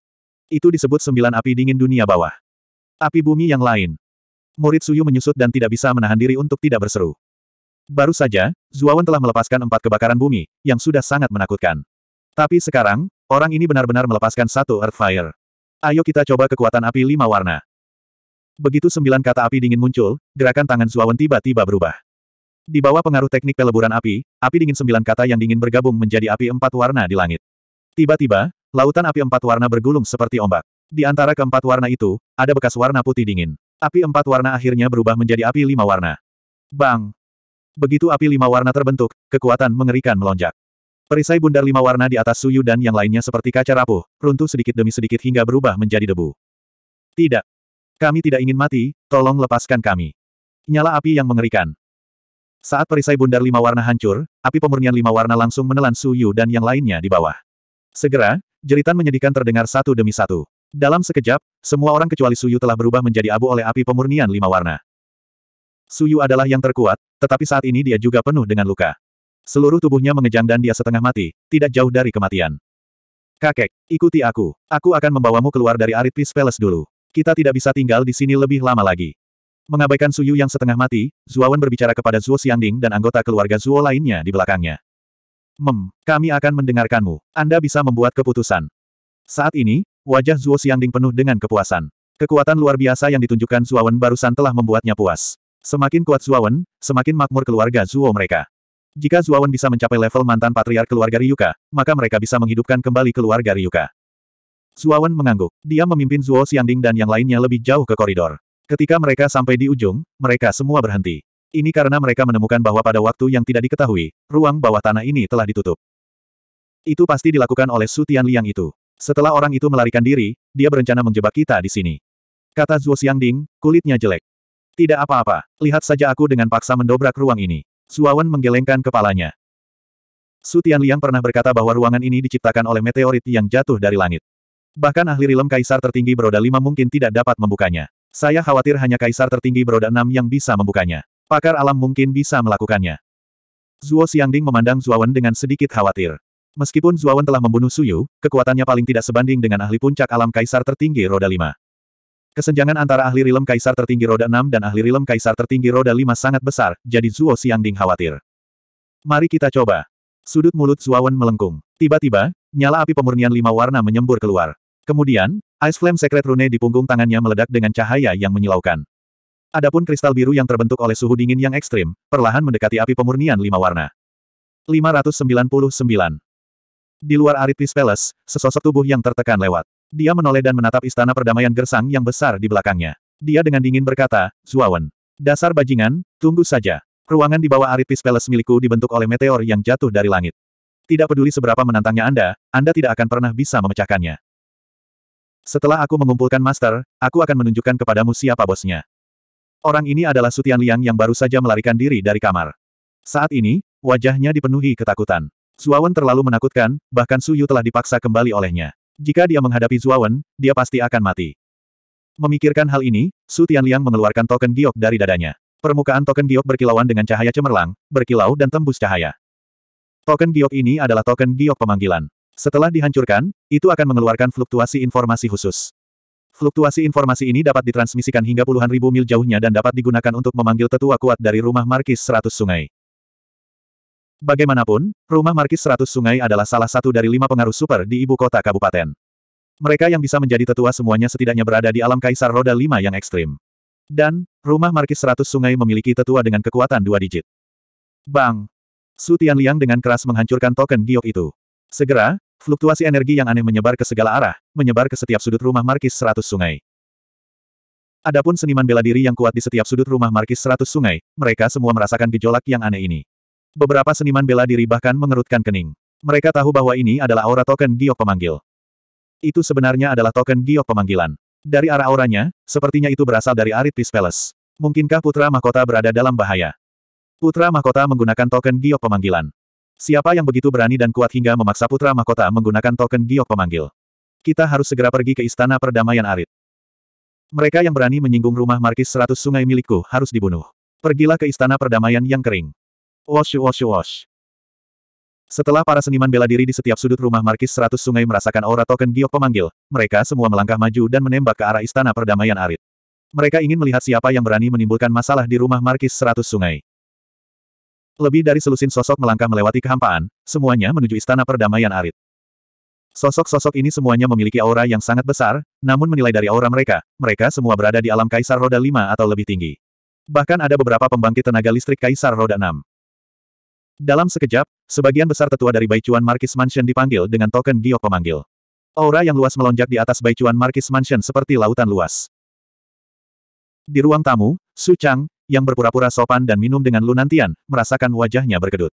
Itu disebut sembilan api dingin dunia bawah. Api bumi yang lain. Murid Suyu menyusut dan tidak bisa menahan diri untuk tidak berseru. Baru saja, Zuawan telah melepaskan empat kebakaran bumi, yang sudah sangat menakutkan. Tapi sekarang, orang ini benar-benar melepaskan satu Earth Fire. Ayo kita coba kekuatan api lima warna. Begitu sembilan kata api dingin muncul, gerakan tangan Zuawan tiba-tiba berubah. Di bawah pengaruh teknik peleburan api, api dingin sembilan kata yang dingin bergabung menjadi api empat warna di langit. Tiba-tiba, lautan api empat warna bergulung seperti ombak. Di antara keempat warna itu, ada bekas warna putih dingin. Api empat warna akhirnya berubah menjadi api lima warna. Bang! Begitu api lima warna terbentuk, kekuatan mengerikan melonjak. Perisai bundar lima warna di atas Suyu dan yang lainnya seperti kaca rapuh, runtuh sedikit demi sedikit hingga berubah menjadi debu. Tidak. Kami tidak ingin mati, tolong lepaskan kami. Nyala api yang mengerikan. Saat perisai bundar lima warna hancur, api pemurnian lima warna langsung menelan Su Yu dan yang lainnya di bawah. Segera, jeritan menyedihkan terdengar satu demi satu. Dalam sekejap, semua orang kecuali Su Yu telah berubah menjadi abu oleh api pemurnian lima warna. Su Yu adalah yang terkuat, tetapi saat ini dia juga penuh dengan luka. Seluruh tubuhnya mengejang dan dia setengah mati, tidak jauh dari kematian. Kakek, ikuti aku. Aku akan membawamu keluar dari Arid Peace dulu. Kita tidak bisa tinggal di sini lebih lama lagi. Mengabaikan Suyu yang setengah mati, Zuawan berbicara kepada Zuo Xiangding dan anggota keluarga Zuo lainnya di belakangnya. Mem, kami akan mendengarkanmu. Anda bisa membuat keputusan. Saat ini, wajah Zuo Xiangding penuh dengan kepuasan. Kekuatan luar biasa yang ditunjukkan Zuawan barusan telah membuatnya puas. Semakin kuat Zuawan, semakin makmur keluarga Zuo mereka. Jika Zuawan bisa mencapai level mantan patriark keluarga Ryuka, maka mereka bisa menghidupkan kembali keluarga Ryuka. Zuawan mengangguk. Dia memimpin Zuo Xiangding dan yang lainnya lebih jauh ke koridor. Ketika mereka sampai di ujung, mereka semua berhenti. Ini karena mereka menemukan bahwa pada waktu yang tidak diketahui, ruang bawah tanah ini telah ditutup. Itu pasti dilakukan oleh Su Tianliang itu. Setelah orang itu melarikan diri, dia berencana menjebak kita di sini. Kata Zuo Xiangding, kulitnya jelek. Tidak apa-apa, lihat saja aku dengan paksa mendobrak ruang ini. Zuawan menggelengkan kepalanya. Su Tianliang pernah berkata bahwa ruangan ini diciptakan oleh meteorit yang jatuh dari langit. Bahkan ahli rilem kaisar tertinggi beroda lima mungkin tidak dapat membukanya. Saya khawatir hanya kaisar tertinggi beroda enam yang bisa membukanya. Pakar alam mungkin bisa melakukannya. Zuo Xiangding memandang Zuawan dengan sedikit khawatir. Meskipun Zuawan telah membunuh Suyu, kekuatannya paling tidak sebanding dengan ahli puncak alam kaisar tertinggi roda lima. Kesenjangan antara ahli rilem kaisar tertinggi roda enam dan ahli rilem kaisar tertinggi roda lima sangat besar, jadi Zuo Xiangding khawatir. Mari kita coba. Sudut mulut Zuawan melengkung. Tiba-tiba, nyala api pemurnian lima warna menyembur keluar. Kemudian, Ice Flame Secret Rune di punggung tangannya meledak dengan cahaya yang menyilaukan. Adapun kristal biru yang terbentuk oleh suhu dingin yang ekstrim, perlahan mendekati api pemurnian lima warna. 599. Di luar Peace Palace, sesosok tubuh yang tertekan lewat. Dia menoleh dan menatap istana perdamaian gersang yang besar di belakangnya. Dia dengan dingin berkata, Zuawan. Dasar bajingan, tunggu saja. Ruangan di bawah Peace Palace milikku dibentuk oleh meteor yang jatuh dari langit. Tidak peduli seberapa menantangnya Anda, Anda tidak akan pernah bisa memecahkannya. Setelah aku mengumpulkan master, aku akan menunjukkan kepadamu siapa bosnya. Orang ini adalah Sutian Liang yang baru saja melarikan diri dari kamar. Saat ini, wajahnya dipenuhi ketakutan. Zuawan terlalu menakutkan, bahkan Su Yu telah dipaksa kembali olehnya. Jika dia menghadapi Zuawan, dia pasti akan mati. Memikirkan hal ini, Su Tianliang mengeluarkan token giok dari dadanya. Permukaan token giok berkilauan dengan cahaya cemerlang, berkilau dan tembus cahaya. Token giok ini adalah token giok pemanggilan. Setelah dihancurkan, itu akan mengeluarkan fluktuasi informasi khusus. Fluktuasi informasi ini dapat ditransmisikan hingga puluhan ribu mil jauhnya dan dapat digunakan untuk memanggil tetua kuat dari rumah Markis Seratus Sungai. Bagaimanapun, rumah Markis Seratus Sungai adalah salah satu dari lima pengaruh super di ibu kota kabupaten. Mereka yang bisa menjadi tetua semuanya setidaknya berada di alam kaisar roda lima yang ekstrim. Dan, rumah Markis Seratus Sungai memiliki tetua dengan kekuatan dua digit. Bang! Su Tianliang dengan keras menghancurkan token giok itu. Segera, fluktuasi energi yang aneh menyebar ke segala arah, menyebar ke setiap sudut rumah Markis Seratus Sungai. Adapun seniman bela diri yang kuat di setiap sudut rumah Markis Seratus Sungai, mereka semua merasakan gejolak yang aneh ini. Beberapa seniman bela diri bahkan mengerutkan kening. Mereka tahu bahwa ini adalah aura token giok pemanggil. Itu sebenarnya adalah token giok pemanggilan. Dari arah auranya, sepertinya itu berasal dari Arid Peace Palace. Mungkinkah Putra Mahkota berada dalam bahaya? Putra Mahkota menggunakan token giok pemanggilan. Siapa yang begitu berani dan kuat hingga memaksa putra mahkota menggunakan token giok pemanggil? Kita harus segera pergi ke Istana Perdamaian Arit. Mereka yang berani menyinggung rumah Markis Seratus Sungai milikku harus dibunuh. Pergilah ke Istana Perdamaian yang kering. Wash wash wash. Setelah para seniman bela diri di setiap sudut rumah Markis Seratus Sungai merasakan aura token giok pemanggil, mereka semua melangkah maju dan menembak ke arah Istana Perdamaian Arit. Mereka ingin melihat siapa yang berani menimbulkan masalah di rumah Markis Seratus Sungai. Lebih dari selusin sosok melangkah melewati kehampaan, semuanya menuju istana perdamaian arit. Sosok-sosok ini semuanya memiliki aura yang sangat besar, namun menilai dari aura mereka, mereka semua berada di alam kaisar roda 5 atau lebih tinggi. Bahkan ada beberapa pembangkit tenaga listrik kaisar roda 6. Dalam sekejap, sebagian besar tetua dari Baichuan Markis Mansion dipanggil dengan token giok pemanggil. Aura yang luas melonjak di atas Baichuan Markis Mansion seperti lautan luas. Di ruang tamu, Su Chang, yang berpura-pura sopan dan minum dengan lunantian, merasakan wajahnya berkedut.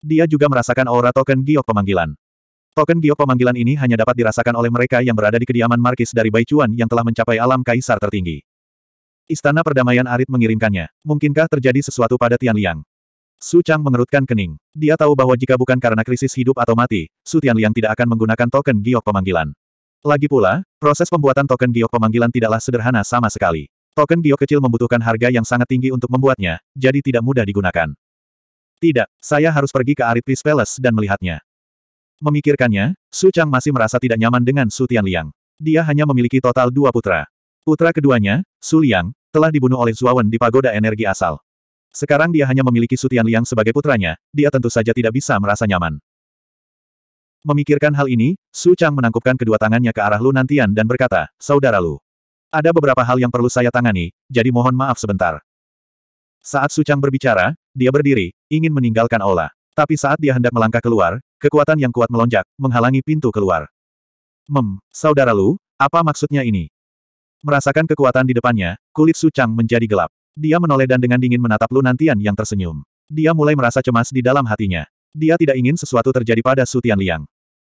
Dia juga merasakan aura token giok pemanggilan. Token giok pemanggilan ini hanya dapat dirasakan oleh mereka yang berada di kediaman Markis dari Baichuan yang telah mencapai alam kaisar tertinggi. Istana Perdamaian Arit mengirimkannya. Mungkinkah terjadi sesuatu pada Tian Liang? Su Chang mengerutkan kening. Dia tahu bahwa jika bukan karena krisis hidup atau mati, Su Tianliang tidak akan menggunakan token giok pemanggilan. Lagi pula, proses pembuatan token giok pemanggilan tidaklah sederhana sama sekali. Token giok kecil membutuhkan harga yang sangat tinggi untuk membuatnya, jadi tidak mudah digunakan. Tidak, saya harus pergi ke Peace Palace dan melihatnya. Memikirkannya, Su Chang masih merasa tidak nyaman dengan Su Tianliang. Dia hanya memiliki total dua putra. Putra keduanya, Su Liang, telah dibunuh oleh Zuawan di pagoda energi asal. Sekarang dia hanya memiliki Sutian Liang sebagai putranya, dia tentu saja tidak bisa merasa nyaman. Memikirkan hal ini, Su Chang menangkupkan kedua tangannya ke arah Lu Nantian dan berkata, Saudara Lu. Ada beberapa hal yang perlu saya tangani, jadi mohon maaf sebentar. Saat Su Chang berbicara, dia berdiri, ingin meninggalkan aula. Tapi saat dia hendak melangkah keluar, kekuatan yang kuat melonjak, menghalangi pintu keluar. Mem, saudara Lu, apa maksudnya ini? Merasakan kekuatan di depannya, kulit Su Chang menjadi gelap. Dia menoleh dan dengan dingin menatap Lu Nantian yang tersenyum. Dia mulai merasa cemas di dalam hatinya. Dia tidak ingin sesuatu terjadi pada Su Tianliang.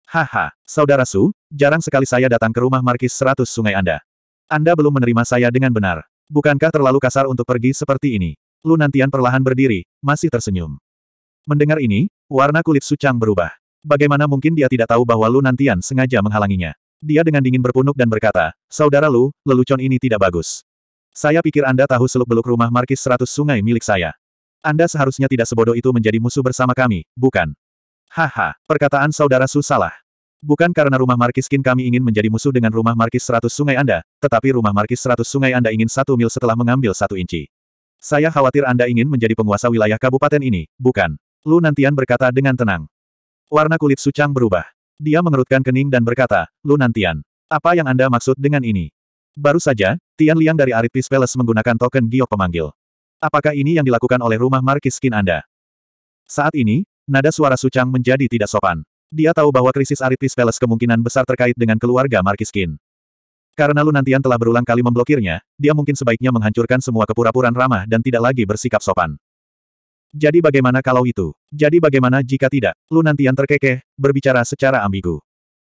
Haha, saudara Su, jarang sekali saya datang ke rumah Markis Seratus Sungai Anda. Anda belum menerima saya dengan benar. Bukankah terlalu kasar untuk pergi seperti ini? Lu Nantian perlahan berdiri, masih tersenyum. Mendengar ini, warna kulit Su Chang berubah. Bagaimana mungkin dia tidak tahu bahwa Lu Nantian sengaja menghalanginya? Dia dengan dingin berpunuk dan berkata, Saudara Lu, lelucon ini tidak bagus. Saya pikir Anda tahu seluk-beluk rumah Markis Seratus Sungai milik saya. Anda seharusnya tidak sebodoh itu menjadi musuh bersama kami, bukan? Haha, perkataan saudara Su salah. Bukan karena rumah Markis Kin kami ingin menjadi musuh dengan rumah Markis Seratus Sungai Anda, tetapi rumah Markis Seratus Sungai Anda ingin satu mil setelah mengambil satu inci. Saya khawatir Anda ingin menjadi penguasa wilayah kabupaten ini, bukan? Lu Nantian berkata dengan tenang. Warna kulit Su Chang berubah. Dia mengerutkan kening dan berkata, Lu Nantian. Apa yang Anda maksud dengan ini? Baru saja, Tian Liang dari Peace Palace menggunakan token giok pemanggil. Apakah ini yang dilakukan oleh rumah Markis Skin Anda? Saat ini, nada suara Sucang menjadi tidak sopan. Dia tahu bahwa krisis Peace Palace kemungkinan besar terkait dengan keluarga Markis Skin. Karena Lunantian telah berulang kali memblokirnya, dia mungkin sebaiknya menghancurkan semua kepura-puraan ramah dan tidak lagi bersikap sopan. Jadi bagaimana kalau itu? Jadi bagaimana jika tidak? Lunantian terkekeh, berbicara secara ambigu.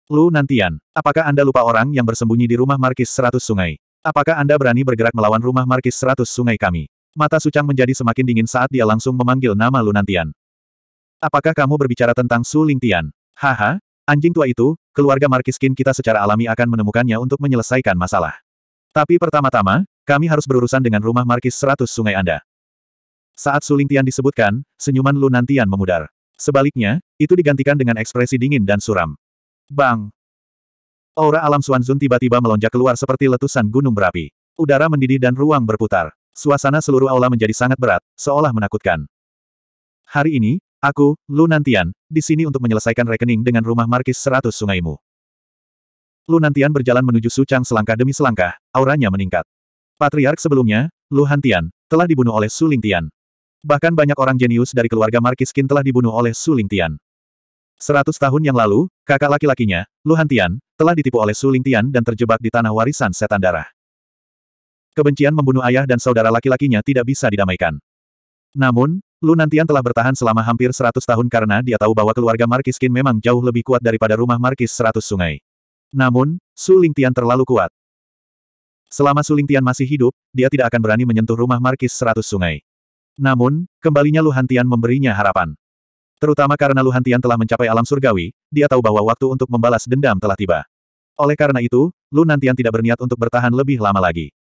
Lu Nantian, apakah Anda lupa orang yang bersembunyi di rumah Markis Seratus Sungai? Apakah Anda berani bergerak melawan rumah Markis Seratus Sungai kami? Mata Sucang menjadi semakin dingin saat dia langsung memanggil nama Lu Nantian. Apakah kamu berbicara tentang Su Lingtian? Haha, anjing tua itu, keluarga Markis Qin kita secara alami akan menemukannya untuk menyelesaikan masalah. Tapi pertama-tama, kami harus berurusan dengan rumah Markis Seratus Sungai Anda. Saat Su Lingtian disebutkan, senyuman Lu Nantian memudar. Sebaliknya, itu digantikan dengan ekspresi dingin dan suram. Bang! Aura alam Xuanzun tiba-tiba melonjak keluar seperti letusan gunung berapi. Udara mendidih dan ruang berputar. Suasana seluruh aula menjadi sangat berat, seolah menakutkan. Hari ini, aku, Lu Nantian, di sini untuk menyelesaikan rekening dengan rumah Markis Seratus Sungaimu. Lu Nantian berjalan menuju Sucang selangkah demi selangkah, auranya meningkat. Patriark sebelumnya, Lu Hantian, telah dibunuh oleh Su Lingtian. Bahkan banyak orang jenius dari keluarga Markis Qin telah dibunuh oleh Su Lingtian. Seratus tahun yang lalu, kakak laki-lakinya, Lu Hantian, telah ditipu oleh Su Lingtian dan terjebak di tanah warisan setan darah. Kebencian membunuh ayah dan saudara laki-lakinya tidak bisa didamaikan. Namun, Lu Nantian telah bertahan selama hampir seratus tahun karena dia tahu bahwa keluarga Markis Qin memang jauh lebih kuat daripada rumah Markis seratus sungai. Namun, Su Lingtian terlalu kuat. Selama Su Lingtian masih hidup, dia tidak akan berani menyentuh rumah Markis seratus sungai. Namun, kembalinya Lu Hantian memberinya harapan. Terutama karena Lu Hantian telah mencapai alam surgawi, dia tahu bahwa waktu untuk membalas dendam telah tiba. Oleh karena itu, Lu Nantian tidak berniat untuk bertahan lebih lama lagi.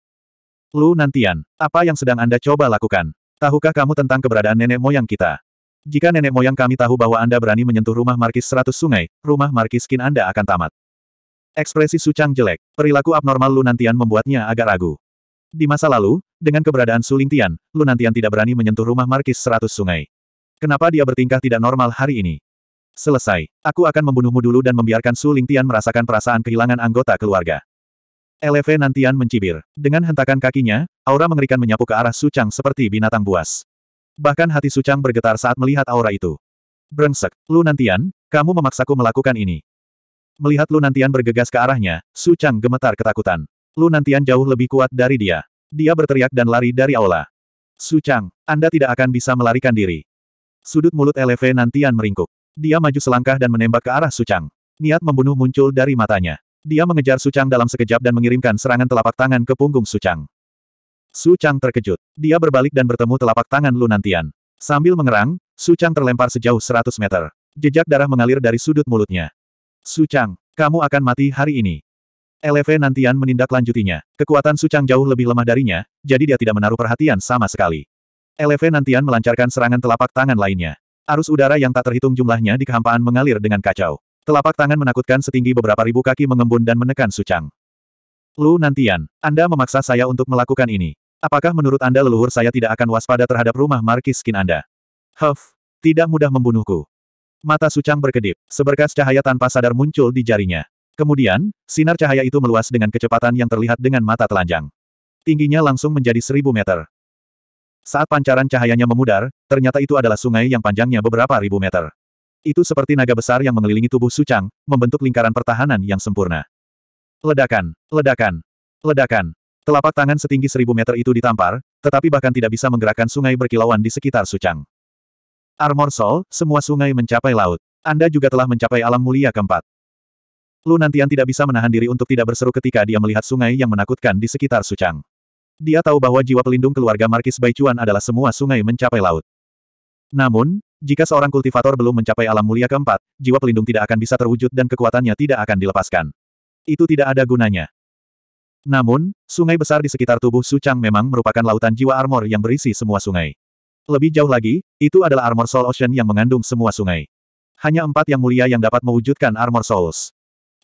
Lu Nantian, apa yang sedang Anda coba lakukan? Tahukah kamu tentang keberadaan nenek moyang kita? Jika nenek moyang kami tahu bahwa Anda berani menyentuh rumah Markis Seratus Sungai, rumah Markis Kin Anda akan tamat. Ekspresi Sucang jelek, perilaku abnormal Lu Nantian membuatnya agak ragu. Di masa lalu, dengan keberadaan Su Lingtian, Lu Nantian tidak berani menyentuh rumah Markis Seratus Sungai. Kenapa dia bertingkah tidak normal hari ini? Selesai. Aku akan membunuhmu dulu dan membiarkan Su Lingtian merasakan perasaan kehilangan anggota keluarga. LV Nantian mencibir. Dengan hentakan kakinya, aura mengerikan menyapu ke arah Sucang seperti binatang buas. Bahkan hati Sucang bergetar saat melihat aura itu. Brengsek, Lu Nantian, kamu memaksaku melakukan ini. Melihat Lu Nantian bergegas ke arahnya, Sucang gemetar ketakutan. Lu Nantian jauh lebih kuat dari dia. Dia berteriak dan lari dari aula. Sucang, Anda tidak akan bisa melarikan diri. Sudut mulut LV Nantian meringkuk. Dia maju selangkah dan menembak ke arah Sucang. Niat membunuh muncul dari matanya. Dia mengejar Sucang dalam sekejap dan mengirimkan serangan telapak tangan ke punggung Sucang. Sucang terkejut. Dia berbalik dan bertemu telapak tangan Lu Nantian. Sambil mengerang, Su Chang terlempar sejauh 100 meter. Jejak darah mengalir dari sudut mulutnya. Su Chang, kamu akan mati hari ini. LV Nantian menindaklanjutinya. Kekuatan Su Chang jauh lebih lemah darinya, jadi dia tidak menaruh perhatian sama sekali. LV Nantian melancarkan serangan telapak tangan lainnya. Arus udara yang tak terhitung jumlahnya di kehampaan mengalir dengan kacau. Telapak tangan menakutkan setinggi beberapa ribu kaki mengembun dan menekan Su Chang. Lu Nantian, Anda memaksa saya untuk melakukan ini. Apakah menurut Anda leluhur saya tidak akan waspada terhadap rumah Markis Skin Anda? Huff, tidak mudah membunuhku. Mata Sucang berkedip, seberkas cahaya tanpa sadar muncul di jarinya. Kemudian, sinar cahaya itu meluas dengan kecepatan yang terlihat dengan mata telanjang. Tingginya langsung menjadi seribu meter. Saat pancaran cahayanya memudar, ternyata itu adalah sungai yang panjangnya beberapa ribu meter. Itu seperti naga besar yang mengelilingi tubuh Sucang, membentuk lingkaran pertahanan yang sempurna. Ledakan, ledakan, ledakan. Telapak tangan setinggi seribu meter itu ditampar, tetapi bahkan tidak bisa menggerakkan sungai berkilauan di sekitar Sucang. Armor Soul, semua sungai mencapai laut. Anda juga telah mencapai alam mulia keempat. Lu Nantian tidak bisa menahan diri untuk tidak berseru ketika dia melihat sungai yang menakutkan di sekitar Sucang. Dia tahu bahwa jiwa pelindung keluarga Markis Baichuan adalah semua sungai mencapai laut. Namun, jika seorang kultivator belum mencapai alam mulia keempat, jiwa pelindung tidak akan bisa terwujud dan kekuatannya tidak akan dilepaskan. Itu tidak ada gunanya. Namun, sungai besar di sekitar tubuh Sucang memang merupakan lautan jiwa armor yang berisi semua sungai. Lebih jauh lagi, itu adalah armor soul ocean yang mengandung semua sungai. Hanya empat yang mulia yang dapat mewujudkan armor souls.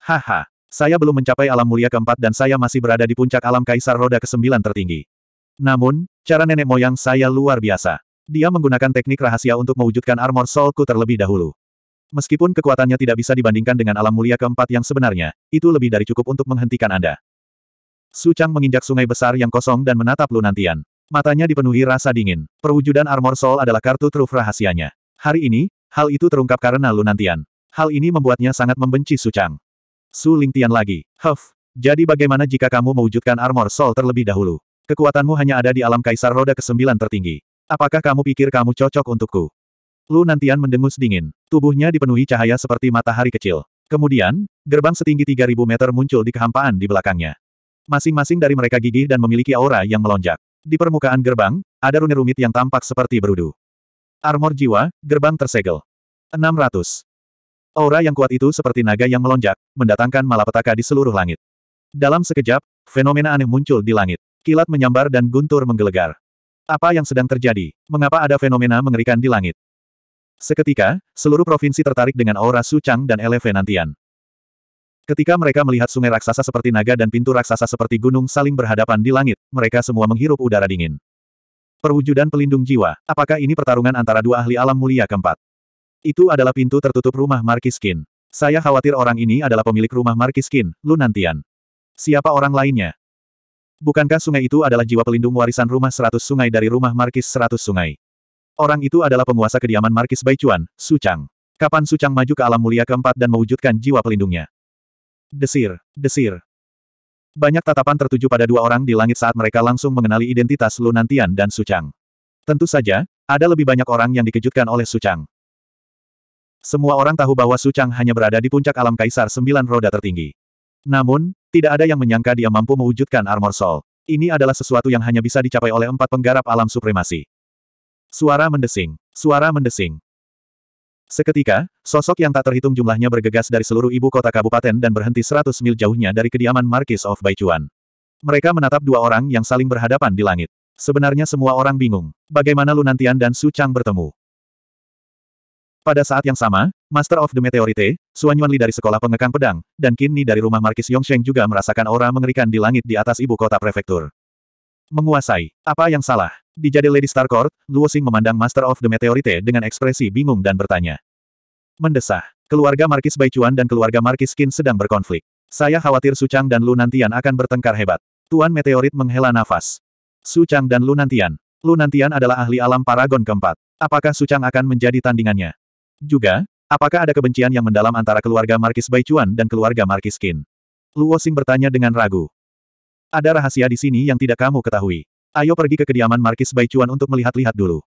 Haha. Saya belum mencapai alam mulia keempat dan saya masih berada di puncak alam kaisar roda kesembilan tertinggi. Namun, cara nenek moyang saya luar biasa. Dia menggunakan teknik rahasia untuk mewujudkan armor soulku terlebih dahulu. Meskipun kekuatannya tidak bisa dibandingkan dengan alam mulia keempat yang sebenarnya, itu lebih dari cukup untuk menghentikan Anda. Su Chang menginjak sungai besar yang kosong dan menatap Lunantian. Matanya dipenuhi rasa dingin. Perwujudan armor soul adalah kartu truf rahasianya. Hari ini, hal itu terungkap karena Lunantian. Hal ini membuatnya sangat membenci Su Chang. Su Lingtian lagi. Huff. Jadi bagaimana jika kamu mewujudkan armor soul terlebih dahulu? Kekuatanmu hanya ada di alam kaisar roda ke-9 tertinggi. Apakah kamu pikir kamu cocok untukku? Lu Nantian mendengus dingin. Tubuhnya dipenuhi cahaya seperti matahari kecil. Kemudian, gerbang setinggi 3000 meter muncul di kehampaan di belakangnya. Masing-masing dari mereka gigih dan memiliki aura yang melonjak. Di permukaan gerbang, ada rune rumit yang tampak seperti berudu. Armor jiwa, gerbang tersegel. 600. Aura yang kuat itu seperti naga yang melonjak, mendatangkan malapetaka di seluruh langit. Dalam sekejap, fenomena aneh muncul di langit. Kilat menyambar dan guntur menggelegar. Apa yang sedang terjadi? Mengapa ada fenomena mengerikan di langit? Seketika, seluruh provinsi tertarik dengan aura Sucang dan Eleve Nantian. Ketika mereka melihat sungai raksasa seperti naga dan pintu raksasa seperti gunung saling berhadapan di langit, mereka semua menghirup udara dingin. Perwujudan pelindung jiwa, apakah ini pertarungan antara dua ahli alam mulia keempat? Itu adalah pintu tertutup rumah Markis Qin. Saya khawatir orang ini adalah pemilik rumah Markis Qin, Lunantian. Siapa orang lainnya? Bukankah sungai itu adalah jiwa pelindung warisan rumah seratus sungai dari rumah Markis seratus sungai? Orang itu adalah penguasa kediaman Markis Baichuan, Su Chang. Kapan Su Chang maju ke alam mulia keempat dan mewujudkan jiwa pelindungnya? Desir, desir. Banyak tatapan tertuju pada dua orang di langit saat mereka langsung mengenali identitas Lunantian dan Su Chang. Tentu saja, ada lebih banyak orang yang dikejutkan oleh Su Chang. Semua orang tahu bahwa Su Chang hanya berada di puncak alam kaisar sembilan roda tertinggi. Namun, tidak ada yang menyangka dia mampu mewujudkan armor soul. Ini adalah sesuatu yang hanya bisa dicapai oleh empat penggarap alam supremasi. Suara mendesing. Suara mendesing. Seketika, sosok yang tak terhitung jumlahnya bergegas dari seluruh ibu kota kabupaten dan berhenti seratus mil jauhnya dari kediaman Marquis of Baichuan. Mereka menatap dua orang yang saling berhadapan di langit. Sebenarnya semua orang bingung. Bagaimana Lunantian dan Su Chang bertemu? Pada saat yang sama, Master of the Meteorite, Suan Yuanli dari Sekolah Pengekang Pedang, dan Qin Ni dari rumah Markis Yongsheng juga merasakan aura mengerikan di langit di atas ibu kota prefektur. Menguasai. Apa yang salah? Di jadi Lady Star Court, Luo Xing memandang Master of the Meteorite dengan ekspresi bingung dan bertanya. Mendesah. Keluarga Markis Baichuan dan keluarga Markis Qin sedang berkonflik. Saya khawatir Su Chang dan Lu Nantian akan bertengkar hebat. Tuan Meteorit menghela nafas. Su Chang dan Lu Nantian. Lu Nantian adalah ahli alam Paragon keempat. Apakah Su Chang akan menjadi tandingannya? Juga, apakah ada kebencian yang mendalam antara keluarga Markis Baichuan dan keluarga Markis Qin? Luo Xing bertanya dengan ragu. Ada rahasia di sini yang tidak kamu ketahui. Ayo pergi ke kediaman Markis Baichuan untuk melihat-lihat dulu.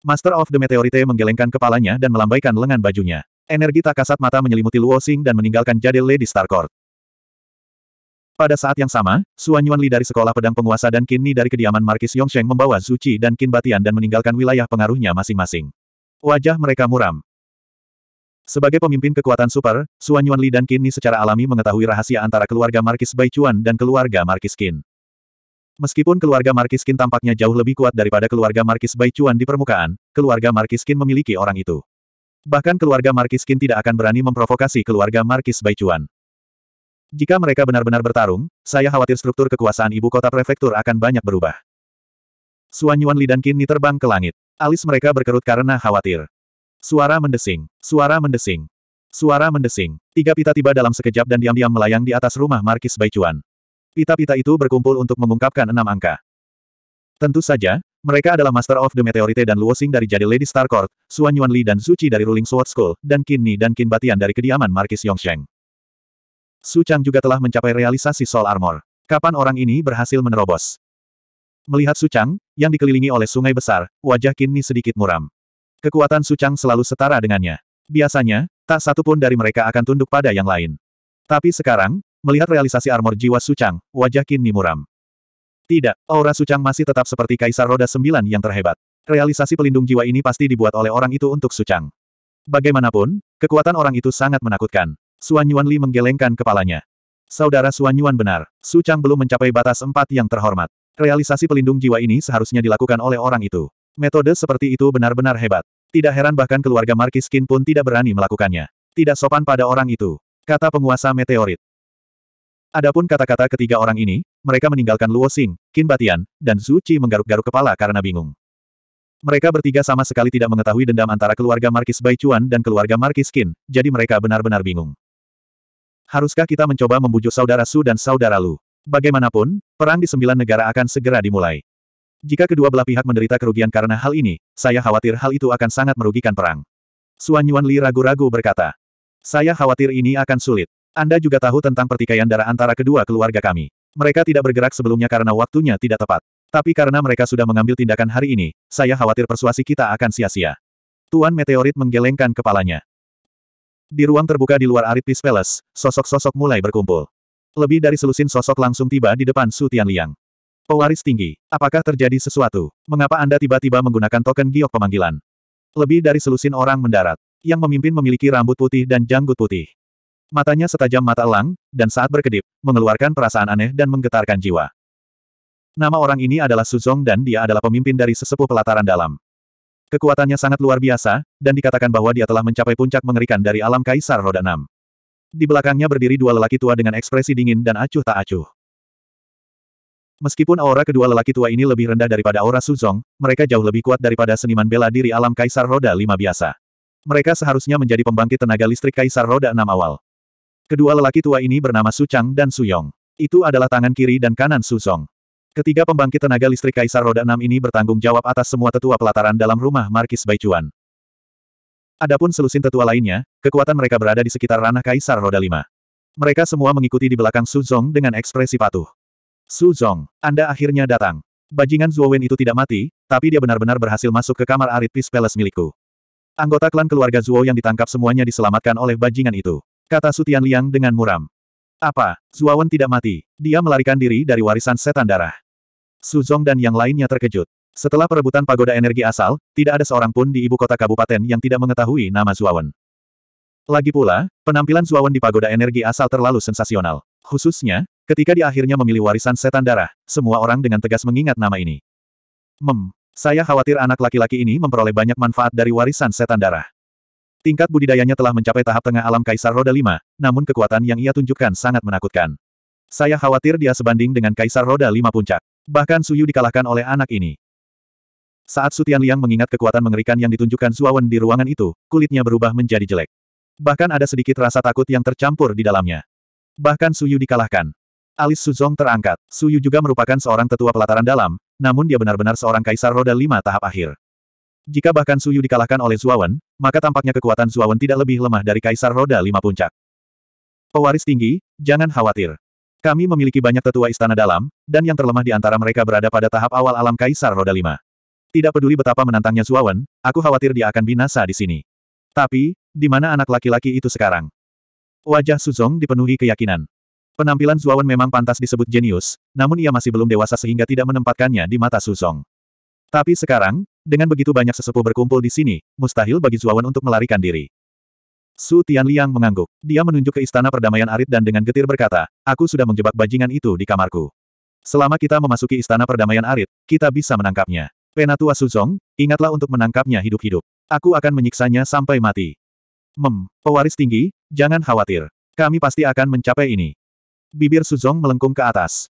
Master of the Meteorite menggelengkan kepalanya dan melambaikan lengan bajunya. Energi tak kasat mata menyelimuti Luo Xing dan meninggalkan jadil Lady Starcourt. Pada saat yang sama, Suan Yuanli dari Sekolah Pedang Penguasa dan Qin Ni dari kediaman Markis Yongsheng membawa Zuci dan Qin Batian dan meninggalkan wilayah pengaruhnya masing-masing. Wajah mereka muram. Sebagai pemimpin kekuatan super, Suan Yuan Li dan Qin Ni secara alami mengetahui rahasia antara keluarga Markis Baichuan dan keluarga Markis Qin. Meskipun keluarga Markis Qin tampaknya jauh lebih kuat daripada keluarga Markis Baichuan di permukaan, keluarga Markis Qin memiliki orang itu. Bahkan keluarga Markis Qin tidak akan berani memprovokasi keluarga Markis Baichuan. Jika mereka benar-benar bertarung, saya khawatir struktur kekuasaan ibu kota prefektur akan banyak berubah. Suan Yuan Li dan Qin Ni terbang ke langit. Alis mereka berkerut karena khawatir. Suara mendesing. Suara mendesing. Suara mendesing. Tiga pita tiba dalam sekejap dan diam-diam melayang di atas rumah Markis Baichuan. Pita-pita itu berkumpul untuk mengungkapkan enam angka. Tentu saja, mereka adalah Master of the Meteorite dan Luosing dari jadi Lady Star Court, Suan Yuan Li dan Suci dari Ruling Sword School, dan Qin Ni dan Qin Batian dari kediaman Markis Yongsheng. Su Chang juga telah mencapai realisasi Soul Armor. Kapan orang ini berhasil menerobos? Melihat Su Chang, yang dikelilingi oleh sungai besar, wajah Qin Ni sedikit muram. Kekuatan Su Chang selalu setara dengannya. Biasanya, tak satu pun dari mereka akan tunduk pada yang lain. Tapi sekarang, Melihat realisasi armor jiwa Sucang, wajah Qin muram. Tidak, aura Sucang masih tetap seperti Kaisar Roda Sembilan yang terhebat. Realisasi pelindung jiwa ini pasti dibuat oleh orang itu untuk Sucang. Bagaimanapun, kekuatan orang itu sangat menakutkan. Suan Yuan Li menggelengkan kepalanya. Saudara Suan Yuan benar, Sucang belum mencapai batas empat yang terhormat. Realisasi pelindung jiwa ini seharusnya dilakukan oleh orang itu. Metode seperti itu benar-benar hebat. Tidak heran bahkan keluarga Markis Qin pun tidak berani melakukannya. Tidak sopan pada orang itu. Kata penguasa meteorit. Adapun kata-kata ketiga orang ini, mereka meninggalkan Luo Xing, Qin Batian, dan Zhu Qi menggaruk-garuk kepala karena bingung. Mereka bertiga sama sekali tidak mengetahui dendam antara keluarga Markis Baichuan dan keluarga Markis Qin, jadi mereka benar-benar bingung. Haruskah kita mencoba membujuk saudara Su dan saudara Lu? Bagaimanapun, perang di sembilan negara akan segera dimulai. Jika kedua belah pihak menderita kerugian karena hal ini, saya khawatir hal itu akan sangat merugikan perang. Suan Yuan Li ragu-ragu berkata. Saya khawatir ini akan sulit. Anda juga tahu tentang pertikaian darah antara kedua keluarga kami. Mereka tidak bergerak sebelumnya karena waktunya tidak tepat. Tapi karena mereka sudah mengambil tindakan hari ini, saya khawatir persuasi kita akan sia-sia. Tuan Meteorit menggelengkan kepalanya. Di ruang terbuka di luar Arit Peace Palace, sosok-sosok mulai berkumpul. Lebih dari selusin sosok langsung tiba di depan Su Tianliang. Pewaris tinggi, apakah terjadi sesuatu? Mengapa Anda tiba-tiba menggunakan token giok pemanggilan? Lebih dari selusin orang mendarat. Yang memimpin memiliki rambut putih dan janggut putih. Matanya setajam mata elang, dan saat berkedip, mengeluarkan perasaan aneh dan menggetarkan jiwa. Nama orang ini adalah Suzong dan dia adalah pemimpin dari sesepuh pelataran dalam. Kekuatannya sangat luar biasa, dan dikatakan bahwa dia telah mencapai puncak mengerikan dari alam Kaisar Roda 6. Di belakangnya berdiri dua lelaki tua dengan ekspresi dingin dan acuh tak acuh. Meskipun aura kedua lelaki tua ini lebih rendah daripada aura Suzong, mereka jauh lebih kuat daripada seniman bela diri alam Kaisar Roda 5 biasa. Mereka seharusnya menjadi pembangkit tenaga listrik Kaisar Roda 6 awal. Kedua lelaki tua ini bernama Su Chang dan Su Yong. Itu adalah tangan kiri dan kanan Su Song. Ketiga pembangkit tenaga listrik Kaisar Roda 6 ini bertanggung jawab atas semua tetua pelataran dalam rumah Markis Baichuan. Adapun selusin tetua lainnya, kekuatan mereka berada di sekitar ranah Kaisar Roda 5. Mereka semua mengikuti di belakang Su Zong dengan ekspresi patuh. Su Zong, Anda akhirnya datang. Bajingan Zuowen itu tidak mati, tapi dia benar-benar berhasil masuk ke kamar Arit Peace Palace milikku. Anggota klan keluarga Zuo yang ditangkap semuanya diselamatkan oleh bajingan itu. Kata Sutian Liang dengan muram. Apa, Zuawan tidak mati. Dia melarikan diri dari warisan setan darah. Su Zong dan yang lainnya terkejut. Setelah perebutan pagoda energi asal, tidak ada seorang pun di ibu kota kabupaten yang tidak mengetahui nama Zuawan. Lagi pula, penampilan Zuawan di pagoda energi asal terlalu sensasional. Khususnya, ketika dia akhirnya memilih warisan setan darah, semua orang dengan tegas mengingat nama ini. Mem, saya khawatir anak laki-laki ini memperoleh banyak manfaat dari warisan setan darah. Tingkat budidayanya telah mencapai tahap tengah alam Kaisar Roda 5, namun kekuatan yang ia tunjukkan sangat menakutkan. Saya khawatir dia sebanding dengan Kaisar Roda 5 puncak. Bahkan Suyu dikalahkan oleh anak ini. Saat Sutian Liang mengingat kekuatan mengerikan yang ditunjukkan Zuawan di ruangan itu, kulitnya berubah menjadi jelek. Bahkan ada sedikit rasa takut yang tercampur di dalamnya. Bahkan Suyu dikalahkan. Alis Suzong terangkat. Suyu juga merupakan seorang tetua pelataran dalam, namun dia benar-benar seorang kaisar roda lima tahap akhir. Jika bahkan Suyu dikalahkan oleh Zuawan, maka tampaknya kekuatan Zuawan tidak lebih lemah dari Kaisar Roda Lima Puncak. Pewaris tinggi, jangan khawatir. Kami memiliki banyak tetua istana dalam, dan yang terlemah di antara mereka berada pada tahap awal alam Kaisar Roda Lima. Tidak peduli betapa menantangnya Zuawan, aku khawatir dia akan binasa di sini. Tapi, di mana anak laki-laki itu sekarang? Wajah Suzong dipenuhi keyakinan. Penampilan Zuawan memang pantas disebut jenius, namun ia masih belum dewasa sehingga tidak menempatkannya di mata Suzong. Tapi sekarang, Dengan begitu banyak sesepuh berkumpul di sini, mustahil bagi Zuawan untuk melarikan diri. Su Tianliang mengangguk. Dia menunjuk ke istana perdamaian Arit dan dengan getir berkata, aku sudah menjebak bajingan itu di kamarku. Selama kita memasuki istana perdamaian Arit, kita bisa menangkapnya. Penatua Suzong, ingatlah untuk menangkapnya hidup-hidup. Aku akan menyiksanya sampai mati. Mem, pewaris tinggi, jangan khawatir. Kami pasti akan mencapai ini. Bibir Suzong melengkung ke atas.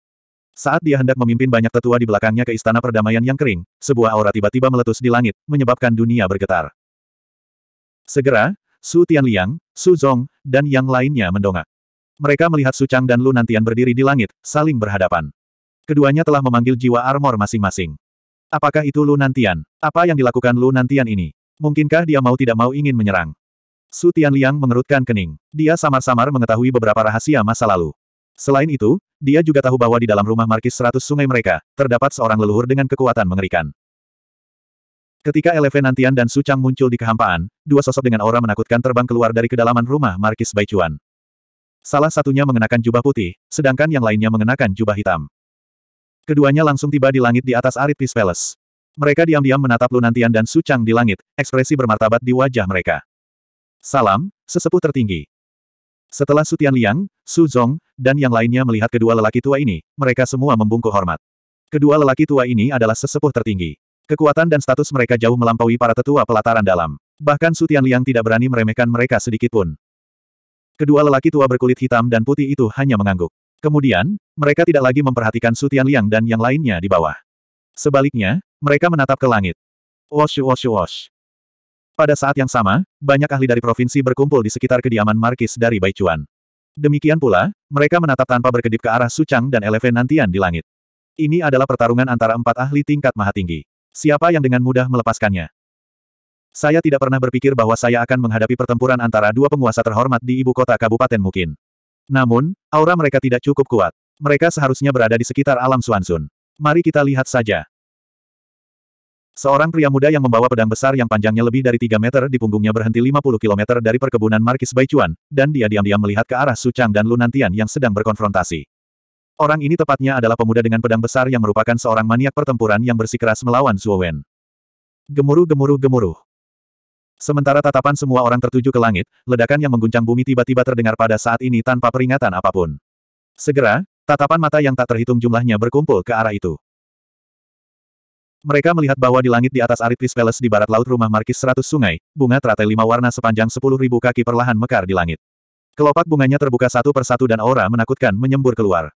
Saat dia hendak memimpin banyak tetua di belakangnya ke istana perdamaian yang kering, sebuah aura tiba-tiba meletus di langit, menyebabkan dunia bergetar. Segera, Su Tianliang, Su Zong, dan yang lainnya mendongak. Mereka melihat Su Chang dan Lu Nantian berdiri di langit, saling berhadapan. Keduanya telah memanggil jiwa armor masing-masing. Apakah itu Lu Nantian? Apa yang dilakukan Lu Nantian ini? Mungkinkah dia mau tidak mau ingin menyerang? Su Tianliang mengerutkan kening. Dia samar-samar mengetahui beberapa rahasia masa lalu. Selain itu, dia juga tahu bahwa di dalam rumah Markis Seratus Sungai mereka, terdapat seorang leluhur dengan kekuatan mengerikan. Ketika Eleven Nantian dan Su Chang muncul di kehampaan, dua sosok dengan aura menakutkan terbang keluar dari kedalaman rumah Markis Baichuan. Salah satunya mengenakan jubah putih, sedangkan yang lainnya mengenakan jubah hitam. Keduanya langsung tiba di langit di atas Arid Peace Palace. Mereka diam-diam menatap Lunantian dan Su Chang di langit, ekspresi bermartabat di wajah mereka. Salam, sesepuh tertinggi. Setelah Su Tianliang, Su Zong, dan yang lainnya melihat kedua lelaki tua ini, mereka semua membungkuk hormat. Kedua lelaki tua ini adalah sesepuh tertinggi. Kekuatan dan status mereka jauh melampaui para tetua pelataran dalam. Bahkan Su Tianliang tidak berani meremehkan mereka sedikitpun. Kedua lelaki tua berkulit hitam dan putih itu hanya mengangguk. Kemudian, mereka tidak lagi memperhatikan Su Tianliang dan yang lainnya di bawah. Sebaliknya, mereka menatap ke langit. Wosh wosh wosh. Pada saat yang sama, banyak ahli dari provinsi berkumpul di sekitar kediaman Markis dari Baichuan. Demikian pula, mereka menatap tanpa berkedip ke arah Su Chang dan Eleven Nantian di langit. Ini adalah pertarungan antara empat ahli tingkat maha tinggi. Siapa yang dengan mudah melepaskannya? Saya tidak pernah berpikir bahwa saya akan menghadapi pertempuran antara dua penguasa terhormat di ibu kota kabupaten mungkin. Namun, aura mereka tidak cukup kuat. Mereka seharusnya berada di sekitar alam Suansun. Mari kita lihat saja. Seorang pria muda yang membawa pedang besar yang panjangnya lebih dari 3 meter di punggungnya berhenti 50 km dari perkebunan Markis Baichuan, dan dia diam-diam melihat ke arah Su Chang dan Lunantian yang sedang berkonfrontasi. Orang ini tepatnya adalah pemuda dengan pedang besar yang merupakan seorang maniak pertempuran yang bersikeras melawan Zuo Wen. Gemuruh-gemuruh-gemuruh. Sementara tatapan semua orang tertuju ke langit, ledakan yang mengguncang bumi tiba-tiba terdengar pada saat ini tanpa peringatan apa pun. Segera, tatapan mata yang tak terhitung jumlahnya berkumpul ke arah itu. Mereka melihat bahwa di langit di atas Peace Palace di barat laut rumah Markis Seratus Sungai, bunga teratai lima warna sepanjang sepuluh ribu kaki perlahan mekar di langit. Kelopak bunganya terbuka satu persatu dan aura menakutkan menyembur keluar.